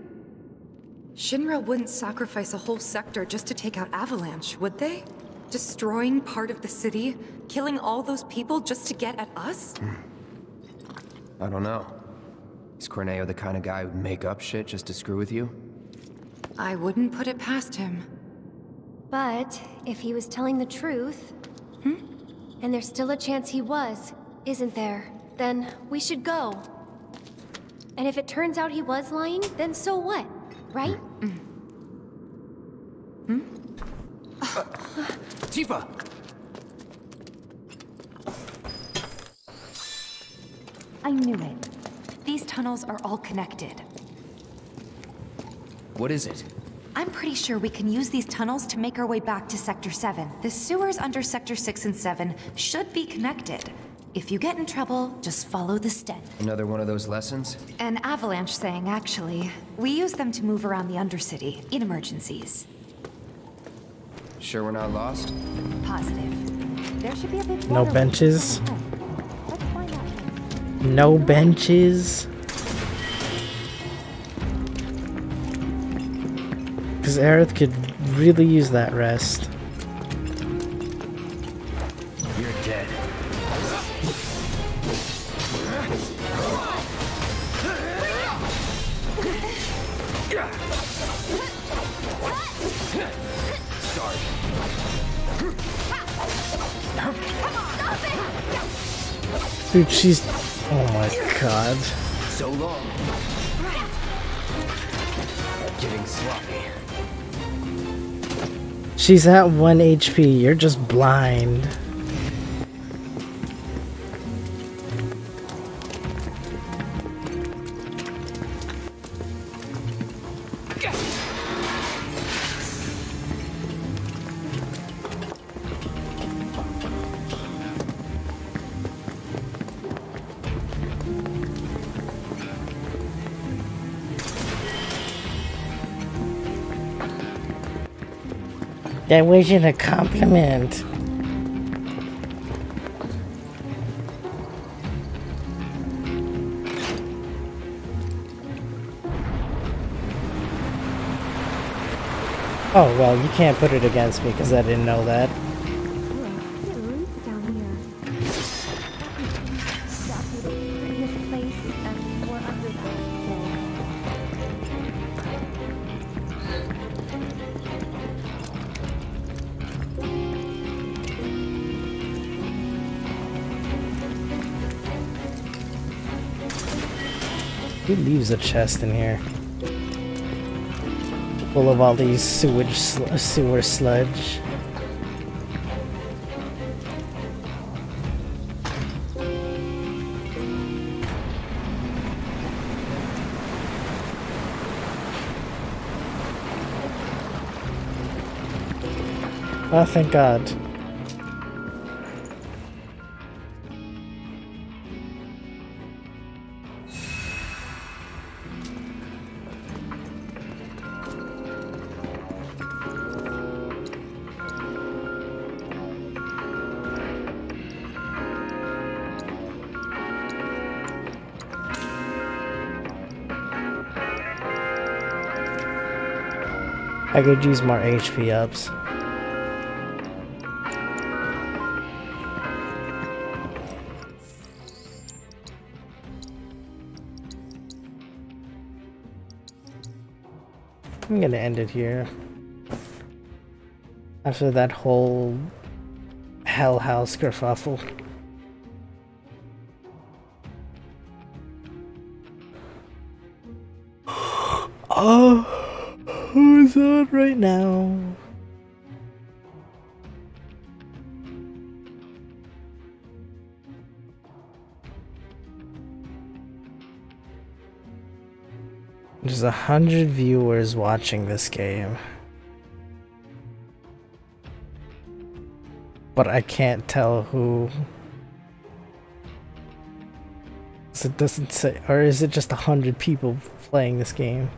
Shinra wouldn't sacrifice a whole sector just to take out Avalanche, would they? Destroying part of the city, killing all those people just to get at us? Hmm. I don't know. Is Corneo the kind of guy who'd make up shit just to screw with you? I wouldn't put it past him. But, if he was telling the truth... Hmm? And there's still a chance he was, isn't there? Then we should go. And if it turns out he was lying, then so what? Right? Hmm. Hmm? Uh, Tifa! I knew it. These tunnels are all connected. What is it? I'm pretty sure we can use these tunnels to make our way back to Sector 7. The sewers under Sector 6 and 7 should be connected. If you get in trouble, just follow the Sten. Another one of those lessons? An avalanche saying, actually. We use them to move around the Undercity, in emergencies. Sure we're not lost? Positive. There should be a big No water benches. No benches. Because Aerith could really use that rest. You're dead. Dude, she's. My god. So long. Getting sloppy. She's at 1 HP. You're just blind. That wasn't a compliment. Oh, well, you can't put it against me because I didn't know that. Leaves a chest in here? Full of all these sewage sl uh, sewer sludge. Oh, thank God. I could use more HP ups. I'm gonna end it here. After that whole Hell House kerfuffle. On right now? There's a hundred viewers watching this game. But I can't tell who. So it doesn't say, or is it just a hundred people playing this game?